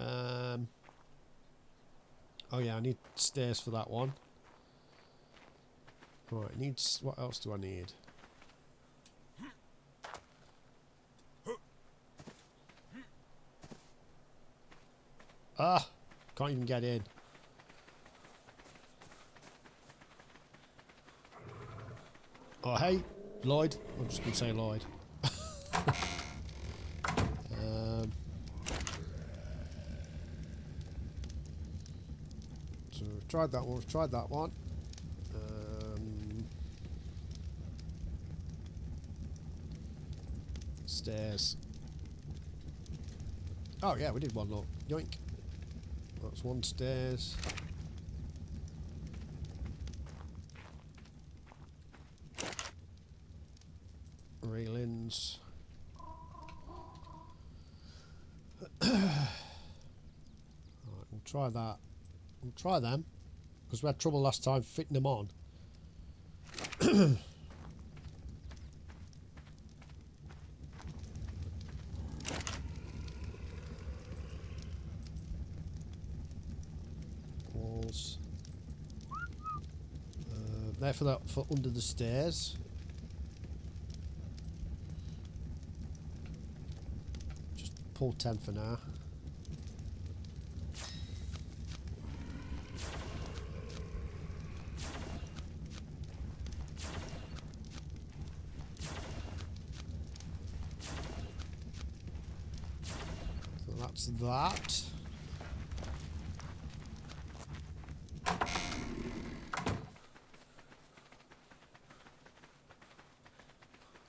Um. Oh yeah, I need stairs for that one. Right, needs. What else do I need? Ah, can't even get in. Oh hey, Lloyd. I'm just gonna say Lloyd. um. So we've tried that one. We've tried that one. Um, stairs. Oh yeah, we did one look. Yoink. That's one stairs. Railings. We'll try that. We'll try them. Because we had trouble last time fitting them on. Walls. Uh, there for that for under the stairs. Just pull ten for now. So that's that.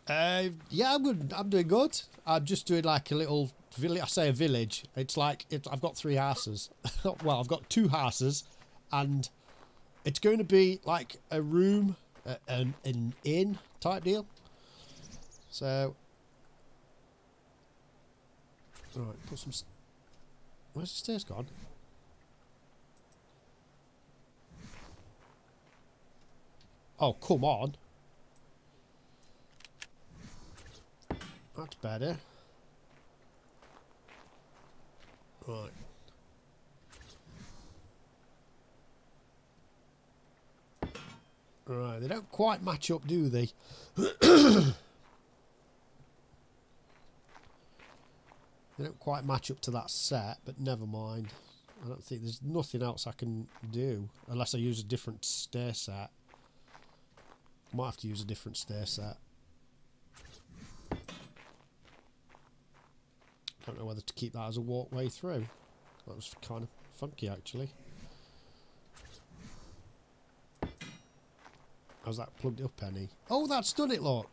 Uh, yeah, I'm good. I'm doing good. I'm just doing like a little village. I say a village. It's like it, I've got three houses. well, I've got two houses, and it's going to be like a room, uh, an an inn type deal. So, right, put some. Where's the stairs gone? Oh, come on. That's better. Right. Right, they don't quite match up, do they? they don't quite match up to that set, but never mind. I don't think there's nothing else I can do unless I use a different stair set. Might have to use a different stair set. Don't know whether to keep that as a walkway through. That was kind of funky actually. How's that plugged up any? Oh, that's done it, look.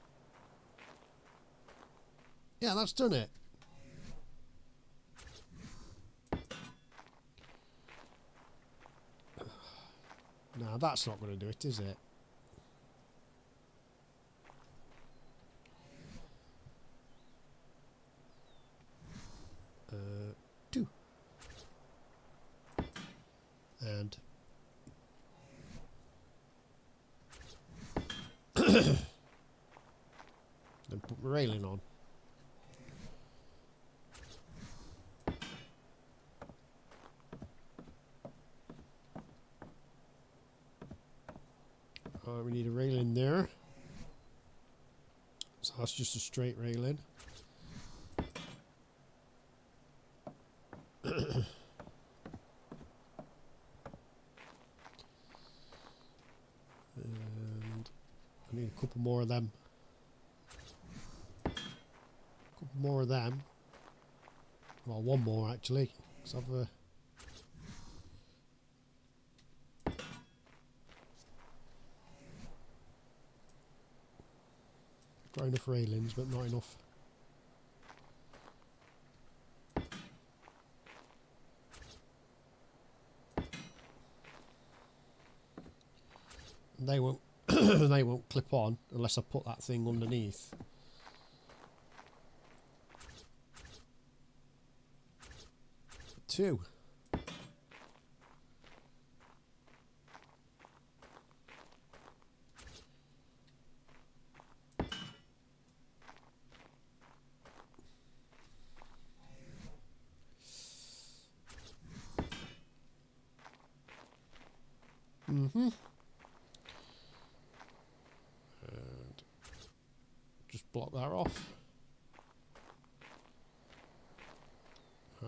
Yeah, that's done it. Now that's not going to do it, is it? Uh, two. And then put the railing on. We need a railing there. So that's just a straight railing. more of them. couple more of them. Well, one more actually. Let's have a. Got enough railings, but not enough. They won't they won't clip on unless I put that thing underneath. Two. Mm-hmm. And just block that off.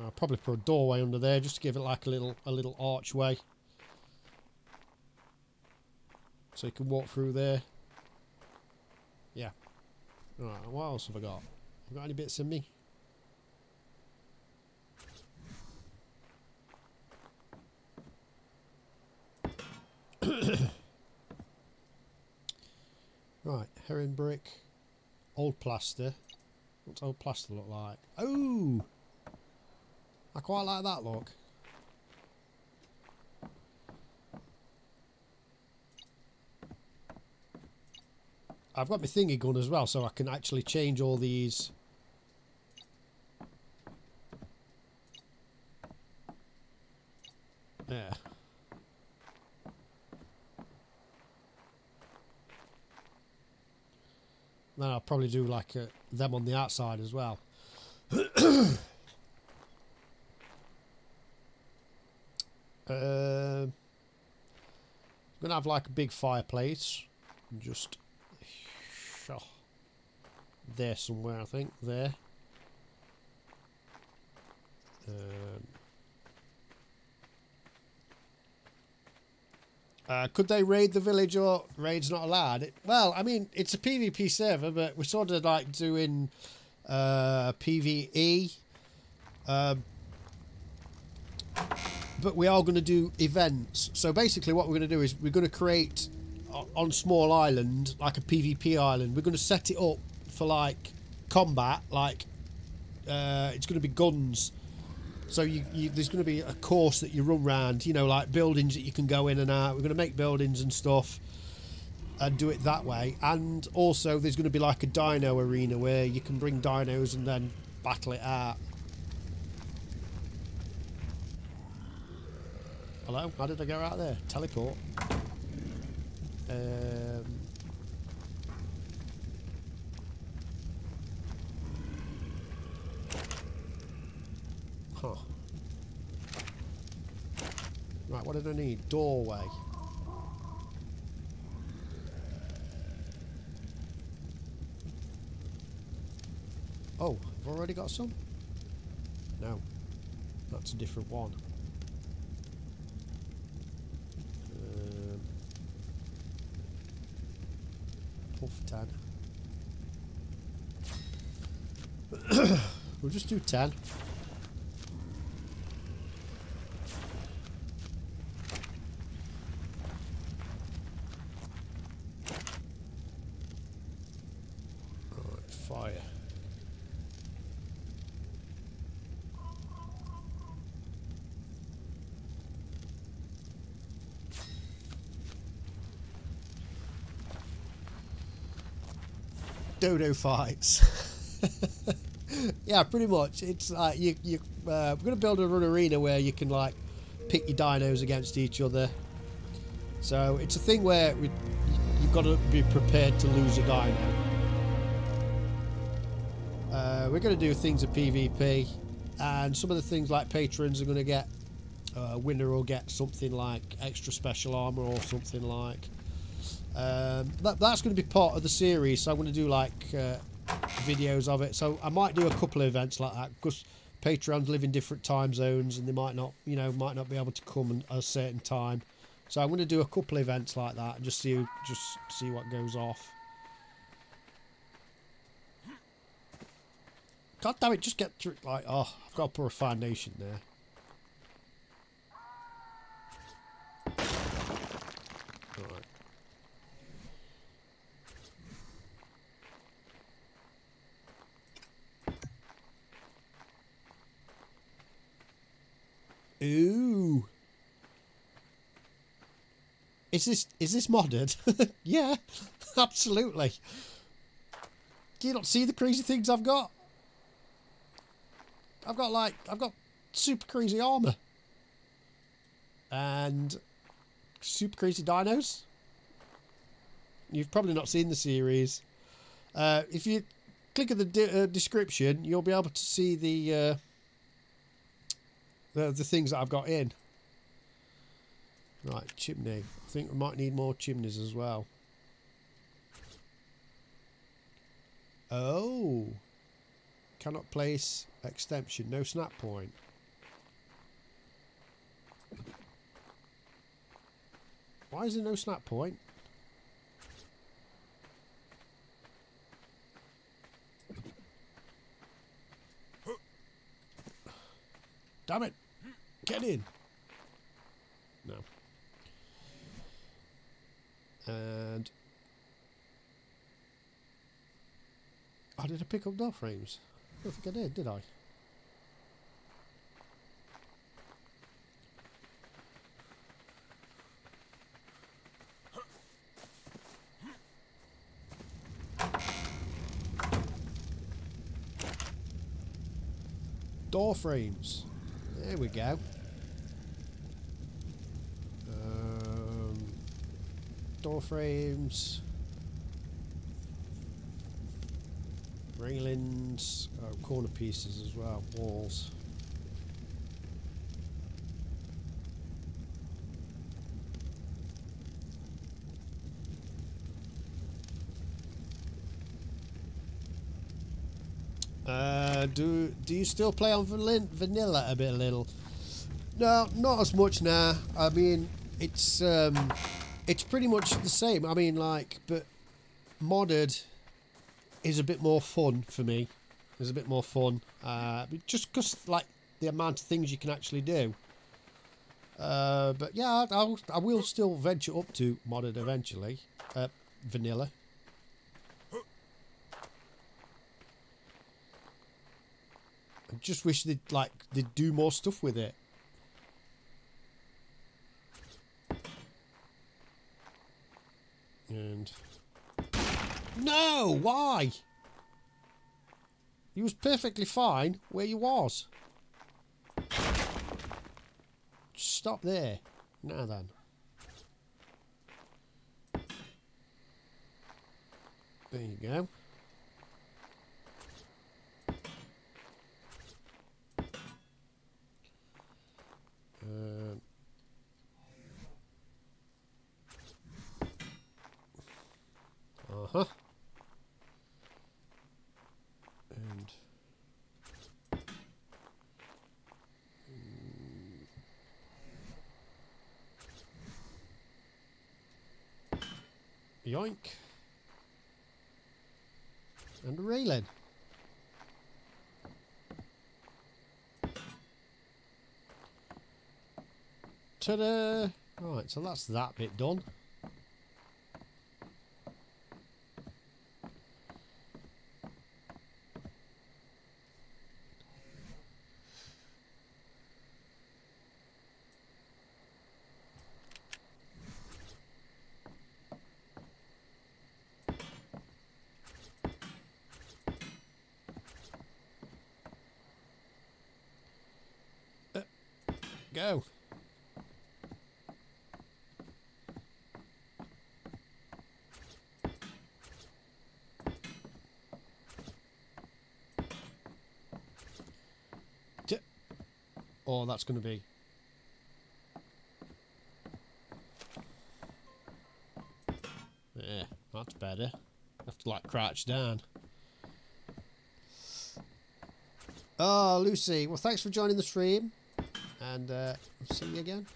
I'll probably put a doorway under there just to give it like a little a little archway. So you can walk through there. Yeah. Right, what else have I got? Have got any bits in me? right, herring brick, old plaster. What's old plaster look like? Oh! I quite like that look. I've got my thingy gun as well, so I can actually change all these. Yeah. Then I'll probably do like uh, them on the outside as well. Uh, gonna have like a big fireplace, just oh, there somewhere. I think there. Um, uh, could they raid the village or raid's not allowed? It, well, I mean, it's a PvP server, but we're sort of like doing uh, PvE. Um, but we are going to do events. So basically, what we're going to do is we're going to create on small island like a PvP island. We're going to set it up for like combat, like uh, it's going to be guns. So you, you, there's going to be a course that you run around, you know, like buildings that you can go in and out. We're going to make buildings and stuff and do it that way. And also, there's going to be like a dino arena where you can bring dinos and then battle it out. Hello? How did I get out there? Teleport. Um, huh. Right, what did I need? Doorway. Oh, I've already got some? No. That's a different one. Uh, pull for 10. we'll just do 10. Alright, fire. Dodo fights. yeah, pretty much. It's like you you uh, we're gonna build a run arena where you can like pick your dinos against each other. So it's a thing where we, you've got to be prepared to lose a dino. Uh, we're going to do things of PvP, and some of the things like patrons are going to get. Uh, winner will get something like extra special armor or something like. Um, that, that's going to be part of the series, so I'm going to do like uh, videos of it. So I might do a couple of events like that because Patreons live in different time zones and they might not, you know, might not be able to come at a certain time. So I'm going to do a couple of events like that and just see, just see what goes off. God damn it, just get through, like, oh, I've got to put a foundation there. Is this is this modded? yeah, absolutely. Do you not see the crazy things I've got? I've got like I've got super crazy armor and super crazy dinos. You've probably not seen the series. Uh, if you click at the de- uh, description, you'll be able to see the, uh, the the things that I've got in. Right, chimney. I think we might need more chimneys as well. Oh. Cannot place extension. No snap point. Why is there no snap point? Damn it! Get in! No. And... Oh, did I pick up door frames? I don't think I did, did I? Door frames. There we go. Door frames. Railings. Oh, corner pieces as well. Walls. Uh, do do you still play on vanilla a bit a little? No, not as much now. I mean, it's um, it's pretty much the same. I mean, like, but modded is a bit more fun for me. It's a bit more fun, uh, just because like the amount of things you can actually do. Uh, but yeah, I'll, I will still venture up to modded eventually. Uh, vanilla. I just wish they'd like they'd do more stuff with it. And no, why? He was perfectly fine where he was. Stop there. Now then. There you go. Um, uh huh. And yoink and a railing. Ta-da! Right, so that's that bit done. Go. Oh, that's going to be. Yeah, that's better. have to like crouch down. Oh, Lucy. Well, thanks for joining the stream. And uh, see you again.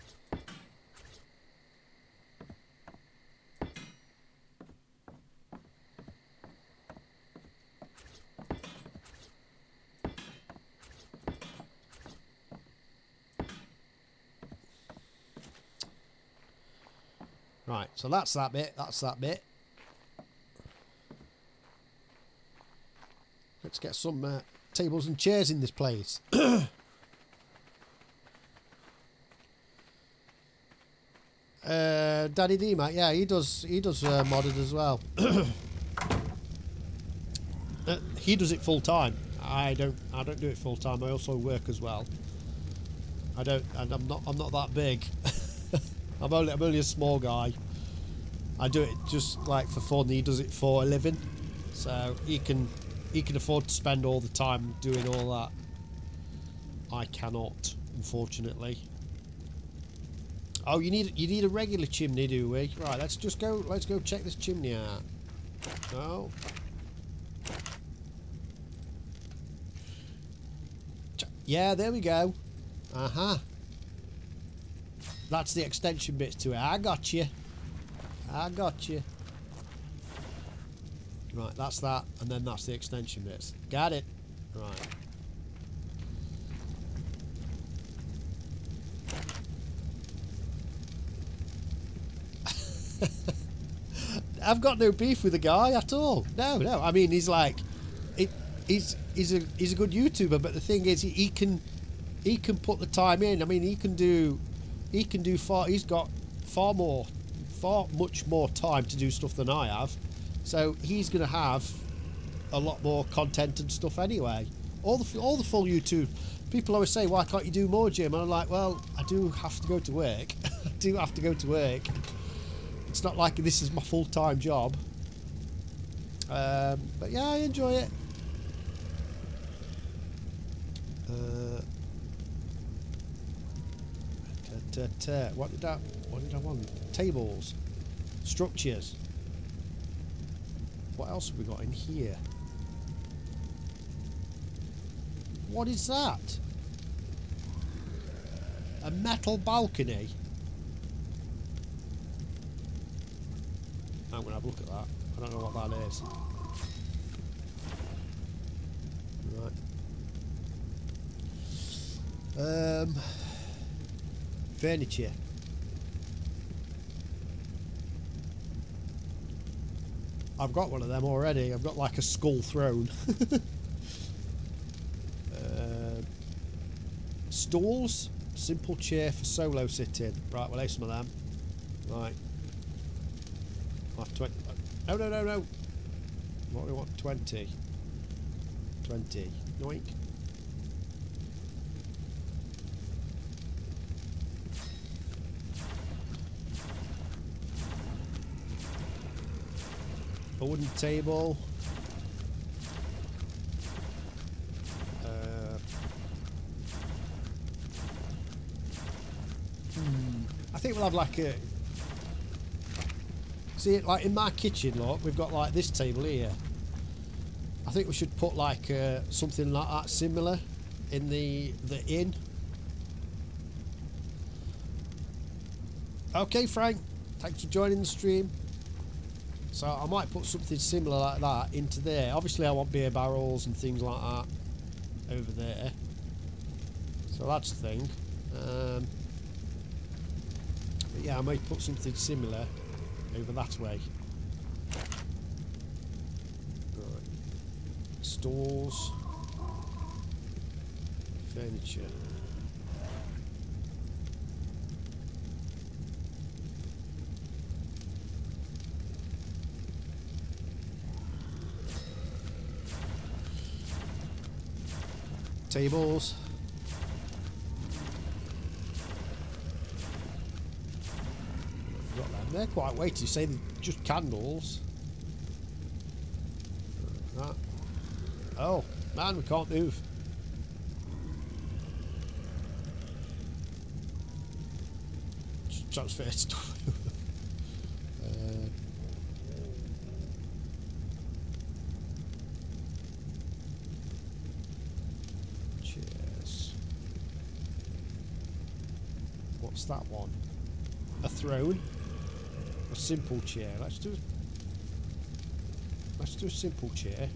Right, so that's that bit, that's that bit. Let's get some uh, tables and chairs in this place. Daddy D, mate. Yeah, he does. He does uh, modded as well. uh, he does it full time. I don't. I don't do it full time. I also work as well. I don't. And I'm not. I'm not that big. I'm only. I'm only a small guy. I do it just like for fun. He does it for a living, so he can. He can afford to spend all the time doing all that. I cannot, unfortunately. Oh, you need you need a regular chimney, do we? Right, let's just go. Let's go check this chimney out. Oh. Yeah, there we go. Uh huh. That's the extension bits to it. I got you. I got you. Right, that's that, and then that's the extension bits. Got it. Right. I've got no beef with the guy at all. No, no. I mean, he's like, it, he's he's a he's a good YouTuber, but the thing is, he, he can he can put the time in. I mean, he can do he can do far. He's got far more, far much more time to do stuff than I have. So he's going to have a lot more content and stuff anyway. All the all the full YouTube. People always say, "Why can't you do more, Jim?" And I'm like, "Well, I do have to go to work. I do have to go to work." It's not like this is my full time job. Um, but yeah, I enjoy it. Uh. What did I? What did I want? Tables, structures. What else have we got in here? What is that? A metal balcony. Gonna have a look at that. I don't know what that is. Right. Um, furniture. I've got one of them already. I've got like a skull throne. uh, stools. Simple chair for solo sitting. Right, we'll have some of them. Right. 20. No, no, no, no. What do we want? 20. 20. Yoink. A wooden table. Uh, hmm. I think we'll have like a See, it like in my kitchen, look, we've got like this table here. I think we should put like uh, something like that similar in the the inn. Okay, Frank, thanks for joining the stream. So I might put something similar like that into there. Obviously, I want beer barrels and things like that over there. So that's the thing. Um, but yeah, I might put something similar over that way. Right. Stores. Furniture. Tables. They're quite weighty. Say they're just candles. That. Oh, man, we can't move. Just transfer stuff. uh. What's that one? A throne? Simple chair. Let's do. Let's do a simple chair.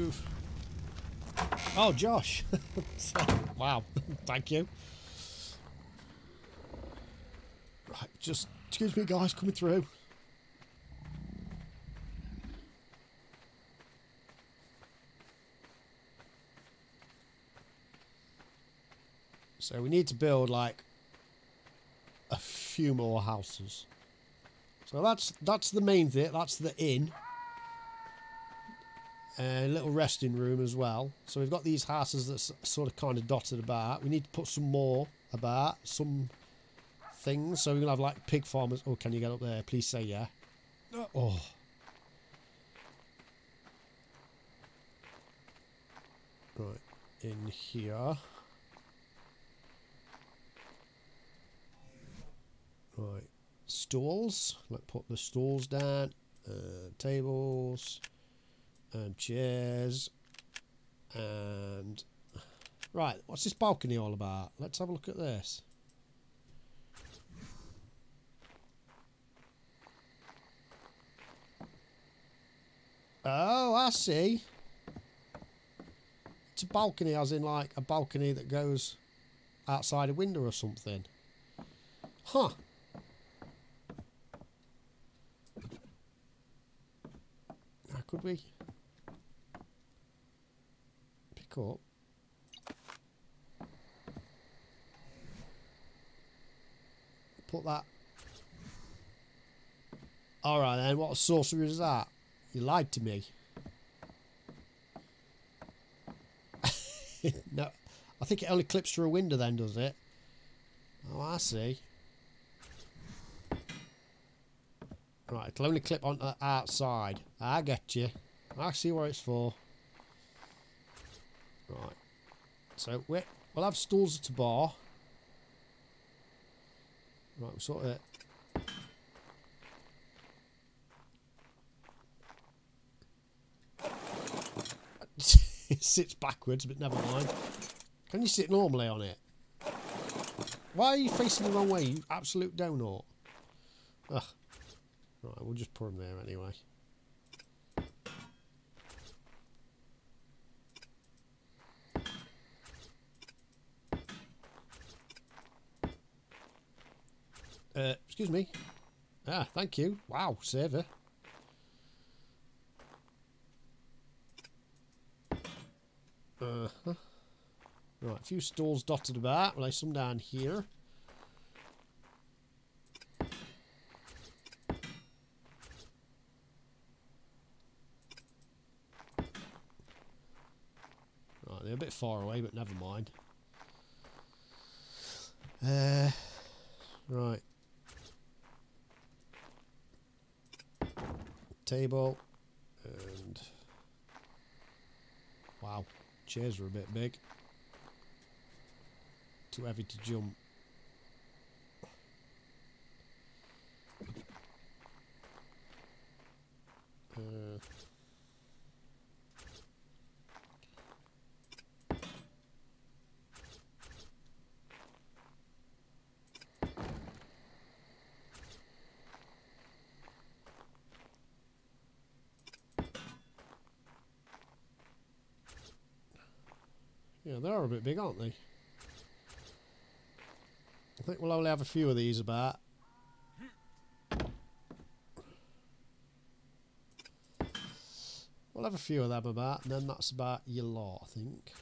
Move. Oh, Josh. wow, thank you. Right, just excuse me, guys, coming through. So we need to build like a few more houses. So that's that's the main thing. That's the inn. A little resting room as well. So we've got these houses that's sort of kind of dotted about. We need to put some more about some things. So we're gonna have like pig farmers. Oh, can you get up there? Please say yeah. Oh. Right, in here. Right, stools. Let's put the stools down. Uh, tables and chairs and right. What's this balcony all about? Let's have a look at this. Oh, I see. It's a balcony, as in like a balcony that goes outside a window or something. Huh. Could we pick up? Put that. Alright then, what sorcery is that? You lied to me. no, I think it only clips through a window then, does it? Oh, I see. Right, it'll only clip on the outside. I get you. I see what it's for. Right. So we we'll have stools at the bar. Right, we'll sort it. it sits backwards, but never mind. Can you sit normally on it? Why are you facing the wrong way, you absolute donut? Ugh. Right, we'll just put them there anyway. Uh, excuse me. Ah, thank you. Wow, saver. Uh -huh. Right, a few stalls dotted about. Lay some down here. Right, they're a bit far away, but never mind. Uh, right. Table. And... Wow. Chairs are a bit big. Too heavy to jump. Uh, yeah, they are a bit big, aren't they? I think we'll only have a few of these about. We'll have a few of them about, and then that's about your lot, I think.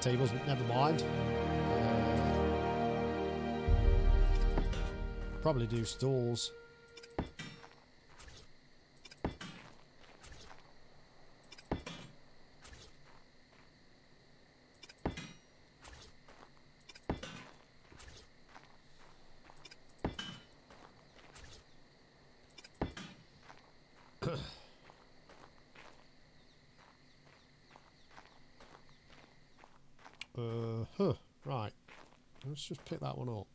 Tables, but never mind. Uh, probably do stalls. Uh huh. Right. Let's just pick that one up.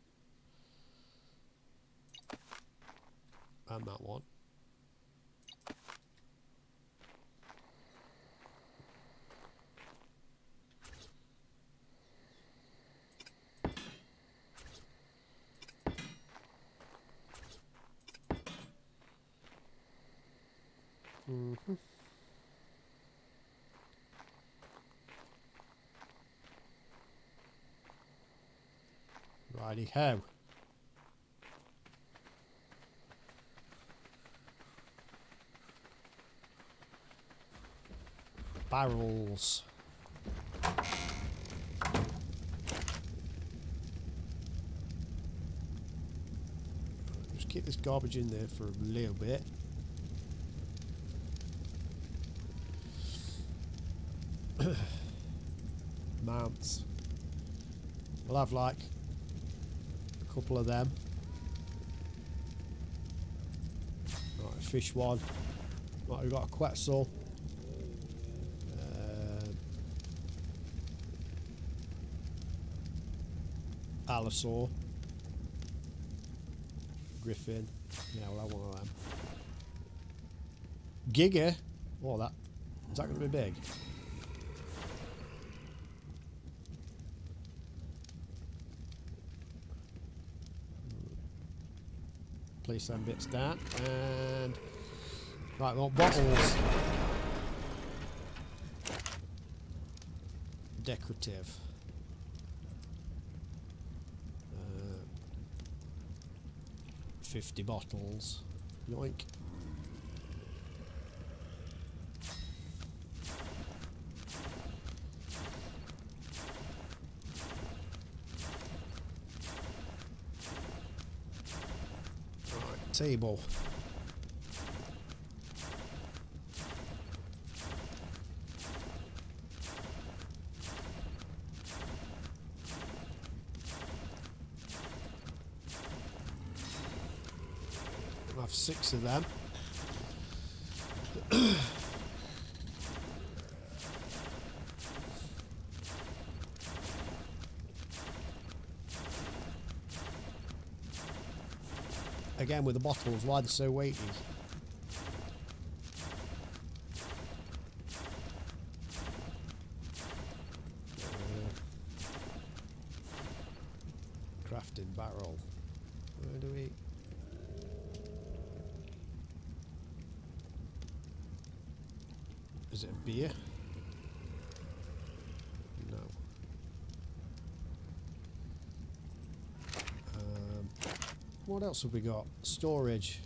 And that one. Mm-hmm. Righty ho. Barrels. Just keep this garbage in there for a little bit. Mounts. We'll have like couple of them. Right, a fish one. Right, we've got a quetzal. Um, Allosaur. Griffin. Yeah, we'll have one of them. Giga. Oh, that is that going to be big? Place them bits down and right, we want bottles. Decorative. Uh, Fifty bottles. Yoink. Right, table. I'll have six of them. With the bottles, why they're so weighty. Uh, crafting barrel. Where do we? Is it a beer? No. Um, what else have we got? Storage.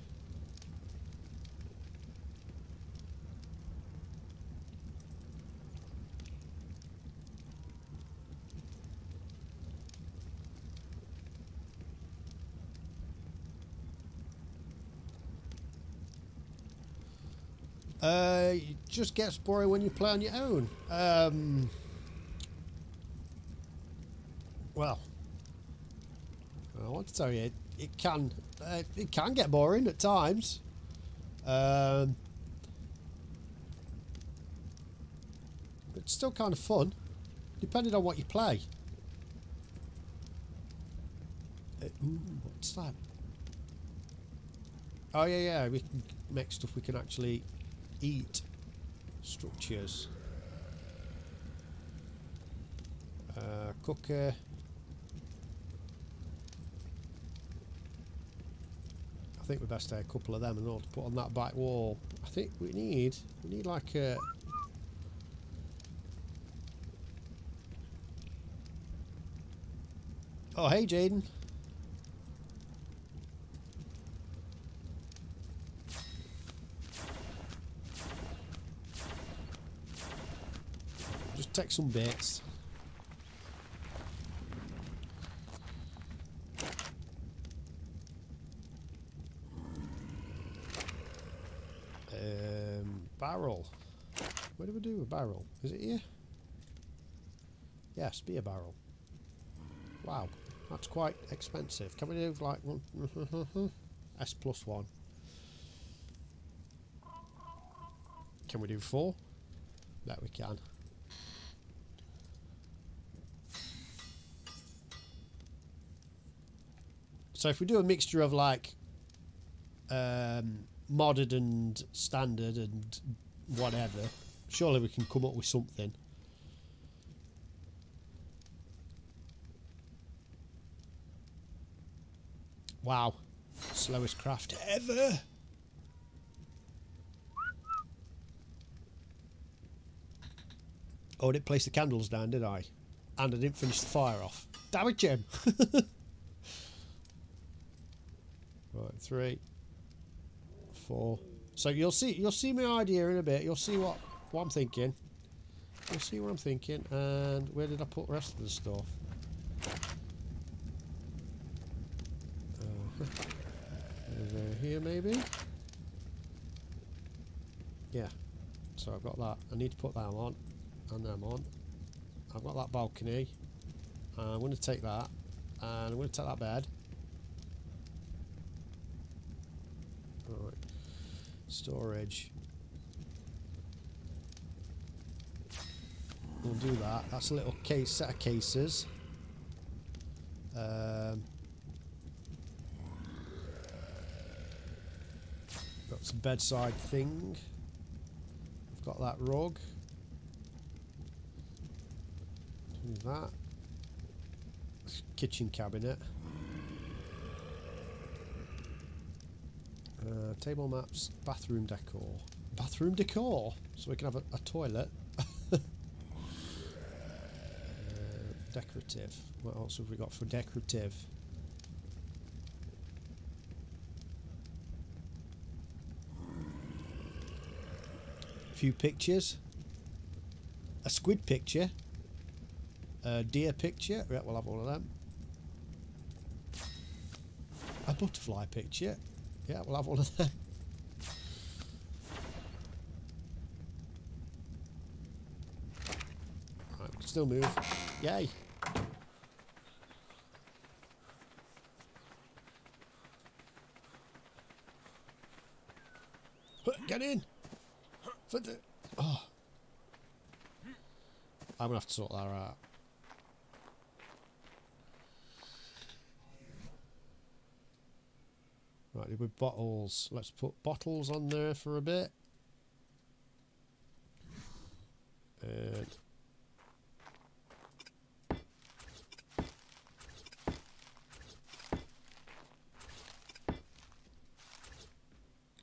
Uh, it just gets boring when you play on your own. Um, well, I want to tell you, it, can uh, it can get boring at times. Um, but it's still kind of fun, depending on what you play. Uh, ooh, what's that? Oh yeah, yeah. We can make stuff we can actually eat. Structures. Uh, cooker. Think we best take a couple of them in order to put on that back wall. I think we need we need like a Oh hey Jaden. Just take some bits. barrel. Is it here? Yes, beer barrel. Wow, that's quite expensive. Can we do like one? S plus one. Can we do four? That we can. So if we do a mixture of like um, modded and standard and whatever surely we can come up with something. Wow. Slowest craft ever. Oh, I didn't place the candles down, did I? And I didn't finish the fire off. Damn it, Jim. right, three, four. So you'll see you'll see my idea in a bit. You'll see what, what I'm thinking. You'll see what I'm thinking. And where did I put the rest of the stuff? Uh, over here maybe? Yeah. So I've got that. I need to put that on and them on. I've got that balcony. I'm going to take that and I'm going to take that bed. Storage. We'll do that. That's a little case set of cases. Um, got some bedside thing. I've got that rug. Do that. Kitchen cabinet. Uh, table maps, bathroom decor. Bathroom decor? So we can have a, a toilet. uh, decorative. What else have we got for decorative? A few pictures. A squid picture. A deer picture. Yeah, we'll have all of them. A butterfly picture. Yeah, we'll have all of them. Still move. Yay. Get in! Oh. I'm gonna have to sort that out. Right, with bottles. Let's put bottles on there for a bit. And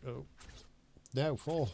Oh. No, four.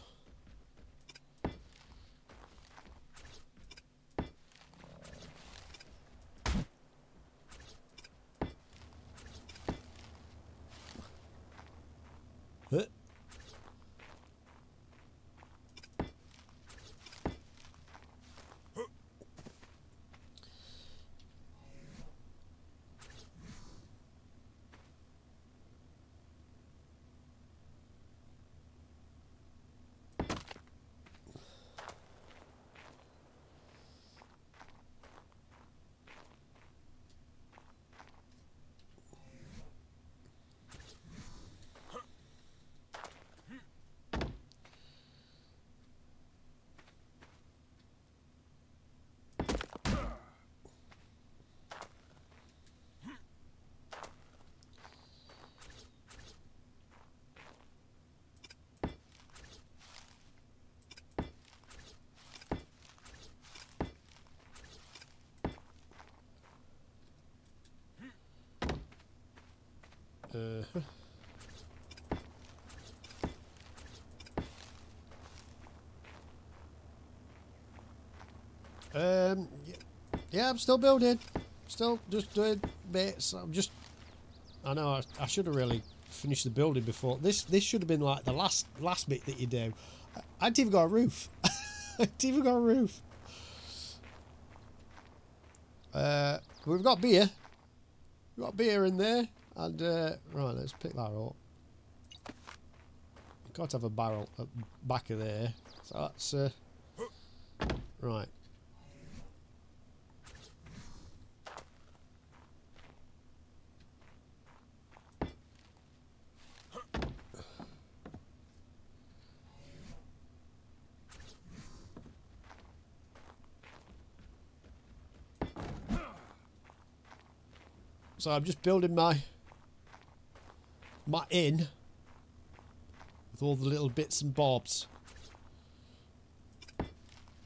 Huh? Um, yeah, I'm still building. Still just doing bits. I'm just. I know I, I should have really finished the building before this. This should have been like the last last bit that you do. I, I ain't even got a roof. I ain't even got a roof. Uh, we've got beer. We've got beer in there. And, uh, right, let's pick that up. Got to have a barrel at back of there. So that's, uh, right. So I'm just building my my inn with all the little bits and bobs.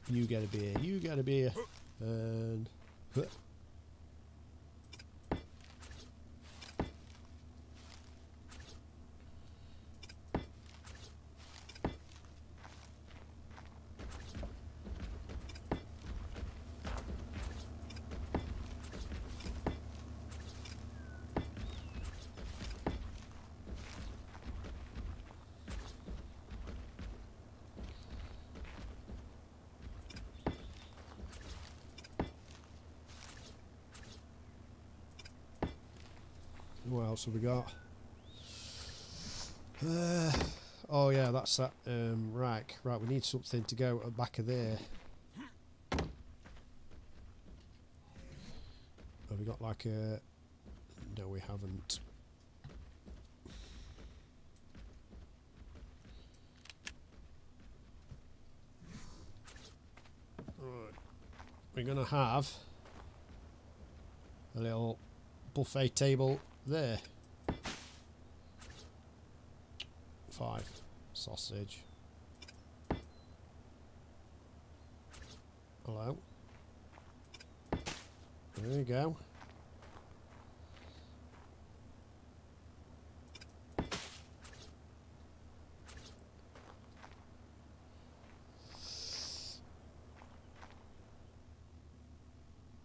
You get a beer. You get a beer. And. What else have we got? Uh, oh yeah, that's that um, rack. Right, we need something to go at the back of there. Have we got like a... No, we haven't. Right. We're going to have a little buffet table there. Five. Sausage. Hello. There you go.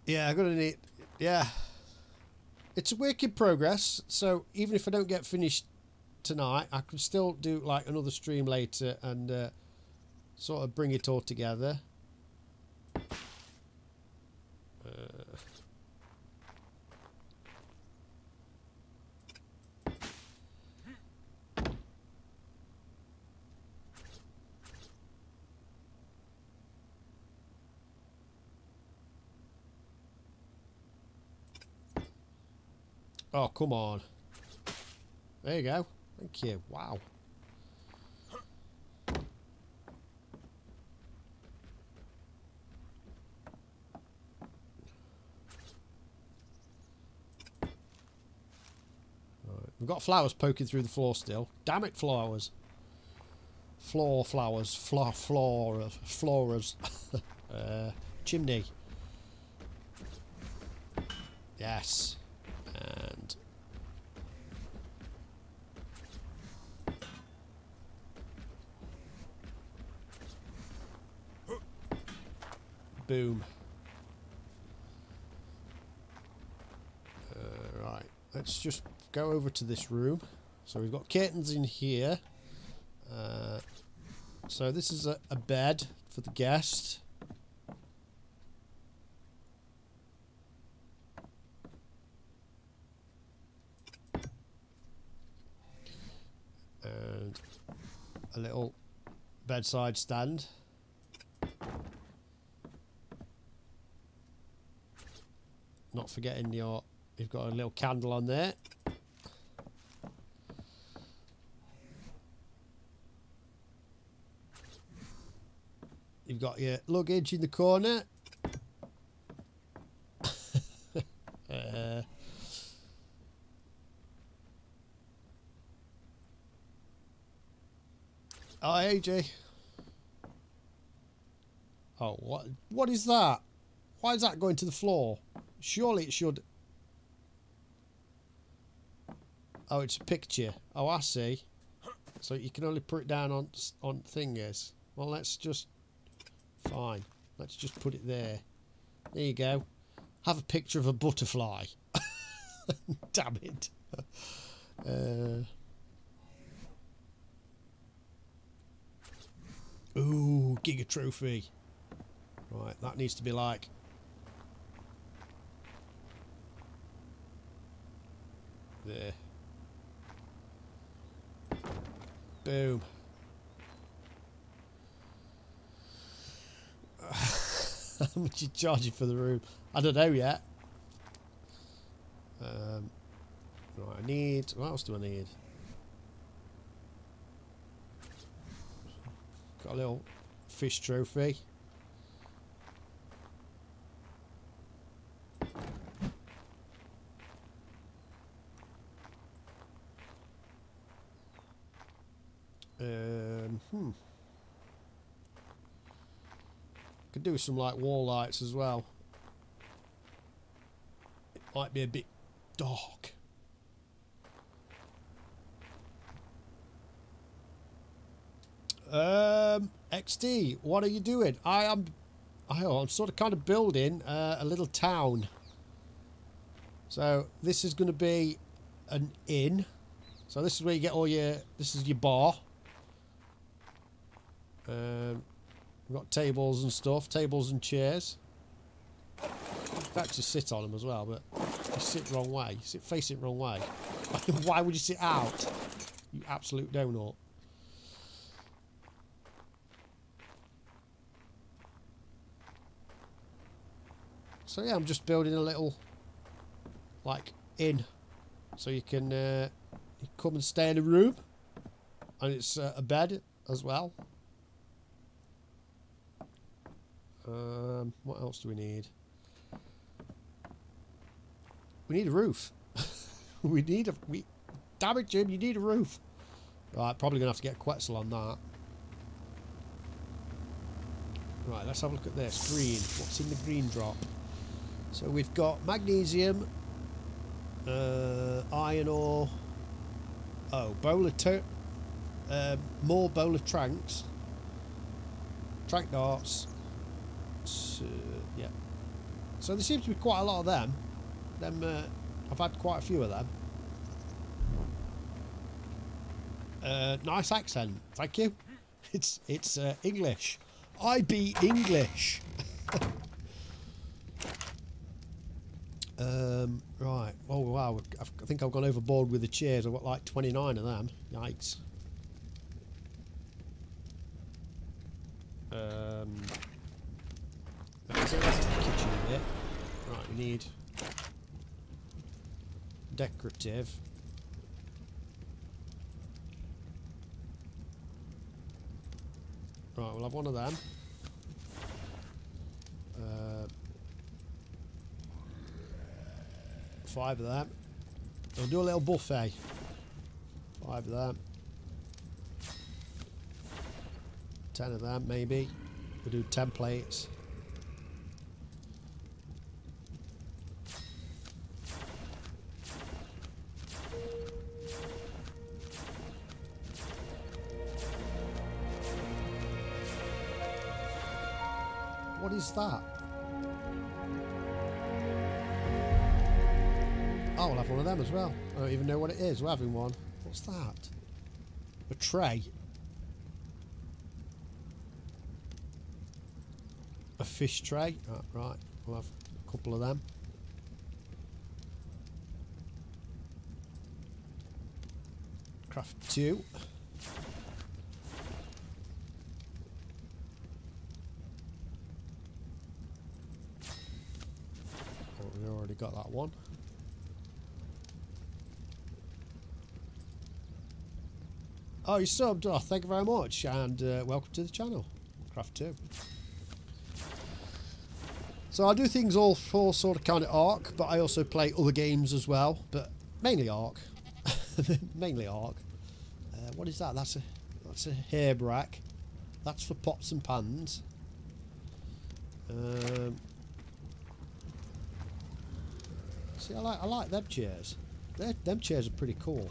Yeah, I'm gonna need. Yeah, it's a work in progress. So even if I don't get finished tonight, I can still do like another stream later and uh, sort of bring it all together. Uh, Oh, come on. There you go. Thank you. Wow. We've got flowers poking through the floor still. Damn it, flowers. Floor flowers. Floor, flora, floras. uh, chimney. Yes. And boom. Uh, right, let's just go over to this room. So we've got curtains in here. Uh, so this is a, a bed for the guest. and a little bedside stand. Forgetting your, you've got a little candle on there. You've got your luggage in the corner. uh, Oh, AJ. Oh, what? What is that? Why is that going to the floor? Surely it should... Oh, it's a picture. Oh, I see. So you can only put it down on on thingies. Well, let's just... Fine. Let's just put it there. There you go. Have a picture of a butterfly. Damn it. Uh... Ooh, Giga Trophy. Right, that needs to be like... There. Boom. How much you charging for the room? I don't know yet. Um, right, I need... What else do I need? Got a little fish trophy. Do some like wall lights as well. It might be a bit dark. Um, XD, what are you doing? I am, I, I'm sort of kind of building uh, a little town. So this is going to be an inn. So this is where you get all your. This is your bar. Um, we've got tables and stuff, tables and chairs. Can actually sit on them as well, but you sit wrong way. You sit face it wrong way. Why would you sit out? You absolute donut. So yeah, I'm just building a little like inn, so you can uh, you come and stay in a room, and it's uh, a bed as well. Um, what else do we need? We need a roof. we need a we. Damn it, Jim! You need a roof. Right, probably gonna have to get Quetzal on that. Right, let's have a look at this. Green. What's in the green drop? So we've got magnesium, uh, iron ore. Oh, bola to uh, more bola tranks, trank darts. So, yeah. So there seems to be quite a lot of them. Them, uh, I've had quite a few of them. Uh, nice accent, thank you. It's it's uh, English. I be English. Um, right. Oh, wow. I've, I think I've gone overboard with the chairs. I've got like 29 of them. Yikes. Um, go the kitchen bit. Right, we need decorative. Right, we'll have one of them. Uh, five of them. We'll do a little buffet. Five of them. Ten of them, maybe. We'll do ten plates. That? Oh, we'll have one of them as well. I don't even know what it is. We're having one. What's that? A tray. A fish tray. Oh, right. We'll have a couple of them. Craft two. Oh, we got that one. Oh, you subbed. Oh, thank you very much, and uh, welcome to the channel, Craft Two. So I do things all for sort of kind of Ark, but I also play other games as well, but mainly Ark. mainly Ark. Uh, what is that? That's a that's a hair brack. That's for pots and pans. Um, see, I like I like them chairs. They're, them chairs are pretty cool.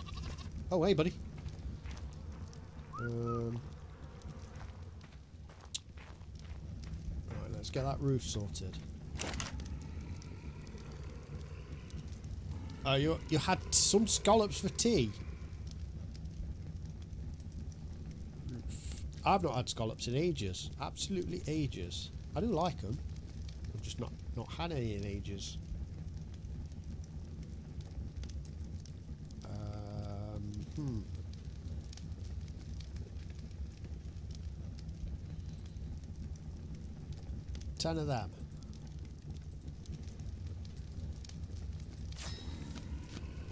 Oh, hey, buddy. Um, right, let's get that roof sorted. Oh, you you had some scallops for tea. I've not had scallops in ages. Absolutely ages. I do like them. I've just not not had any in ages. Um, hmm. Ten of them.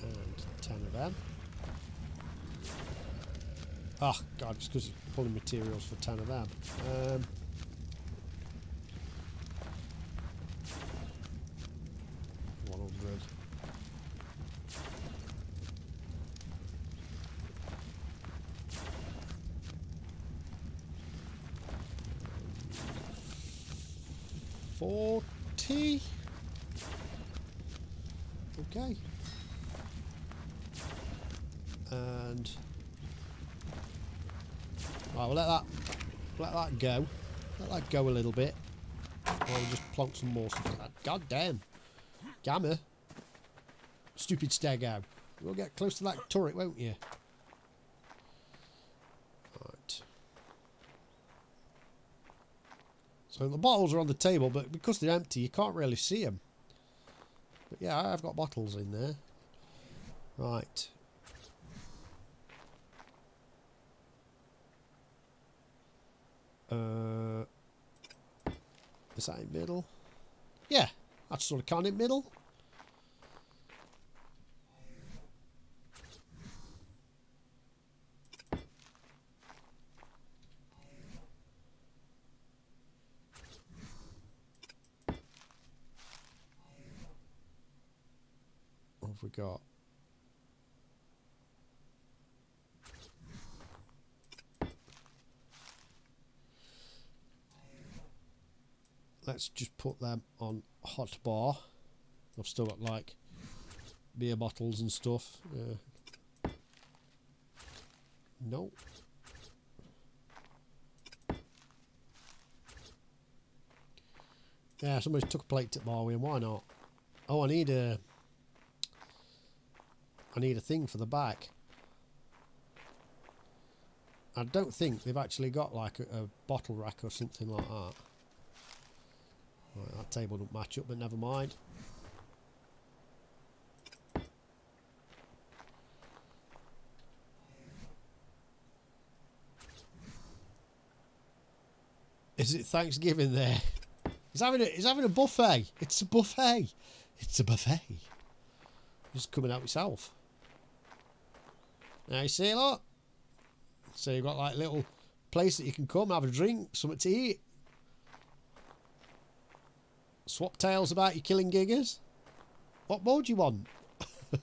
And ten of them. Oh god, it's because it's pulling materials for ten of them. Um, One hundred. 40. Okay. And right, we'll let that let that go. Let that go a little bit. Or we'll just plonk some more stuff ah, that. God damn. Gamma. Stupid stego. You'll get close to that turret, won't you? Right. So the bottles are on the table, but because they're empty, you can't really see them. But yeah, I've got bottles in there. Right. Uh, is that in middle? Yeah, that's sort of kind of middle. What have we got? Let's just put them on hot bar. I've still got like beer bottles and stuff. Uh, no. Yeah, somebody's took a plate to bar in. Why not? Oh, I need a. I need a thing for the back. I don't think they've actually got like a, a bottle rack or something like that. Right, that table don't match up, but never mind. Is it Thanksgiving there? He's having a he's having a buffet. It's a buffet. It's a buffet. Just coming out myself. Now you see a lot. So you've got like little place that you can come have a drink, something to eat. Swap tales about your killing Gigas. What more do you want?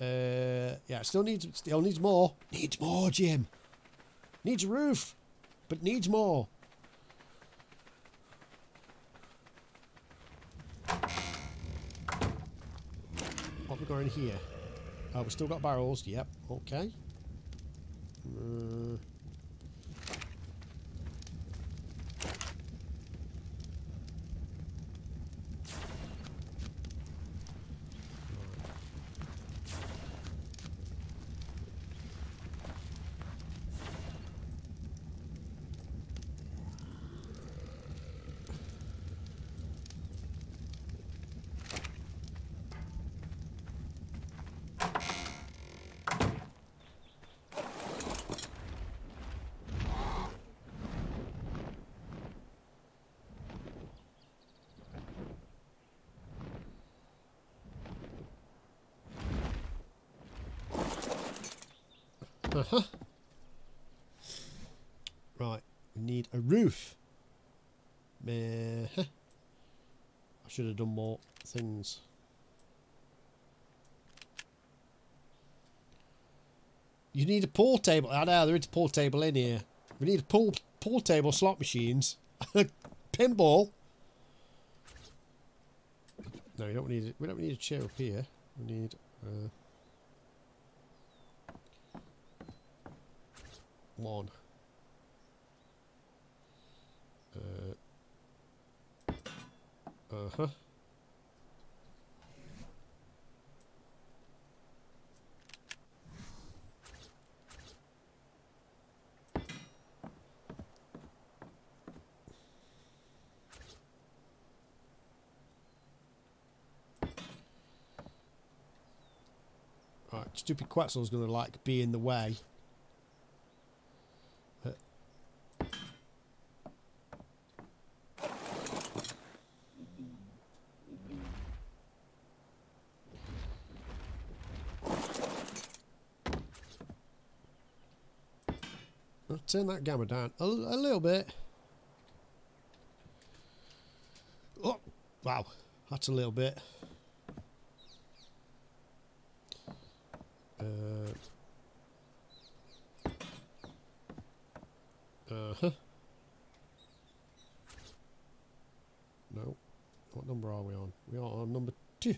uh, yeah, still needs still needs more. Needs more, Jim. Needs a roof, but needs more. What we got in here? Oh, we still got barrels. Yep. Okay. Uh, Uh-huh. Right, we need a Meh. I should have done more things. You need a pool table. I know there is a pool table in here. We need a pool pool table, slot machines, pinball. No, we don't need it. We don't need a chair up here. We need. Uh, one. Uh-huh. Right, stupid Quetzal's gonna like be in the way. Turn that gamma down a, a little bit. Oh, wow, that's a little bit. Uh, uh huh. No. What number are we on? We are on number two.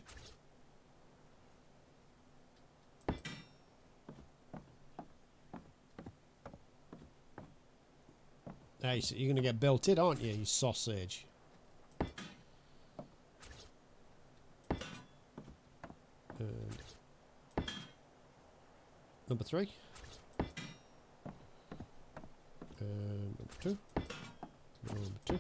So you're going to get belted, aren't you, you sausage? And number three. And number two. Number two.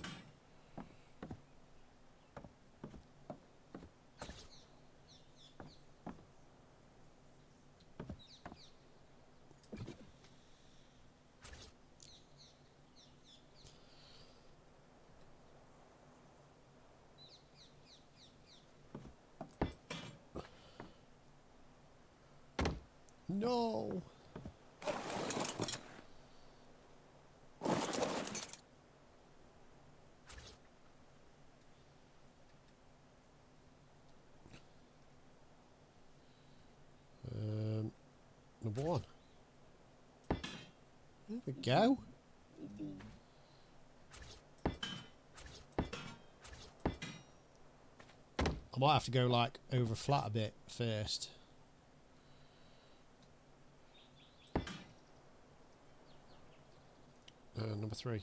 No. Um, number one. There we go. I might have to go like over flat a bit first. Uh, number three.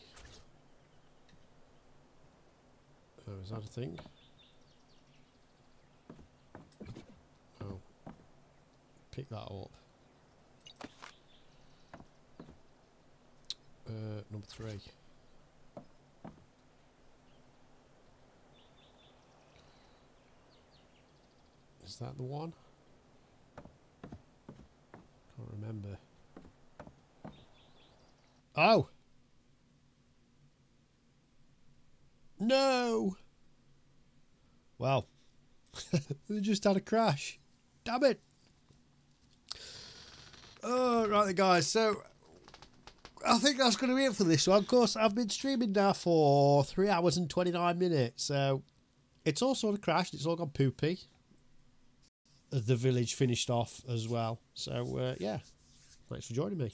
Oh, is that a thing? Oh. Pick that up. Uh, number three. Is that the one? Can't remember. Oh! No! Well, we just had a crash. Damn it! Oh, right, then, guys. So, I think that's going to be it for this one. Of course, I've been streaming now for three hours and 29 minutes. So, it's all sort of crashed. It's all gone poopy. The village finished off as well. So, uh, yeah. Thanks for joining me.